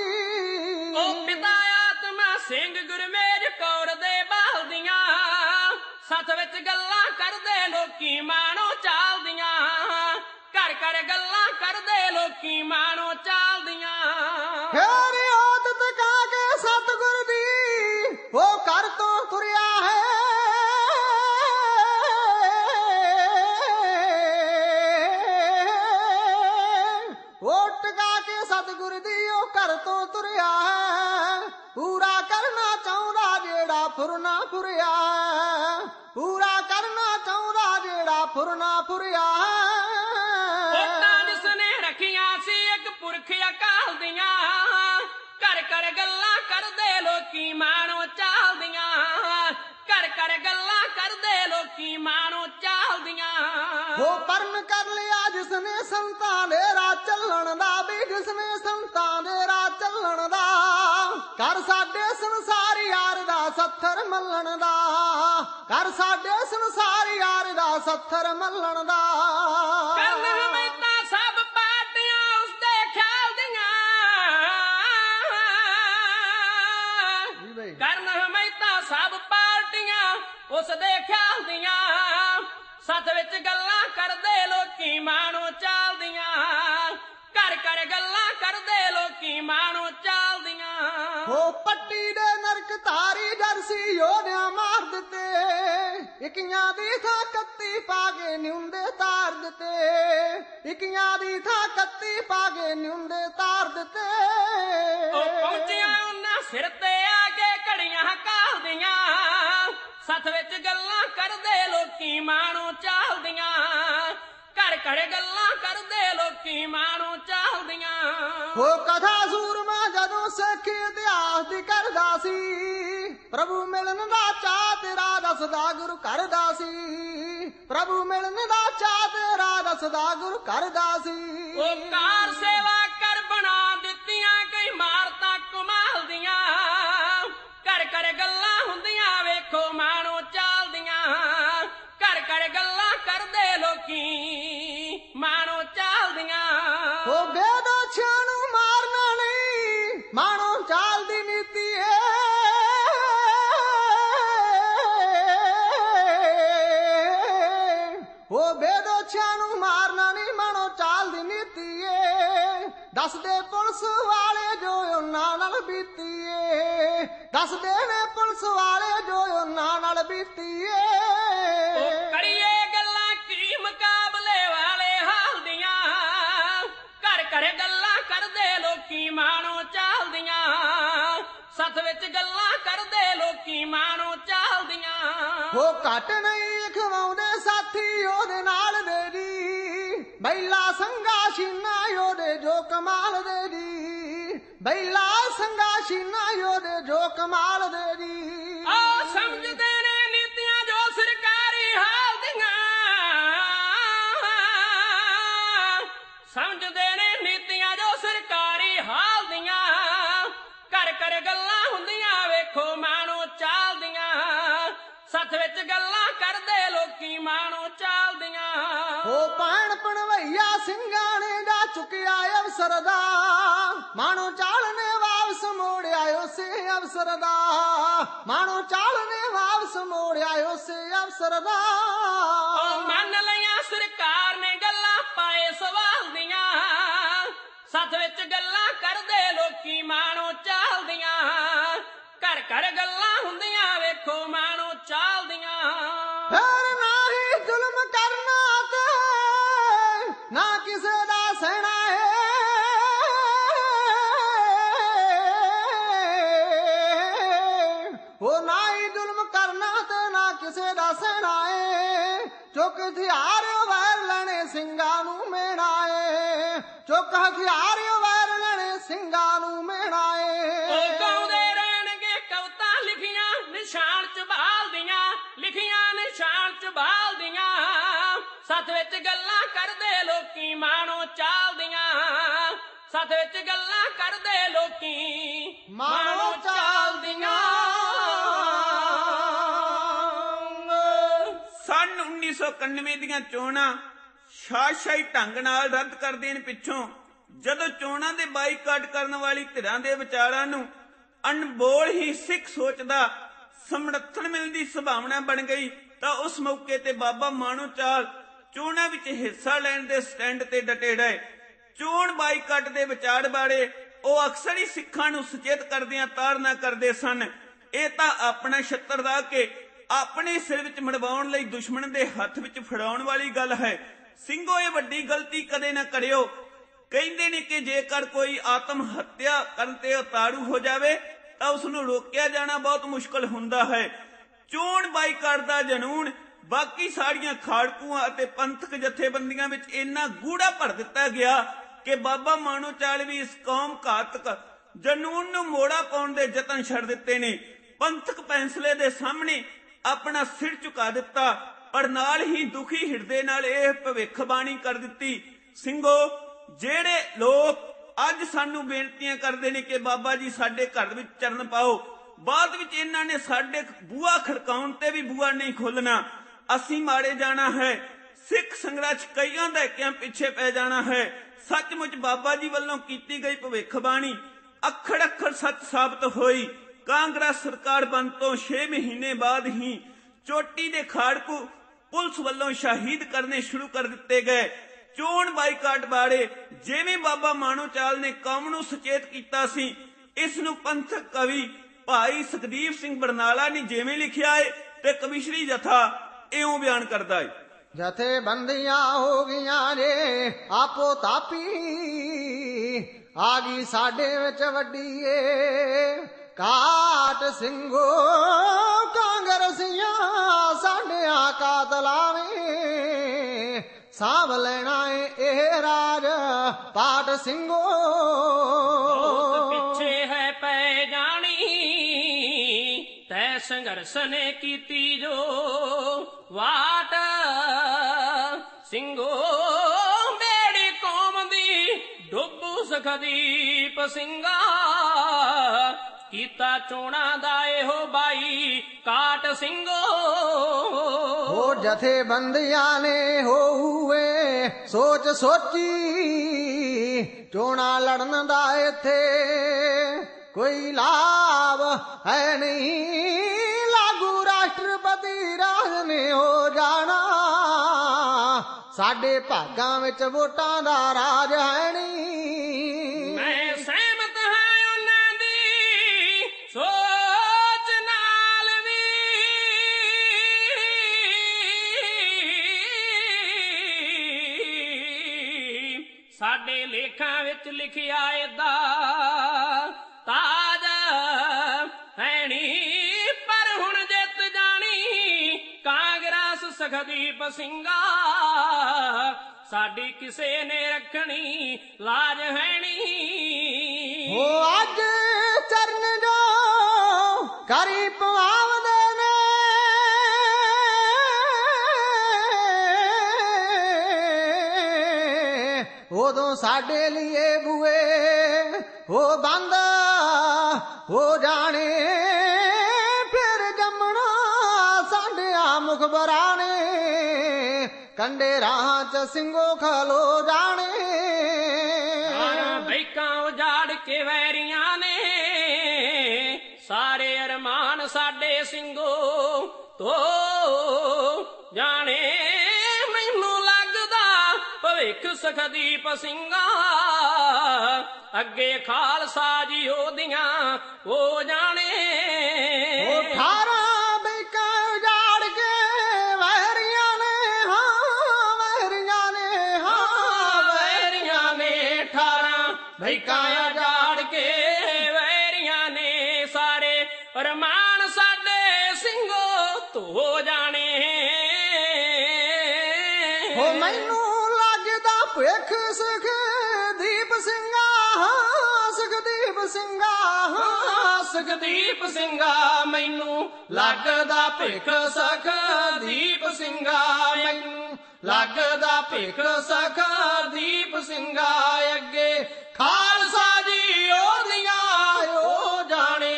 ਉਹ ਪਿਤਾ ਆਤਮਾ ਸਿੰਘ ਗੁਰਮੇਜ ਕੌਰ ਦੇ ਬਾਲਦੀਆਂ ਸੱਥ ਵਿੱਚ ਗੱਲਾਂ ਕਰਦੇ ਲੋਕੀ ਮਾਣੋ ਚਾਲਦੀਆਂ ਘਰ ਘਰ ਗੱਲਾਂ ਕਰਦੇ ਲੋਕੀ ਮਾਣੋ ਚਾਲਦੀਆਂ। ਫੇਰ ਆਦਤ ਕਾ ਕੇ ਸਤਗੁਰ ਦੀ ਉਹ ਘਰ ਤੋਂ ਤੁਰਿਆ ਹੈ। ਉਹ ਟਕਾ ਕੇ ਸਤਗੁਰ ਦੀ ਉਹ ਘਰ ਤੋਂ ਤੁਰਿਆ ਹੈ। ਪੂਰਾ ਕਰਨਾ ਚਾਹੁੰਦਾ ਜਿਹੜਾ ਫੁਰਨਾ ਫੁਰਿਆ ਪੂਰਾ ਕਰਨਾ ਚਾਹੁੰਦਾ ਜਿਹੜਾ ਫੁਰਨਾ ਫੁਰਿਆ ਘਰ ਘਰ ਗੱਲਾਂ ਕਰਦੇ ਲੋਕੀ ਮਾਣੋ ਚਾਲਦੀਆਂ। ਘਰ ਘਰ ਗੱਲਾਂ ਕਰਦੇ ਲੋਕੀ ਮਾਣੋ ਚਾਲਦੀਆਂ। ਉਹ ਪਰਨ ਕਰ ਲਿਆ ਜਿਸਨੇ ਸੰਤਾਂ ਦੇ ਰਾਹ ਚੱਲਣ ਦਾ ਵੀ ਜਿਸਨੇ ਸੰਤਾਂ ਦੇ ਰਾਹ ਚੱਲਣ ਦਾ। ਕਰ ਸਾਡੇ ਸੰਸਾਰ ਯਾਰ ਦਾ ਸੱਥਰ ਮੱਲਣ ਦਾ। ਕਰ ਸਾਡੇ ਸੰਸਾਰ ਯਾਰ ਦਾ ਸੱਥਰ ਮੱਲਣ ਦਾ। ਕਰਨ ਹਮੇਤਾ ਉਸ ਦੇ ਖਿਆਲ ਦੀਆਂ ਸੱਥ ਵਿੱਚ ਗੱਲਾਂ ਕਰਦੇ ਲੋਕੀ ਮਾਣੋ ਚਾਲਦੀਆਂ ਘਰ ਘਰ ਗੱਲਾਂ ਕਰਦੇ ਲੋਕੀ ਮਾਣੋ ਚਾਲਦੀਆਂ ਉਹ ਪੱਟੀ ਦੇ ਨਰਕ ਧਾਰੀ ਜਰਸੀ ਯੋਧਿਆਂ ਮਾਰ ਦਿੱਤੇ। ਇਕਿਆਂ ਦੀ ਥਾਂ ਕੱਤੀ ਪਾ ਕੇ ਨਿਉਂਦੇ ਤਾਰ ਦਿੱਤੇ। ਇਕਿਆਂ ਦੀ ਥਾਂ ਕੱਤੀ ਪਾ ਕੇ ਨਿਉਂਦੇ ਤਾਰ ਦਿੱਤੇ। ਉਹ ਪਹੁੰਚੀਆਂ ਉਹਨਾਂ ਸਿਰ ਤੇ ਆ ਕੇ ਘੜੀਆਂ ਕਾਲਦੀਆਂ ਸੱਥ ਵਿੱਚ ਗੱਲਾਂ ਕਰਦੇ ਲੋਕੀ ਮਾਣੋ ਚਾਲਦੀਆਂ। ਘਰ ਘਰ ਗੱਲਾਂ ਕਰਦੇ ਲੋਕੀ ਮਾਣੋ ਚਾਲਦੀਆਂ। ਉਹ ਕਥਾ ਸੂਰਮਾ ਜਦੋਂ ਸਿੱਖ ਇਤਿਹਾਸ ਦੀ ਕਰਦਾ ਸੀ ਪ੍ਰਭੂ ਮਿਲਣ ਦਾ ਚਾਹ ਤੇਰਾ ਦੱਸਦਾ ਗੁਰੂ ਕਰਦਾ ਸੀ। ਪ੍ਰਭੂ ਮਿਲਣ ਦਾ ਚਾਹ ਤੇਰਾ ਦੱਸਦਾ ਗੁਰੂ ਕਰਦਾ ਸੀ। ਉਹ ਕਾਰ ਸੇਵਾ ਕਰ ਬਣਾ ਦਿੱਤੀਆਂ ਕਈ ਮਾਰਤਾ ਕਮਾਲ ਦੀਆਂ ਘਰ ਘਰ ਗੱਲਾਂ ਹੁੰਦੀਆਂ ਵੇਖੋ ਮਾਣੋ ਚਾਲਦੀਆਂ, ਘਰ ਘਰ ਗੱਲਾਂ ਕਰਦੇ ਲੋਕੀ। ਮਾਣੋ ਚਾਲਦੀਆਂ। ਉਹ ਬੇਦੋਛਾਂ ਨੂੰ ਮਾਰਨਾ ਨਹੀਂ ਮਾਣੋ ਚਾਲ ਦੀ ਨੀਤੀ ਏ। ਉਹ ਬੇਦੋਛਾਂ ਨੂੰ ਮਾਰਨਾ ਨਹੀਂ ਮਾਣੋ ਚਾਲ ਦੀ ਨੀਤੀ ਏ। ਦੱਸਦੇ ਪੁਲਿਸ ਵਾਲੇ ਉਹਨਾਂ ਨਾਲ ਬੀਤੀ ਏ ਦੱਸਦੇ ਨੇ ਪੁਲਿਸ ਵਾਲੇ ਜੋ ਉਹਨਾਂ ਨਾਲ ਬੀਤੀ ਉਹ ਕਰੀਏ ਗੱਲਾਂ ਕੀ ਮੁਕਾਬਲੇ ਵਾਲੇ ਹਾਲ ਦੀਆਂ। ਘਰ ਘਰ ਗੱਲਾਂ ਕਰਦੇ ਲੋਕੀ ਮਾਣੋ ਚਾਲਦੀਆਂ। ਸੱਥ ਵਿੱਚ ਗੱਲਾਂ ਕਰਦੇ ਲੋਕੀ ਮਾਣੋ ਚਾਲਦੀਆਂ। ਉਹ ਘਟ ਨਹੀਂ ਖਵਾਉਂਦੇ ਸਾਥੀ ਉਹਦੇ ਨਾਲ ਦੇ ਜੀ ਬੈਲਾ ਸੰਗਾ ਸ਼ੀਨਾ ਉਹਦੇ ਜੋ ਕਮਾਲ ਦੇ। ਬੈਲਾ ਸੰਗਾ ਸ਼ੀਨਾ ਉਹਦੇ ਜੋ ਕਮਾਲ ਦੇ ਜੀ ਆ ਸਮਝਦੇ ਨੇ ਨੀਤੀਆਂ ਜੋ ਸਰਕਾਰੀ ਹਾਲ ਦੀਆਂ। ਸਮਝਦੇ ਨੇ ਨੀਤੀਆਂ ਜੋ ਸਰਕਾਰੀ ਹਾਲ ਦੀਆਂ। ਘਰ ਘਰ ਗੱਲਾਂ ਹੁੰਦੀਆਂ ਵੇਖੋ ਮਾਣੋ ਚਾਲਦੀਆਂ ਸੱਥ ਵਿੱਚ ਗੱਲਾਂ ਕਰਦੇ ਲੋਕੀ ਮਾਣੋ ਚਾਲਦੀਆਂ ਉਹ ਪਾਣ ਪਣਵਈਆ ਸਿੰਘਾਂ ਨੇ ਜਾ ਚੁੱਕਿਆ ਅਵਸਰ ਦਾ। ਦਾ। ਮਾਣੋ ਚਾਲ ਨੇ ਵਾਪਸ ਮੋੜਿਆ ਉਸੇ ਅਵਸਰ ਦਾ। ਉਹ ਮੰਨ ਲਈਆਂ ਸਰਕਾਰ ਨੇ ਗੱਲਾਂ ਪਾਏ ਸਵਾਲ ਦੀਆਂ। ਸੱਥ ਵਿੱਚ ਗੱਲਾਂ ਕਰਦੇ ਲੋਕੀ ਮਾਣੋ ਚਾਲਦੀਆਂ ਘਰ ਘਰ ਗੱਲਾਂ ਹੁੰਦੀਆਂ ਵੇਖੋ ਮਾਣੋ ਚਾਲਦੀਆਂ ਫਿਰ ਨਹੀਂ ਜ਼ੁਲਮ ਕਿਸੇ ਦਾ ਸਹਿਣਾ ਏ ਚੁੱਕ ਹਥਿਆਰ ਵੈਰ ਲੈਣੇ ਸਿੰਘਾਂ ਨੂੰ ਮੇਣਾ ਏ ਚੁੱਕ ਹਥਿਆਰ ਵੈਰ ਲੈਣੇ ਸਿੰਘਾਂ ਨੂੰ ਮੇਣਾ ਉਹ ਏ ਗਾਉਂਦੇ ਰਹਿਣਗੇ ਕਵਤਾ ਲਿਖੀਆਂ ਨਿਸ਼ਾਨ ਚ ਬਾਲਦੀਆਂ ਲਿਖੀਆਂ ਨਿਸ਼ਾਨ ਚ ਬਾਲਦੀਆਂ ਸੱਥ ਵਿੱਚ ਗੱਲਾਂ ਕਰਦੇ ਲੋਕੀ ਮਾਣੋ ਚਾਲਦੀਆਂ ਸੱਥ ਵਿੱਚ ਗੱਲਾਂ ਕਰਦੇ ਲੋਕੀ ਮਾਣੋ ਚਾਲਦੀਆਂ 1991 ਦੀਆਂ ਚੋਣਾਂ ਸ਼ਾਸ਼ਾਈ ਢੰਗ ਨਾਲ ਰੱਦ ਕਰ ਦੇਣ ਪਿੱਛੋਂ, ਜਦੋਂ ਚੋਣਾਂ ਦੇ ਬਾਈਕਾਟ ਕਰਨ ਵਾਲੀ ਧਿਰਾਂ ਦੇ ਵਿਚਾਰਾਂ ਨੂੰ ਅਣਬੋਲ ਹੀ ਸਿੱਖ ਸੋਚ ਦਾ ਸਮਰਥਨ ਮਿਲਣ ਦੀ ਸੰਭਾਵਨਾ ਬਣ ਗਈ, ਤਾਂ ਉਸ ਮੌਕੇ ਤੇ ਬਾਬਾ ਮਾਣੋ ਚਾਲ ਚੋਣਾਂ ਵਿੱਚ ਹਿੱਸਾ ਲੈਣ ਦੇ ਸਟੈਂਡ ਤੇ ਡਟੇ ਰਹੇ। ਚੋਣ ਬਾਈਕਾਟ ਦੇ ਵਿਚਾਰ ਬਾਰੇ ਉਹ ਅਕਸਰ ਹੀ ਸਿੱਖਾਂ ਨੂੰ ਸੁਚੇਤ ਕਰਦਿਆਂ ਤਾਰਨਾ ਕਰਦੇ ਸਨ। ਇਹ ਤਾਂ ਆਪਣਾ ਛੱਤਰ ਦਾ ਕੇ ਆਪਣੇ ਸਿਰ ਵਿੱਚ ਮੜਵਾਉਣ ਲਈ ਦੁਸ਼ਮਣ ਦੇ ਹੱਥ ਵਿੱਚ ਫੜਾਉਣ ਵਾਲੀ ਗੱਲ ਹੈ। ਸਿੰਘੋ, ਇਹ ਵੱਡੀ ਗਲਤੀ ਕਦੇ ਨਾ ਕਰਿਓ। ਕਹਿੰਦੇ ਨੇ ਕਿ ਜੇਕਰ ਕੋਈ ਆਤਮ ਹੱਤਿਆ ਕਰਨ ਤੇ ਉਤਾਰੂ ਹੋ ਜਾਵੇ, ਤਾਂ ਉਸ ਨੂੰ ਰੋਕਿਆ ਜਾਣਾ ਬਹੁਤ ਮੁਸ਼ਕਲ ਹੁੰਦਾ ਹੈ। ਚੋਣ ਬਾਈਕਾਟ ਦਾ ਜਨੂਨ, ਬਾਕੀ ਸਾਰੀਆਂ ਖਾੜਕੂਆਂ ਅਤੇ ਪੰਥਕ ਜਥੇਬੰਦੀਆਂ ਵਿੱਚ ਇੰਨਾ ਗੂੜਾ ਭਰ ਦਿੱਤਾ ਗਿਆ ਕਿ ਬਾਬਾ ਮਾਨੋ ਚਾਲ ਵੀ ਇਸ ਕੌਮ ਘਾਤਕ ਜਨੂਨ ਨੂੰ ਮੋੜਾ ਪਾਉਣ ਦੇ ਯਤਨ ਛੱਡ ਦਿੱਤੇ ਨੇ। ਪੰਥਕ ਫੈਸਲੇ ਦੇ ਸਾਹਮਣੇ ਆਪਣਾ ਸਿਰ ਝੁਕਾ ਦਿੱਤਾ ਪਰ ਨਾਲ ਹੀ ਦੁਖੀ ਹਿਰਦੇ ਨਾਲ ਇਹ ਭਵਿੱਖਬਾਣੀ ਕਰ ਦਿੱਤੀ। ਸਿੰਘੋ, ਜਿਹੜੇ ਲੋਕ ਅੱਜ ਸਾਨੂੰ ਬੇਨਤੀਆਂ ਕਰਦੇ ਨੇ ਕਿ ਬਾਬਾ ਜੀ ਸਾਡੇ ਘਰ ਵਿੱਚ ਚਰਨ ਪਾਓ, ਬਾਅਦ ਵਿੱਚ ਇਹਨਾਂ ਨੇ ਸਾਡੇ ਬੂਆ ਖੜਕਾਉਣ ਤੇ ਵੀ ਬੂਆ ਨਹੀਂ ਖੋਲਣਾ ਅਸੀਂ ਮਾਰੇ ਜਾਣਾ ਹੈ, ਸਿੱਖ ਸੰਘਰਸ਼ ਕਈਆਂ ਦਹਾਕਿਆਂ ਪਿੱਛੇ ਪੈ ਜਾਣਾ ਹੈ। ਸੱਚਮੁੱਚ ਬਾਬਾ ਜੀ ਵੱਲੋਂ ਕੀਤੀ ਗਈ ਭਵਿੱਖਬਾਣੀ ਅੱਖਰ ਅੱਖਰ ਸੱਚ ਸਾਬਤ ਹੋਈ। ਕਾਂਗਰਸ ਸਰਕਾਰ ਬਣ ਤੋਂ 6 ਮਹੀਨੇ ਬਾਅਦ ਹੀ ਚੋਟੀ ਦੇ ਖਾੜਕੂ ਪੁਲਿਸ ਵੱਲੋਂ ਸ਼ਹੀਦ ਕਰਨੇ ਸ਼ੁਰੂ ਕਰ ਦਿੱਤੇ ਗਏ। ਚੋਣ ਬਾਈਕਾਟ ਬਾਰੇ ਜਿਵੇਂ ਬਾਬਾ ਮਾਨੋ ਨੇ ਕੌਮ ਨੂੰ ਸੁਚੇਤ ਕੀਤਾ ਸੀ ਇਸ ਨੂੰ ਪੰਥਕ ਕਵੀ ਭਾਈ ਸੁਖਦੀਪ ਸਿੰਘ ਬਰਨਾਲਾ ਨੇ ਜਿਵੇਂ ਲਿਖਿਆ ਹੈ ਤੇ ਕਵਿਸ਼ਰੀ ਜਥਾ ਇਉਂ ਬਿਆਨ ਕਰਦਾ ਏ। ਜਥੇ ਬੰਦੀਆਂ ਹੋ ਗਈਆਂ ਨੇ ਆਪੋ ਤਾਪੀ ਆ ਗਈ ਸਾਡੇ ਵਿੱਚ ਵੱਡੀ ਏ। ਕਾਟ ਸਿੰਘੋ ਕਾਂਗਰਸੀਆਂ ਸਾਡਿਆਂ ਕਾਤਲਾਂ ਨੇ ਸਾਂਭ ਲੈਣਾ ਏ ਇਹ ਰਾਜ ਪਾਟ ਸਿੰਘੋ। ਪਿੱਛੇ ਹੈ ਪੈ ਜਾਣੀ, ਤੈ ਸੰਘਰਸ਼ ਨੇ ਕੀਤੀ ਜੋ ਵਾਟ ਸਿੰਘੋ। ਮੇਰੀ ਕੌਮ ਦੀ ਡੁੱਬੂ ਸਖਦੀਪ ਸਿੰਘਾ ਕੀਤਾ ਚੋਣਾ ਦਾ ਇਹੋ ਬਾਈ ਕਾਟ ਸਿੰਘੋ। ਹੋ ਜਥੇ ਨੇ ਹੋਵੇ ਸੋਚ ਸੋਚੀ, ਚੋਣਾ ਲੜਨ ਦਾ ਇੱਥੇ ਕੋਈ ਲਾਭ ਹੈ ਨਹੀਂ। ਲਾਗੂ ਰਾਸ਼ਟਰਪਤੀ ਰਾਜ ਨੇ ਹੋ ਜਾਣਾ, ਸਾਡੇ ਭਾਗਾਂ ਵਿੱਚ ਵੋਟਾਂ ਦਾ ਰਾਜ ਹੈ ਨਹੀਂ। ਸਾਡੇ ਲੇਖਾਂ ਵਿੱਚ ਲਿਖਿਆ ਏਦਾ, ਤਾਜ ਹੈਣੀ, ਪਰ ਹੁਣ ਜਿੱਤ ਜਾਣੀ, ਕਾਂਗਰਸ ਸਖਦੀਪ ਸਿੰਘਾ, ਸਾਡੀ ਕਿਸੇ ਨੇ ਰੱਖਣੀ ਲਾਜ ਹੈਣੀ। ਹੋ ਅੱਜ ਚਰਨ ਜੋ ਕਰੀ ਪਵਾਵਾ ਉਦੋਂ ਸਾਡੇ ਲਈ ਬੂਏ ਹੋ ਬੰਦ, ਹੋ ਜਾਣੇ, ਫਿਰ ਜੰਮਣਾ ਸਾਡੇ ਆ ਮੁਖਬਰਾਂ ਨੇ ਕੰਡੇ ਰਾਹ ਚ ਸਿੰਘੋ ਖਲੋ ਜਾਣੇ। ਸਾਰਾ ਬੈਕਾਂ ਉਜਾੜ ਕੇ ਵੈਰੀਆਂ ਨੇ, ਸਾਰੇ ਅਰਮਾਨ ਸਾਡੇ ਸਿੰਘੋ ਤੋ ਸਖਦੀਪ ਸਿੰਘਾ ਅੱਗੇ ਖਾਲਸਾ ਜੀ ਉਹਦੀਆਂ ਹੋ ਜਾਣੇ। ਉਹ 18 ਸੁਖਦੀਪ ਸਿੰਘਾ, ਮੈਨੂੰ ਲੱਗਦਾ ਭਿੱਖ ਸਖ ਦੀਪ ਸਿੰਘਾ, ਮੈਨੂੰ ਲੱਗਦਾ ਭਿੱਖ ਸਖ ਸਿੰਘਾ, ਅੱਗੇ ਖਾਲਸਾ ਜੀ ਉਹਦੀਆਂ ਹੋ ਜਾਣੇ।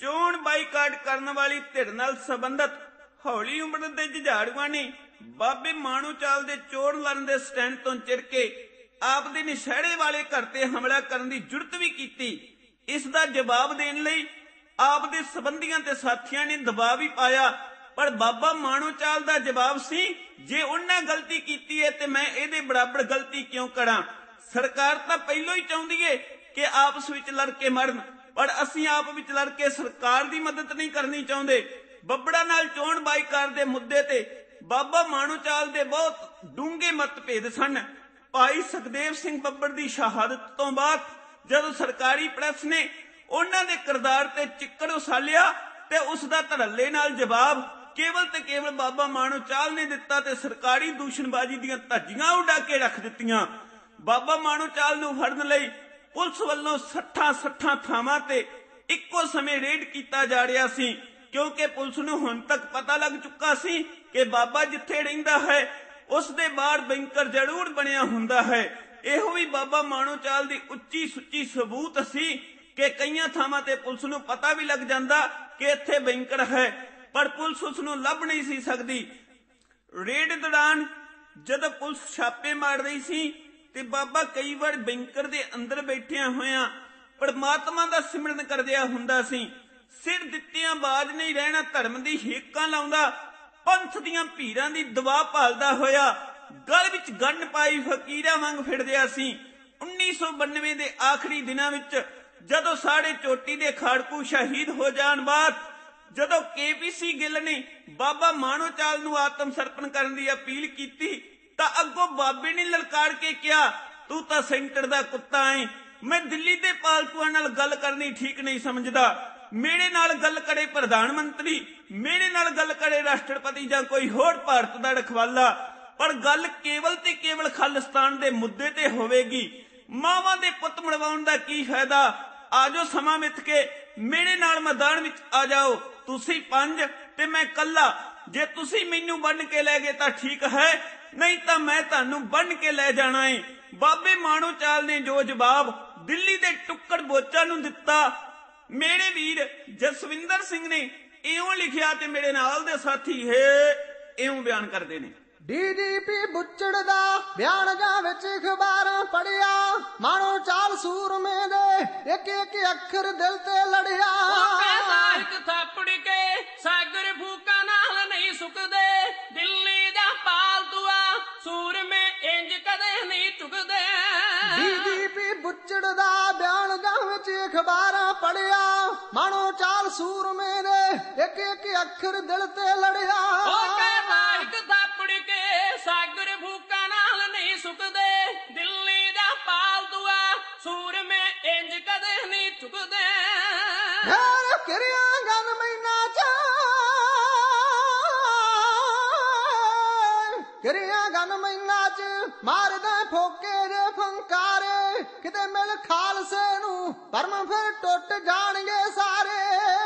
ਚੋਣ ਬਾਈਕਾਟ ਕਰਨ ਵਾਲੀ ਧਿਰ ਨਾਲ ਸੰਬੰਧਤ ਹੌਲੀ ਉਮਰ ਦੇ ਜੁਝਾੜੂਆਂ ਨੇ ਬਾਬੇ ਮਾਣੂ ਚਾਲ ਦੇ ਚੋਣ ਲੜਨ ਦੇ ਸਟੈਂਡ ਤੋਂ ਚਿਰ ਕੇ ਆਪ ਦੇ ਨਿਸ਼ਾੜੇ ਵਾਲੇ ਘਰ ਤੇ ਹਮਲਾ ਕਰਨ ਦੀ ਜੁਰਤ ਵੀ ਕੀਤੀ। ਇਸ ਦਾ ਜਵਾਬ ਦੇਣ ਲਈ ਆਪ ਦੇ ਸਬੰਧੀਆਂ ਤੇ ਸਾਥੀਆਂ ਨੇ ਦਬਾਅ ਵੀ ਪਾਇਆ। ਪਰ ਬਾਬਾ ਮਾਣੂ ਦਾ ਜਵਾਬ ਸੀ, ਜੇ ਉਹਨਾਂ ਗਲਤੀ ਕੀਤੀ ਹੈ ਤੇ ਮੈਂ ਇਹਦੇ ਬਰਾਬਰ ਗਲਤੀ ਕਿਉਂ ਕਰਾਂ? ਸਰਕਾਰ ਤਾਂ ਪਹਿਲਾਂ ਹੀ ਚਾਹੁੰਦੀ ਏ ਕਿ ਆਪਸ ਵਿੱਚ ਲੜ ਕੇ ਮਰਨ, ਪਰ ਅਸੀਂ ਆਪ ਵਿੱਚ ਲੜ ਕੇ ਸਰਕਾਰ ਦੀ ਮਦਦ ਨਹੀਂ ਕਰਨੀ ਚਾਹੁੰਦੇ। ਬੱਬੜਾ ਨਾਲ ਚੋਣ ਬਾਈਕਾਰ ਦੇ ਮੁੱਦੇ ਤੇ ਬਾਬਾ ਮਾਣੂਚਾਲ ਦੇ ਬਹੁਤ ਡੂੰਘੇ ਮਤਭੇਦ ਸਨ। ਭਾਈ ਸੁਖਦੇਵ ਸਿੰਘ ਬੱਬਰ ਦੀ ਸ਼ਹਾਦਤ ਤੋਂ ਬਾਅਦ ਜਦੋਂ ਸਰਕਾਰੀ ਪ੍ਰੈਸ ਨੇ ਉਹਨਾਂ ਦੇ ਕਿਰਦਾਰ ਤੇ ਚਿੱਕੜ ਉਸਾਲਿਆ ਤੇ ਉਸ ਦਾ ਧੜੱਲੇ ਨਾਲ ਜਵਾਬ ਕੇਵਲ ਤੇ ਕੇਵਲ ਬਾਬਾ ਮਾਣੂਚਾਲ ਨੇ ਦਿੱਤਾ ਤੇ ਸਰਕਾਰੀ ਦੂਸ਼ਣਬਾਜ਼ੀ ਦੀਆਂ ਧੱਜੀਆਂ ਉਡਾ ਕੇ ਰੱਖ ਦਿੱਤੀਆਂ। ਬਾਬਾ ਮਾਣੂਚਾਲ ਨੂੰ ਫੜਨ ਲਈ ਪੁਲਿਸ ਵੱਲੋਂ 60-60 ਥਾਵਾਂ ਤੇ ਇੱਕੋ ਸਮੇਂ ਰੇਡ ਕੀਤਾ ਜਾ ਰਿਹਾ ਸੀ, ਕਿਉਂਕਿ ਪੁਲਿਸ ਨੂੰ ਹੁਣ ਤੱਕ ਪਤਾ ਲੱਗ ਚੁੱਕਾ ਸੀ ਕਿ ਬਾਬਾ ਜਿੱਥੇ ਰਹਿੰਦਾ ਹੈ ਉਸ ਦੇ ਬਾਹਰ ਬੈਂਕਰ ਜ਼ਰੂਰ ਬਣਿਆ ਹੁੰਦਾ ਹੈ। ਇਹੋ ਵੀ ਬਾਬਾ ਮਾਣੂਚਾਲ ਦੀ ਉੱਚੀ ਸੁੱਚੀ ਸਬੂਤ ਸੀ ਕਿ ਕਈਆਂ ਥਾਵਾਂ ਤੇ ਪੁਲਿਸ ਨੂੰ ਪਤਾ ਵੀ ਲੱਗ ਜਾਂਦਾ ਕਿ ਇੱਥੇ ਬੈਂਕਰ ਹੈ, ਪਰ ਪੁਲਿਸ ਉਸ ਨੂੰ ਲੱਭ ਨਹੀਂ ਸੀ ਸਕਦੀ। ਰੇਡ ਦੌਰਾਨ ਜਦੋਂ ਪੁਲਿਸ ਛਾਪੇ ਮਾਰ ਰਹੀ ਸੀ ਤੇ ਬਾਬਾ ਕਈ ਵਾਰ ਬੈਂਕਰ ਦੇ ਅੰਦਰ ਬੈਠਿਆ ਹੋਇਆ ਪਰਮਾਤਮਾ ਦਾ ਸਿਮਰਨ ਕਰਦਿਆ ਹੁੰਦਾ ਸੀ। ਸਿਰ ਦਿੱਤਿਆਂ ਬਾਜ ਨਹੀਂ ਰਹਿਣਾ ਧਰਮ ਦੀ ਹੇਕਾਂ ਲਾਉਂਦਾ ਪੰਥ ਦੀਆਂ ਭੀੜਾਂ ਦੀ ਦਵਾ ਭਾਲਦਾ ਹੋਇਆ ਗਲ ਵਿੱਚ ਗੰਨ ਪਾਈ ਫਕੀਰਾਂ ਵਾਂਗ ਫਿਰਦਿਆ ਸੀ 1992 ਦੇ ਆਖਰੀ ਦਿਨਾਂ ਵਿੱਚ ਜਦੋਂ ਸਾਡੇ ਚੋਟੀ ਦੇ ਖਾੜਕੂ ਸ਼ਹੀਦ ਹੋ ਜਾਣ ਬਾਅਦ ਜਦੋਂ ਕੇਪੀਸੀ ਗਿੱਲ ਨੇ ਬਾਬਾ ਮਾਣੋਚਾਲ ਨੂੰ ਆਤਮ ਸਰਪਣ ਕਰਨ ਦੀ ਅਪੀਲ ਕੀਤੀ ਤਾਂ ਅੱਗੋਂ ਬਾਬੇ ਨੇ ਲਲਕਾਰ ਕੇ ਕਿਹਾ, ਤੂੰ ਤਾਂ ਸੈਂਟਰ ਦਾ ਕੁੱਤਾ ਏ ਮੈਂ ਦਿੱਲੀ ਦੇ ਪਾਲਤੂਆਂ ਨਾਲ ਗੱਲ ਕਰਨੀ ਠੀਕ ਨਹੀਂ ਸਮਝਦਾ। ਮੇਰੇ ਨਾਲ ਗੱਲ ਕਰੇ ਪ੍ਰਧਾਨ ਮੰਤਰੀ ਮੇਰੇ ਨਾਲ ਗੱਲ ਕਰੇ ਰਾਸ਼ਟਰਪਤੀ ਜਾਂ ਕੋਈ ਹੋਰ ਭਾਰਤ ਦਾ ਰਖਵਾਲਾ, ਪਰ ਗੱਲ ਕੇਵਲ ਤੇ ਕੇਵਲ ਖਾਲਿਸਤਾਨ ਦੇ ਮੁੱਦੇ ਤੇ ਹੋਵੇਗੀ। ਮਾਵਾਂ ਦੇ ਪੁੱਤ ਮੜਵਾਉਣ ਦਾ ਕੀ ਫਾਇਦਾ? ਆਜੋ ਸਮਾਂ ਮਿੱਥ ਕੇ ਮੇਰੇ ਨਾਲ ਮੈਦਾਨ ਵਿੱਚ ਆ ਜਾਓ। ਤੁਸੀਂ ਪੰਜ ਤੇ ਮੈਂ ਕੱਲਾ ਜੇ ਤੁਸੀਂ ਮੈਨੂੰ ਬੰਨ ਕੇ ਲੈ ਗਏ ਤਾਂ ਠੀਕ ਹੈ, ਨਹੀਂ ਤਾਂ ਮੈਂ ਤੁਹਾਨੂੰ ਬੰਨ ਕੇ ਲੈ ਜਾਣਾ ਏ। ਬਾਬੇ ਮਾਣੋ ਚਾਲ ਨੇ ਜੋ ਜਵਾਬ ਦਿੱਲੀ ਦੇ ਟੁੱਕੜ ਬੋਚਾ ਨੂੰ ਦਿੱਤਾ। ਮੇਰੇ ਵੀਰ ਜਸਵਿੰਦਰ ਸਿੰਘ ਨੇ ਇਉਂ ਲਿਖਿਆ ਤੇ ਮੇਰੇ ਨਾਲ ਦੇ ਸਾਥੀ ਹੈ ਇਉਂ ਬਿਆਨ ਕਰਦੇ ਨੇ। ਡੀਜੀਪੀ ਬੁੱਚੜ ਦਾ ਬਿਆਨ ਜਾਂ ਵਿੱਚ ਅਖਬਾਰਾਂ ਪੜਿਆ ਮਾਣੋ ਚਾਲ ਸੂਰਮੇ ਦੇ ਇੱਕ ਇੱਕ ਅੱਖਰ ਦਿਲ ਤੇ ਲੜਿਆ। ਇੱਕ ਥਾਪੜ ਕੇ ਸਾਗਰ ਫੂਕਾ ਨਾਲ ਨਹੀਂ ਸੁੱਕਦੇ। ਦਿੱਲੀ ਦਾ ਪਾਲਤੂਆ ਸੂਰਮੇ ਇੰਜ ਕਦੇ ਨਹੀਂ ਚੁੱਕਦੇ। ਬੁੱਚੜ ਦਾ ਬਿਆਨ ਜਾਂ ਵਿੱਚ ਅਖਬਾਰਾਂ ਪੜਿਆ ਮਾਣੋ ਚਾਲ ਸੂਰਮੇ ਦੇ ਇੱਕ ਇੱਕ ਅੱਖਰ ਦਿਲ ਤੇ ਲੜਿਆ। ਉਹ ਕਹਿੰਦਾ ਇੱਕ ਥਾਪੜ ਕੇ ਸਾਗਰ ਫੂਕਾ ਨਾਲ ਨਹੀਂ ਸੁੱਕਦੇ। ਦਿੱਲੀ ਦਾ ਪਾਲਤੂਆ ਸੂਰਮੇ ਇੰਜ ਕਦੇ ਨਹੀਂ ਚੁੱਕਦੇ। ਫੇਰ ਕਿਰਿਆ ਗਨ ਮੈਨਾ ਕਿਰਿਆ ਗਨ ਮੈਨਾ ਚ ਮਾਰਦਾ ਫੋਕੇ ਦੇ ਫੰਕਾਰੇ। ਕਿਤੇ ਮਿਲ ਖਾਲਸੇ ਨੂੰ ਪਰਮ ਫਿਰ ਟੁੱਟ ਜਾਣਗੇ ਸਾਰੇ।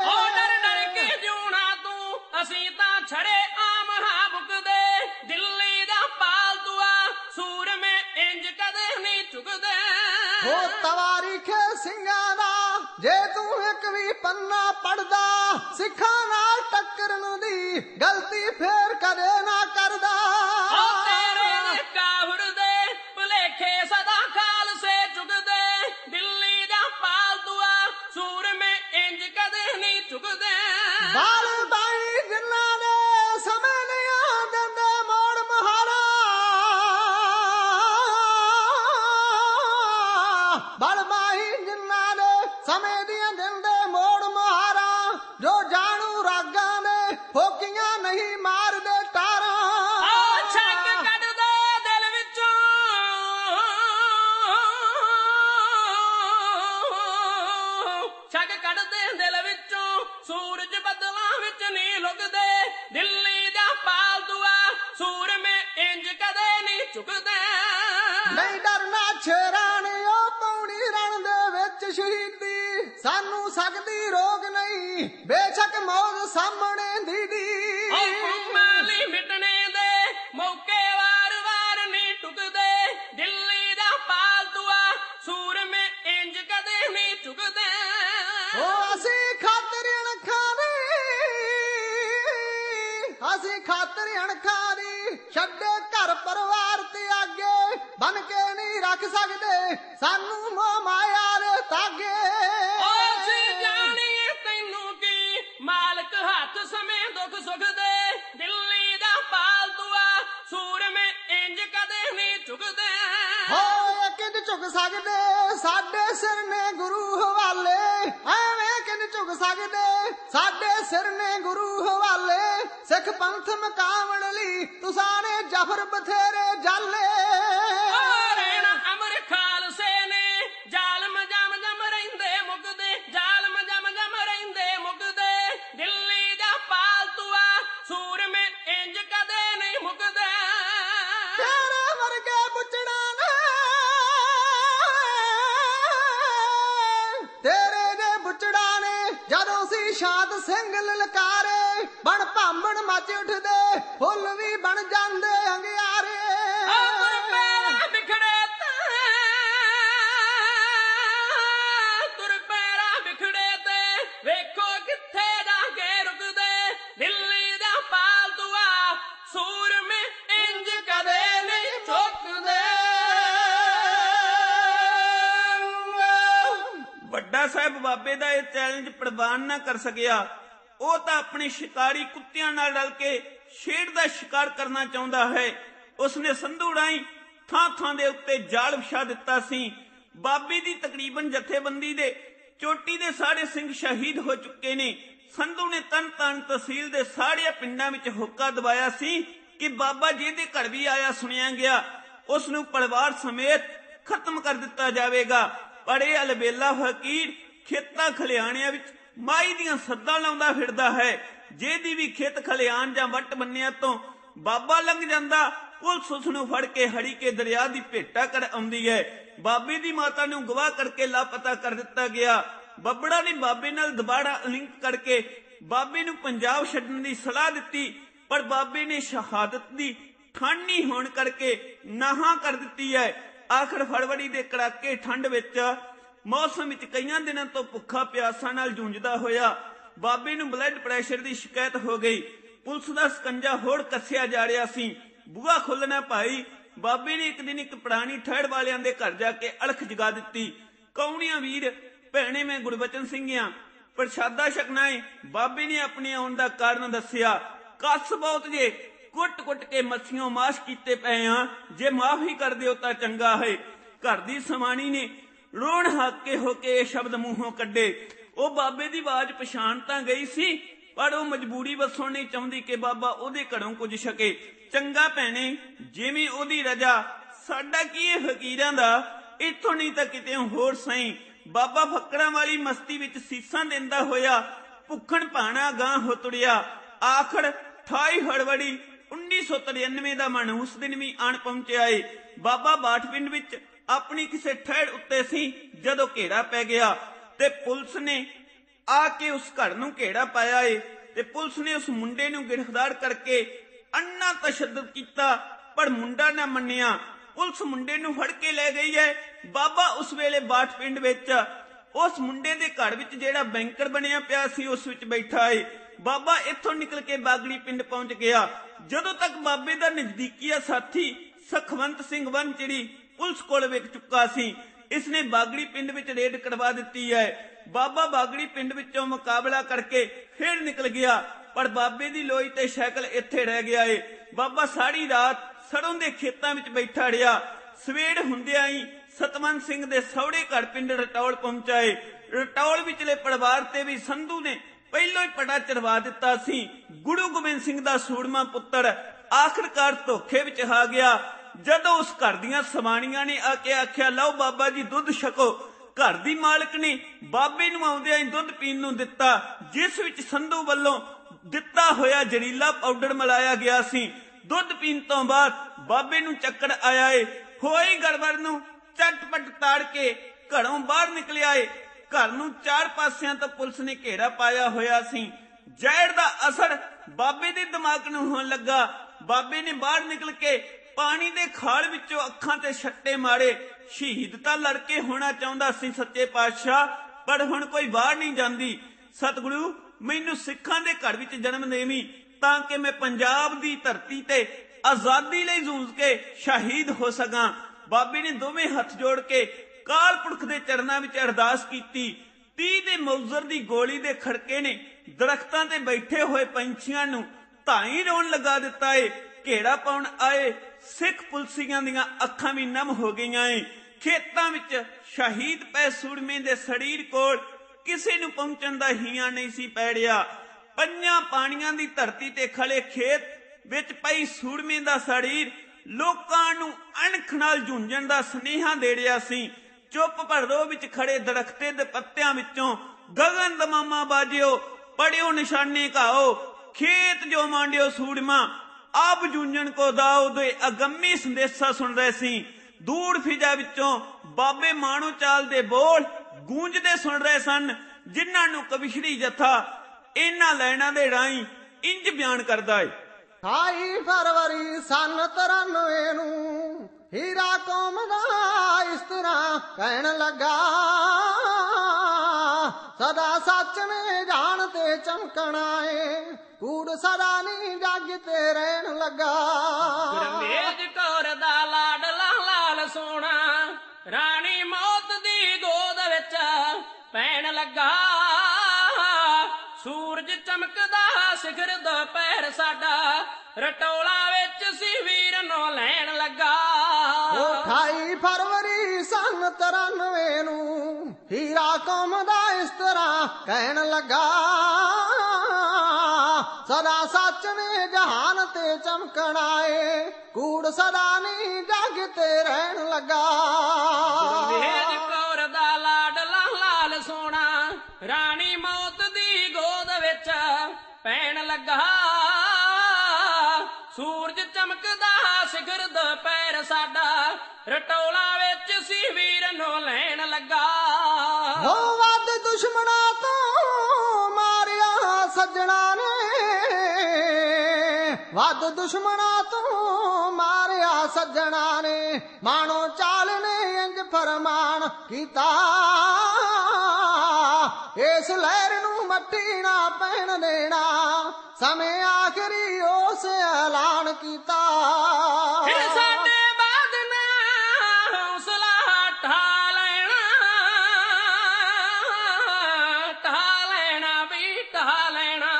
ਓ ਡਰ ਡਰ ਕੇ ਜਿਉਣਾ ਤੂੰ? ਅਸੀਂ ਤਾਂ ਛੜੇ ਆਮ ਹਾਬੁਕ ਦੇ। ਦਿੱਲੀ ਦਾ ਪਾਲਤੂਆ ਸੂਰਮੇ ਇੰਜ ਕਦੇ ਨਹੀਂ ਝੁਕਦੇ। ਹੋ ਤਵਾਰੀਖੇ ਸਿੰਘਾਂ ਜੇ ਤੂੰ ਇੱਕ ਵੀ ਪੰਨਾ ਪੜਦਾ ਸਿੱਖਾਂ ਨਾਲ ਟੱਕਰਨ ਦੀ ਗਲਤੀ ਫੇਰ ਕਦੇ ਨਾ ਕਰਦਾ। ਓ ਤੇਰੇ ਨੇ ਕਾਬਰ ਦੇ ਭਲੇਖੇ ਸਦਾ ਖਾਲਸੇ ਝੁਕਦੇ ਦਿੱਲੀ ਦਾ ਪਾਲਤੂਆ ਸੂਰਮੇ ਇੰਜ ਕਦੇ ਨਹੀਂ ਝੁਕਦੇ ਬਾਲ ਸਮੇਂ ਦੀਆਂ ਦਿੰਦੇ ਮੋੜ ਮਹਾਰਾ ਜੋ ਜਾਣੂ ਰਾਗਾਂ ਨੇ ਫੋਕੀਆਂ ਨਹੀਂ ਮਾਰਦੇ ਟਾਰਾਂ ਓ ਛੱਕ ਕੱਢਦੇ ਦਿਲ ਵਿੱਚੋਂ। ਛੱਕ ਕੱਢਦੇ ਦਿਲ ਵਿੱਚੋਂ। ਸੂਰਜ ਬੱਦਲਾਂ ਵਿੱਚ ਨਹੀਂ ਲੁਕਦੇ ਦਿੱਲੀ ਦਾ ਪਾਲਦੂਆ ਸੂਰਮੇ ਇੰਜ ਕਦੇ ਨਹੀਂ ਝੁਕਦੇ। ਨਹੀਂ ਡਰਨਾ ਛੇਰਾਣ ਸਕਦੀ ਰੋਗ ਨਹੀਂ। ਬੇਸ਼ੱਕ ਮੌਤ ਸਾਹਮਣੇ ਦੀਦੀ। ਓ ਮਾਲੀ ਮਿਟਣੇ ਦੇ ਮੌਕੇ ਵਾਰ-ਵਾਰ ਨਹੀਂ ਟੁਕਦੇ ਦਿੱਲੀ ਦਾ ਪਾਲਦੂਆ ਸੂਰਮੇ ਇੰਜ ਕਦੇ ਨਹੀਂ ਝੁਕਦੇ। ਉਹ ਅਸੀਂ ਖਾਤਰ ਅਣਖਾਂ ਦੀ। ਅਸੀਂ ਖਾਤਰ ਅਣਖਾਂ ਦੀ ਛੱਡੇ ਘਰ ਪਰਿਵਾਰ ਤੇ ਆਗੇ। ਬਨ ਕੇ ਨਹੀਂ ਰੱਖ ਸਕਦੇ। ਸਾਨੂੰ ਸਿੱਖ ਪੰਥ ਮਕਾਵਣ ਲਈ ਤੁਸਾਂ ਨੇ ਜਫਰ ਬਥੇਰੇ ਦਾ ਪ੍ਰਵਾਨ ਨਾ ਕਰ ਸਕਿਆ। ਉਹ ਤਾਂ ਆਪਣੇ ਸ਼ਿਕਾਰੀ ਕੁੱਤਿਆਂ ਨਾਲ ਰਲ ਕੇ ਸ਼ੇਰ ਦਾ ਸ਼ਿਕਾਰ ਕਰਨਾ ਚਾਹੁੰਦਾ ਹੈ। ਉਸਨੇ ਸੰਧੂ ਰਾਈ ਥਾਂ ਥਾਂ ਦੇ ਉੱਤੇ ਜਾਲ ਵਿਛਾ ਦਿੱਤਾ ਸੀ। ਬਾਬੇ ਦੀ ਤਕਰੀਬਨ ਜਥੇਬੰਦੀ ਦੇ ਚੋਟੀ ਦੇ ਸਾਰੇ ਸਿੰਘ ਸ਼ਹੀਦ ਹੋ ਚੁੱਕੇ ਨੇ। ਸੰਧੂ ਨੇ ਤਨ ਤਨ ਤਹਿਸੀਲ ਦੇ ਸਾੜਿਆ ਪਿੰਡਾਂ ਵਿੱਚ ਹੁੱਕਾ ਦਵਾਇਆ ਸੀ ਕਿ ਬਾਬਾ ਜੀ ਦੇ ਘਰ ਵੀ ਆਇਆ ਸੁਣਿਆ ਗਿਆ। ਉਸ ਨੂੰ ਪਰਿਵਾਰ ਸਮੇਤ ਖਤਮ ਕਰ ਦਿੱਤਾ ਜਾਵੇਗਾ। ਪਰ ਇਹ ਅਲਬੇਲਾ ਫਕੀਰ ਖੇਤਾਂ ਖਲਿਆਣਿਆਂ ਵਿੱਚ ਮਾਈ ਦੀਆਂ ਸੱਦਾਂ ਲਾਉਂਦਾ ਫਿਰਦਾ ਹੈ। ਜਿਹਦੀ ਵੀ ਖੇਤ ਖਲਿਆਣ ਜਾਂ ਵੱਟ ਬੰਨਿਆਂ ਤੋਂ ਬਾਬਾ ਲੰਘ ਜਾਂਦਾ, ਪੁਲਿਸ ਉਸ ਨੂੰ ਫੜ ਕੇ ਹੜੀ ਦਰਿਆ ਦੀ ਭੇਟਾ ਕਰ ਆਉਂਦੀ ਹੈ। ਬਾਬੇ ਦੀ ਮਾਤਾ ਨੂੰ ਗਵਾਹ ਕਰਕੇ ਲਾਪਤਾ ਕਰ ਦਿੱਤਾ ਗਿਆ। ਬੱਬੜਾ ਨੇ ਬਾਬੇ ਨਾਲ ਦੁਬਾਰਾ ਲਿੰਕ ਕਰਕੇ ਬਾਬੇ ਨੂੰ ਪੰਜਾਬ ਛੱਡਣ ਦੀ ਸਲਾਹ ਦਿੱਤੀ, ਪਰ ਬਾਬੇ ਨੇ ਸ਼ਹਾਦਤ ਦੀ ਠਾਣੀ ਹੋਣ ਕਰਕੇ ਨਾਹਾਂ ਕਰ ਦਿੱਤੀ ਹੈ। ਆਖਰ ਫਰਵਰੀ ਦੇ ਕੜਾਕੇ ਠੰਡ ਵਿੱਚ ਮੌਸਮ ਵਿੱਚ ਕਈਆਂ ਦਿਨਾਂ ਤੋਂ ਭੁੱਖਾ ਪਿਆਸਾ ਨਾਲ ਜੂਝਦਾ ਹੋਇਆ, ਬਾਬੇ ਨੂੰ ਬਲੱਡ ਪ੍ਰੈਸ਼ਰ ਦੀ ਸ਼ਿਕਾਇਤ ਹੋ ਗਈ। ਪੁਲਿਸ ਦਾ ਸਕੰਜਾ ਹੋੜ ਕੱਸਿਆ ਜਾ ਰਿਹਾ ਸੀ। ਬੂਹਾ ਖੁੱਲਣਾ ਭਾਈ, ਬਾਬੇ ਨੇ ਇੱਕ ਦਿਨ ਇੱਕ ਪੁਰਾਣੀ ਠਹਿੜ ਵਾਲਿਆਂ ਦੇ ਘਰ ਜਾ ਕੇ ਅਲਖ ਜਗਾ ਦਿੱਤੀ। ਕੌਣੀਆਂ ਵੀਰ, ਭੈਣੇ ਮੈਂ ਗੁਰਬਚਨ ਸਿੰਘਿਆ ਪ੍ਰਸ਼ਾਦਾ ਛਕਣਾ ਏ ਬਾਬੇ ਨੇ ਆਪਣੇ ਆਉਣ ਦਾ ਕਾਰਨ ਦੱਸਿਆ। ਕੱਸ ਬਹੁਤ ਜੇ, ਕੁੱਟ-ਕੁੱਟ ਕੇ ਮੱਛੀਆਂ ਮਾਸ਼ ਕੀਤੇ ਪਏ ਆ। ਜੇ ਮਾਫੀ ਕਰ ਦਿਓ ਤਾਂ ਚੰਗਾ ਹੈ। ਘਰ ਦੀ ਸਮਾਣੀ ਨੇ ਰੋਣ ਹਾਕੇ ਹੋ ਕੇ ਇਹ ਸ਼ਬਦ ਮੂੰਹੋਂ ਕੱਢੇ। ਉਹ ਬਾਬੇ ਦੀ ਆਵਾਜ਼ ਪਛਾਣ ਤਾਂ ਗਈ ਸੀ, ਪਰ ਉਹ ਮਜਬੂਰੀ ਵਸੋਂ ਨਹੀਂ ਚਾਹੁੰਦੀ ਕਿ ਬਾਬਾ ਉਹਦੇ ਘਰੋਂ ਕੁਝ ਛਕੇ। ਚੰਗਾ ਭੈਣੇ, ਜਿਵੇਂ ਉਹਦੀ ਰਜਾ, ਸਾਡਾ ਕੀ ਇਹ ਫਕੀਰਾਂ ਦਾ? ਇੱਥੋਂ ਨਹੀਂ ਤਾਂ ਕਿਤੇ ਹੋਰ ਸਹੀ। ਬਾਬਾ ਫੱਕੜਾਂ ਵਾਲੀ ਮਸਤੀ ਵਿੱਚ ਸੀਸਾਂ ਦਿੰਦਾ ਹੋਇਆ, ਭੁੱਖਣ ਭਾਣਾ ਗਾਂ ਹੋ ਤੁੜਿਆ ਆਖੜ 28 ਫਰਵਰੀ 1993 ਦਾ ਮਨ ਉਸ ਦਿਨ ਵੀ ਆਣ ਪਹੁੰਚਿਆ ਏ। ਬਾਬਾ ਬਾਠਪਿੰਡ ਵਿੱਚ ਆਪਣੀ ਕਿਸੇ ਠਹਿਰ ਉੱਤੇ ਸੀ, ਜਦੋਂ ਘੇਰਾ ਪੈ ਗਿਆ ਤੇ ਪੁਲਿਸ ਨੇ ਆ ਕੇ ਉਸ ਘਰ ਨੂੰ ਘੇਰਾ ਪਾਇਆ ਏ ਤੇ ਪੁਲਿਸ ਨੇ ਉਸ ਮੁੰਡੇ ਨੂੰ ਗ੍ਰਿਫਤਾਰ ਕਰਕੇ ਅੰਨਾ ਤਸ਼ੱਦਦ ਕੀਤਾ, ਪਰ ਮੁੰਡਾ ਨਾ ਮੰਨਿਆ। ਪੁਲਿਸ ਮੁੰਡੇ ਨੂੰ ਫੜ ਕੇ ਲੈ ਗਈ ਹੈ ਬਾਬਾ ਉਸ ਵੇਲੇ ਬਾਠ ਪਿੰਡ ਵਿੱਚ, ਉਸ ਮੁੰਡੇ ਦੇ ਘਰ ਵਿੱਚ ਜਿਹੜਾ ਬੈਂਕਰ ਬਣਿਆ ਪਿਆ ਸੀ, ਉਸ ਵਿੱਚ ਬੈਠਾ ਏ। ਬਾਬਾ ਇੱਥੋਂ ਨਿਕਲ ਕੇ ਬਾਗੜੀ ਪਿੰਡ ਪਹੁੰਚ ਗਿਆ। ਜਦੋਂ ਤੱਕ ਬਾਬੇ ਦਾ ਨਜ਼ਦੀਕੀਆ ਸਾਥੀ ਸਖਵੰਤ ਸਿੰਘ ਵੰਚੜੀ ਪੁਲਿਸ ਕੋਲ ਵੇਖ ਚੁੱਕਾ ਸੀ। ਇਸ ਨੇ ਬਾਗੜੀ ਪਿੰਡ ਵਿੱਚ ਰੇਡ ਕਰਵਾ ਦਿੱਤੀ ਹੈ। ਬਾਬਾ ਬਾਗੜੀ ਪਿੰਡ ਵਿੱਚੋਂ ਮੁਕਾਬਲਾ ਕਰਕੇ ਫਿਰ ਨਿਕਲ ਗਿਆ। ਪਰ ਬਾਬੇ ਦੀ ਲੋਈ ਤੇ ਸਾਈਕਲ ਇੱਥੇ ਰਹਿ ਗਿਆ ਏ। ਬਾਬਾ ਸਾਰੀ ਰਾਤ ਸਰੋਂ ਦੇ ਖੇਤਾਂ ਵਿੱਚ ਬੈਠਾ ਰਿਹਾ। ਸਵੇਰ ਹੁੰਦਿਆਂ ਹੀ ਸਤਵੰਤ ਸਿੰਘ ਦੇ ਸਹੁਰੇ ਘਰ ਪਿੰਡ ਰਟੌਲ ਪਹੁੰਚਾਏ ਰਟੌਲ ਵਿਚਲੇ ਪਰਿਵਾਰ ਤੇ ਵੀ ਸੰਧੂ ਨੇ ਪਹਿਲੋਂ ਹੀ ਪੜਾ ਚੜਵਾ ਦਿੱਤਾ ਸੀ। ਗੁਰੂ ਗੋਬਿੰਦ ਸਿੰਘ ਦਾ ਸੂੜਮਾ ਪੁੱਤਰ ਆਖਰਕਾਰ ਧੋਖੇ ਵਿੱਚ ਆ ਗਿਆ। ਜਦੋਂ ਉਸ ਘਰ ਦੀਆਂ ਸਵਾਣੀਆਂ ਨੇ ਆ ਕੇ ਆਖਿਆ, ਲਓ ਬਾਬਾ ਜੀ, ਦੁੱਧ ਛਕੋ। ਘਰ ਦੀ ਮਾਲਕ ਨੇ ਬਾਬੇ ਨੂੰ ਆਉਂਦਿਆਂ ਹੀ ਦੁੱਧ ਪੀਣ ਨੂੰ ਦਿੱਤਾ, ਜਿਸ ਵਿੱਚ ਸੰਧੂ ਵੱਲੋਂ ਦਿੱਤਾ ਹੋਇਆ ਜ਼ਹਿਰੀਲਾ ਪਾਊਡਰ ਮਿਲਾਇਆ ਗਿਆ ਸੀ। ਦੁੱਧ ਪੀਣ ਤੋਂ ਬਾਅਦ ਬਾਬੇ ਨੂੰ ਚੱਕਰ ਆਇਆ ਏ। ਹੋਈ ਗੜਬੜ ਨੂੰ ਚਟਪਟ ਤਾੜ ਕੇ ਘਰੋਂ ਬਾਹਰ ਨਿਕਲਿਆ ਏ। ਘਰ ਨੂੰ ਚਾਰ ਪਾਸਿਆਂ ਤੋਂ ਪੁਲਿਸ ਨੇ ਘੇਰਾ ਪਾਇਆ ਹੋਇਆ ਸੀ। ਜ਼ਹਿਰ ਦਾ ਅਸਰ ਬਾਬੇ ਦੇ ਦਿਮਾਗ ਨੂੰ ਹੋਣ ਲੱਗਾ। ਬਾਬੇ ਨੇ ਬਾਹਰ ਨਿਕਲ ਕੇ ਪਾਣੀ ਦੇ ਖਾਲ ਵਿੱਚੋਂ ਅੱਖਾਂ ਤੇ ਛੱਟੇ ਮਾਰੇ। ਸ਼ਹੀਦ ਤਾਂ ਲੜਕੇ ਹੋਣਾ ਚਾਹੁੰਦਾ ਸੀ ਸੱਚੇ ਪਾਤਸ਼ਾਹ, ਪਰ ਹੁਣ ਕੋਈ ਬਾਹਰ ਨਹੀਂ ਜਾਂਦੀ। ਸਤਿਗੁਰੂ, ਮੈਨੂੰ ਸਿੱਖਾਂ ਦੇ ਘਰ ਵਿੱਚ ਜਨਮ ਦੇਵੀਂ, ਤਾਂ ਕਿ ਮੈਂ ਪੰਜਾਬ ਦੀ ਧਰਤੀ ਤੇ ਆਜ਼ਾਦੀ ਲਈ ਜੂਝ ਕੇ ਸ਼ਹੀਦ ਹੋ ਸਕਾਂ। ਬਾਬੇ ਨੇ ਦੋਵੇਂ ਹੱਥ ਜੋੜ ਕੇ ਕਾਲ ਪੁਰਖ ਦੇ ਚਰਨਾਂ ਵਿੱਚ ਅਰਦਾਸ ਕੀਤੀ। 30 ਦੇ ਮੌਜ਼ਰ ਦੀ ਗੋਲੀ ਦੇ ਖੜਕੇ ਨੇ ਦਰਖਤਾਂ ਤੇ ਬੈਠੇ ਹੋਏ ਪੰਛੀਆਂ ਨੂੰ ਧਾਈ ਰੋਣ ਲਗਾ ਦਿੱਤਾ ਏ। ਘੇੜਾ ਪਾਉਣ ਆਏ, ਸਿੱਖ ਪੁਲਸੀਆਂ ਦੀਆਂ ਅੱਖਾਂ ਵੀ ਨਮ ਹੋ ਗਈਆਂ ਏ। ਖੇਤਾਂ ਵਿੱਚ ਸ਼ਹੀਦ ਪੈ ਸੂਰਮੇ ਦੇ ਸਰੀਰ ਕੋਲ ਕਿਸੇ ਨੂੰ ਪਹੁੰਚਣ ਦਾ ਹੀਆਂ ਨਹੀਂ ਸੀ ਪੈੜਿਆ। ਪੰਜਾਂ ਪਾਣੀਆਂ ਦੀ ਧਰਤੀ ਤੇ ਖੜੇ ਖੇਤ ਵਿੱਚ ਪਈ ਸੂਰਮੇ ਦਾ ਸਰੀਰ ਲੋਕਾਂ ਨੂੰ ਅਣਖ ਨਾਲ ਝੁੰਝਣ ਦਾ ਸਨੇਹਾ ਦੇ ਰਿਹਾ ਸੀ। ਚੁੱਪ ਭਰਦੋ ਵਿੱਚ ਖੜੇ ਦਰਖਤੇ ਦੇ ਪੱਤਿਆਂ ਵਿੱਚੋਂ, ਗਗਨ ਦਮਾਮਾ ਬਾਜਿਓ, ਪੜਿਓ ਨਿਸ਼ਾਨੇ ਘਾਓ, ਖੇਤ ਜੋ ਮਾਂਡਿਓ ਸੂੜਮਾ ਆਪ ਜੂੰਜਣ ਕੋ ਦਾਉ ਦੇ ਅਗੰਮੀ ਸੰਦੇਸ਼ਾ ਸੁਣ ਰਹੇ ਸੀ। ਦੂਰ ਫਿਜਾ ਵਿੱਚੋਂ ਬਾਬੇ ਮਾਣੋ ਚਾਲ ਦੇ ਬੋਲ ਗੂੰਜਦੇ ਸੁਣ ਰਹੇ ਸਨ, ਜਿਨ੍ਹਾਂ ਨੂੰ ਕਵਿਸ਼ਰੀ ਜਥਾ ਇਹਨਾਂ ਲੈਣਾ ਦੇ ਰਾਈ ਇੰਜ ਬਿਆਨ ਕਰਦਾ ਏ। 28 ਫਰਵਰੀ ਸਨ 93 ਨੂੰ, ਹੀਰਾ ਕੌਮ ਦਾ ਇਸ ਤਰ੍ਹਾਂ ਕਹਿਣ ਲੱਗਾ। ਸਦਾ ਸੱਚ ਨੇ ਜਾਣ ਤੇ ਚਮਕਣਾ ਏ ਕੂੜ ਸਦਾ ਨਹੀਂ ਜੱਗ ਤੇ ਰਹਿਣ ਲੱਗਾ। ਗੁਰਮੇਜ ਕੌਰ ਦਾ ਲਾਡਲਾ ਲਾਲ ਸੋਣਾ, ਰਾਣੀ ਮੌਤ ਦੀ ਗੋਦ ਵਿੱਚ ਪੈਣ ਲੱਗਾ। ਸੂਰਜ ਚਮਕਦਾ ਸਿਖਰ ਦੁਪਹਿਰ ਸਾਡਾ। ਰਟੋਲਾ ਵਿੱਚ ਸੀ ਵੀਰ ਨੂੰ ਲੈਣ ਲੱਗਾ। 28 ਫਰਵਰੀ ਸਨ 93 ਨੂੰ ਹੀਰਾ ਕੌਮ ਦਾ ਇਸ ਤਰ੍ਹਾਂ ਕਹਿਣ ਲੱਗਾ। ਸਦਾ ਸੱਚ ਨੇ ਜਹਾਨ ਤੇ ਚਮਕਣਾ ਏ ਕੂੜ ਸਦਾ ਨਹੀਂ ਜੱਗ ਤੇ ਰਹਿਣ ਲੱਗਾ। ਗੁਰਮੇਜ ਕੌਰ ਦਾ ਲਾਡਲਾ ਲਾਲ ਸੋਣਾ ਰਾਣੀ ਮੌਤ ਦੀ ਪੈਣ ਲੱਗਾ। ਸੂਰਜ ਚਮਕਦਾ, ਸਿਖਰ ਪੈਰ ਸਾਡਾ। ਰਟੋਲਾ ਵਿੱਚ ਸੀ ਵੀਰ ਨੂੰ ਲੈਣ ਲੱਗਾ। ਹੋ ਵੱਧ ਦੁਸ਼ਮਣਾ ਤੋਂ ਮਾਰਿਆ ਸੱਜਣਾ ਨੇ। ਵੱਧ ਦੁਸ਼ਮਣਾ ਤੋਂ ਮਾਰਿਆ ਸੱਜਣਾ ਨੇ। ਮਾਣੋ ਚਾਲ ਨੇ ਇੰਜ ਫਰਮਾਨ ਕੀਤਾ। ਇਸ ਲਹਿਰ ਨੂੰ ਮੱਟੀ ਨਾ ਪੈਣ ਦੇਣਾ। ਸਮੇਂ ਆਖਰੀ ਉਸ ਐਲਾਨ ਕੀਤਾ। ਫਿਰ ਸਾਡੇ ਬਾਦ ਨਾ ਹੌਸਲਾ ਠਾ ਲੈਣਾ। ਠਾ ਲੈਣਾ ਵੀ ਠਾ ਲੈਣਾ।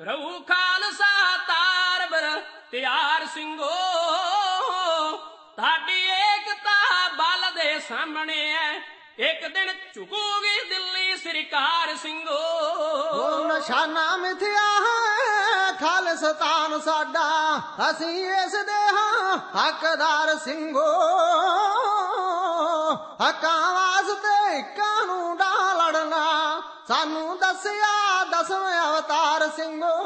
ਰਹੂ ਖਾਲਸਾ ਤਾਰ ਬਰ ਤਿਆਰ ਸਿੰਘੋ। ਤੁਹਾਡੀ ਏਕਤਾ ਬਲ ਦੇ ਸਾਹਮਣੇ ਐ ਇੱਕ ਦਿਨ ਝੁਕੂਗੀ ਦਿੱਲੀ ਸਰਕਾਰ ਸਿੰਘੋ। ਉਹ ਨਿਸ਼ਾਨਾ ਮਿਥਿਆ ਹੈ ਖਾਲਸਤਾਨ ਸਾਡਾ। ਅਸੀਂ ਇਸ ਦੇ ਹਾਂ ਹੱਕਦਾਰ ਸਿੰਘੋ। ਹੱਕਾਂ ਵਾਸਤੇ ਕਾਨੂੰ ਡਾ ਲੜਨਾ। ਸਾਨੂੰ ਦੱਸਿਆ ਦਸਵੇਂ ਅਵਤਾਰ ਸਿੰਘੋ।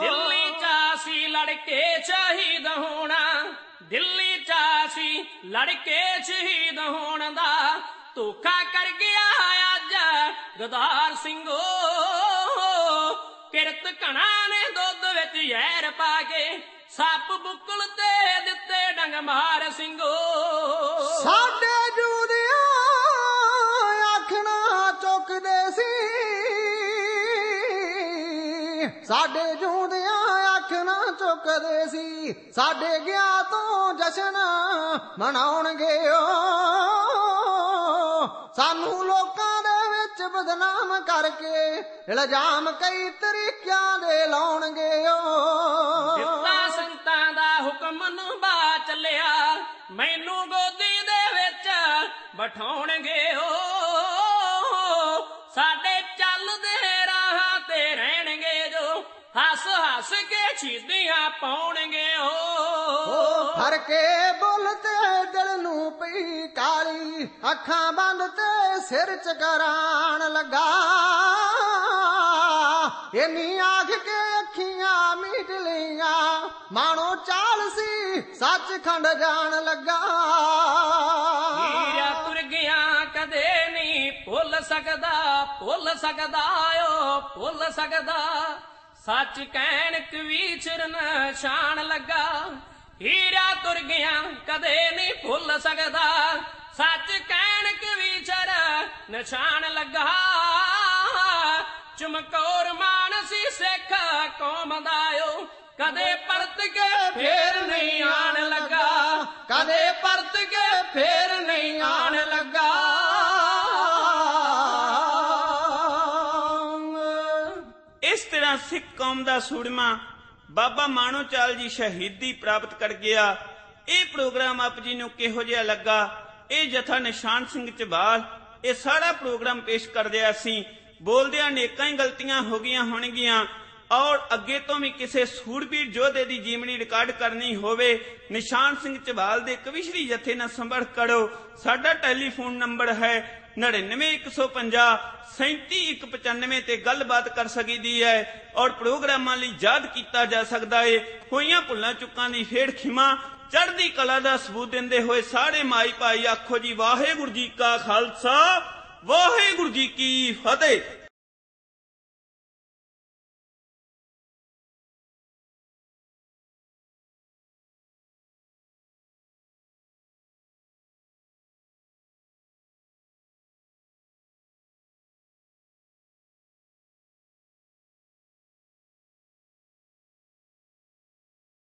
ਦਿੱਲੀ ਚਾਸੀ ਲੜਕੇ ਸ਼ਹੀਦ ਹੋਣਾ। ਦਿੱਲੀ ਚਾਸੀ ਲੜਕੇ ਸ਼ਹੀਦ ਹੋਣ ਦਾ ਧੋਖਾ ਕਰ ਗਿਆ ਅੱਜ। ਗਦਾਰ ਸਿੰਘੋ, ਕਿਰਤ ਘਣਾ ਨੇ ਦੁੱਧ ਵਿੱਚ ਜ਼ਹਿਰ ਪਾ ਕੇ, ਸੱਪ ਬੁੱਕਲ ਤੇ ਦਿੱਤੇ ਡੰਗ ਮਾਰ ਸਿੰਘੋ। ਸਾਡੇ ਜੂਦੀਆਂ ਆਖਣਾ ਚੁੱਕਦੇ ਸੀ। ਸਾਡੇ ਜੂਦੀਆਂ ਆਖਣਾ ਚੁੱਕਦੇ ਸੀ। ਸਾਡੇ ਗਿਆ ਤੋਂ ਜਸ਼ਨ ਮਨਾਉਣਗੇ ਓ ਸਾਨੂੰ ਲੋਕਾਂ ਦੇ ਵਿੱਚ ਬਦਨਾਮ ਕਰਕੇ ਇਲਜ਼ਾਮ ਕਈ ਤਰੀਕਿਆਂ ਦੇ ਲਾਉਣਗੇ ਓ। ਦਿੱਤਾ ਸੰਤਾਂ ਦਾ ਹੁਕਮ ਨੂੰ ਬਾ ਚੱਲਿਆ ਮੈਨੂੰ ਗੋਦੀ ਦੇ ਵਿੱਚ ਬਿਠਾਉਣਗੇ ਓ। ਸਾਡੇ ਚੱਲਦੇ ਰਾਹਾਂ ਤੇ ਰਹਿਣਗੇ ਜੋ ਹੱਸ ਹੱਸ ਕੇ ਛੀਦੀਆਂ ਪਾਉਣਗੇ ਓ। ਹਰ ਕੇ ਬੁੱਲ ਤੇ ਅੱਖਾਂ ਬੰਦ ਤੇ ਸਿਰ ਚਕਰਾਣ ਲਗਾ। ਇੰਨੀ ਆਖ ਕੇ ਅੱਖੀਆਂ ਮੀਟ ਲਈਆਂ। ਮਾਣੋ ਚਾਲ ਸੀ ਸੱਚ ਖੰਡ ਜਾਣ ਲੱਗਾ। ਹੀਰਾ ਤੁਰ ਗਿਆ, ਕਦੇ ਨਹੀਂ ਭੁੱਲ ਸਕਦਾ ਭੁੱਲ ਸਕਦਾ ਓ, ਭੁੱਲ ਸਕਦਾ। ਸੱਚ ਕਹਿਣ ਕਵੀਚਰ ਨਿਸ਼ਾਨ ਲੱਗਾ। ਹੀਰਾ ਤੁਰ ਗਿਆ, ਕਦੇ ਨਹੀਂ ਭੁੱਲ ਸਕਦਾ। ਸੱਚ ਕਹਿਣ ਕਵੀਚਰ ਨਿਸ਼ਾਨ ਲੱਗਾ। ਚਮਕੌਰ ਮਾਨਸੀ ਸਿੱਖ ਕੌਮ ਦਾ ਕਦੇ ਪਰਤ ਕੇ ਫੇਰ ਨਹੀਂ ਆਣ ਲੱਗਾ। ਕਦੇ ਪਰਤ ਕੇ ਫੇਰ ਨਹੀਂ ਆਣ ਲੱਗਾ। ਇਸ ਤਰ੍ਹਾਂ ਸਿੱਖ ਕੌਮ ਦਾ ਸੂਰਮਾ ਬਾਬਾ ਮਾਣੋ ਚਾਲ ਜੀ ਸ਼ਹੀਦੀ ਪ੍ਰਾਪਤ ਕਰ ਗਿਆ। ਇਹ ਪ੍ਰੋਗਰਾਮ ਆਪ ਜੀ ਨੂੰ ਕਿਹੋ ਜਿਹਾ ਲੱਗਾ? ਇਹ ਜਥਾ ਨਿਸ਼ਾਨ ਸਿੰਘ ਝਬਾਲ ਇਹ ਸਾਰਾ ਪ੍ਰੋਗਰਾਮ ਪੇਸ਼ ਕਰਦੇ ਅਸੀਂ। ਬੋਲਦਿਆਂ ਨੇਕਾਂ ਹੀ ਗਲਤੀਆਂ ਹੋ ਗਈਆਂ ਹੋਣਗੀਆਂ। ਔਰ ਅੱਗੇ ਤੋਂ ਵੀ ਕਿਸੇ ਸੂਰਬੀਰ ਯੋਧੇ ਦੀ ਜੀਵਨੀ ਰਿਕਾਰਡ ਕਰਨੀ ਹੋਵੇ, ਨਿਸ਼ਾਨ ਸਿੰਘ ਝਬਾਲ ਦੇ ਕਵਿਸ਼ਰੀ ਜਥੇ ਨਾਲ ਸੰਪਰਕ ਕਰੋ। ਸਾਡਾ ਟੈਲੀਫੋਨ ਨੰਬਰ ਹੈ 99150 37195 ਤੇ ਗੱਲਬਾਤ ਕਰ ਸਕੀਦੀ ਹੈ ਔਰ ਪ੍ਰੋਗਰਾਮਾਂ ਲਈ ਯਾਦ ਕੀਤਾ ਜਾ ਸਕਦਾ ਹੈ ਹੋਈਆਂ ਭੁੱਲਾਂ ਚੁੱਕਾਂ ਦੀ ਫੇੜ ਖਿਮਾ ਚੜ੍ਹਦੀ ਕਲਾ ਦਾ ਸਬੂਤ ਦਿੰਦੇ ਹੋਏ ਸਾਰੇ ਮਾਈ ਭਾਈ ਆਖੋ ਜੀ, ਵਾਹਿਗੁਰੂ ਜੀ ਕਾ ਖਾਲਸਾ, ਵਾਹਿਗੁਰੂ ਜੀ ਕੀ ਫਤਿਹ।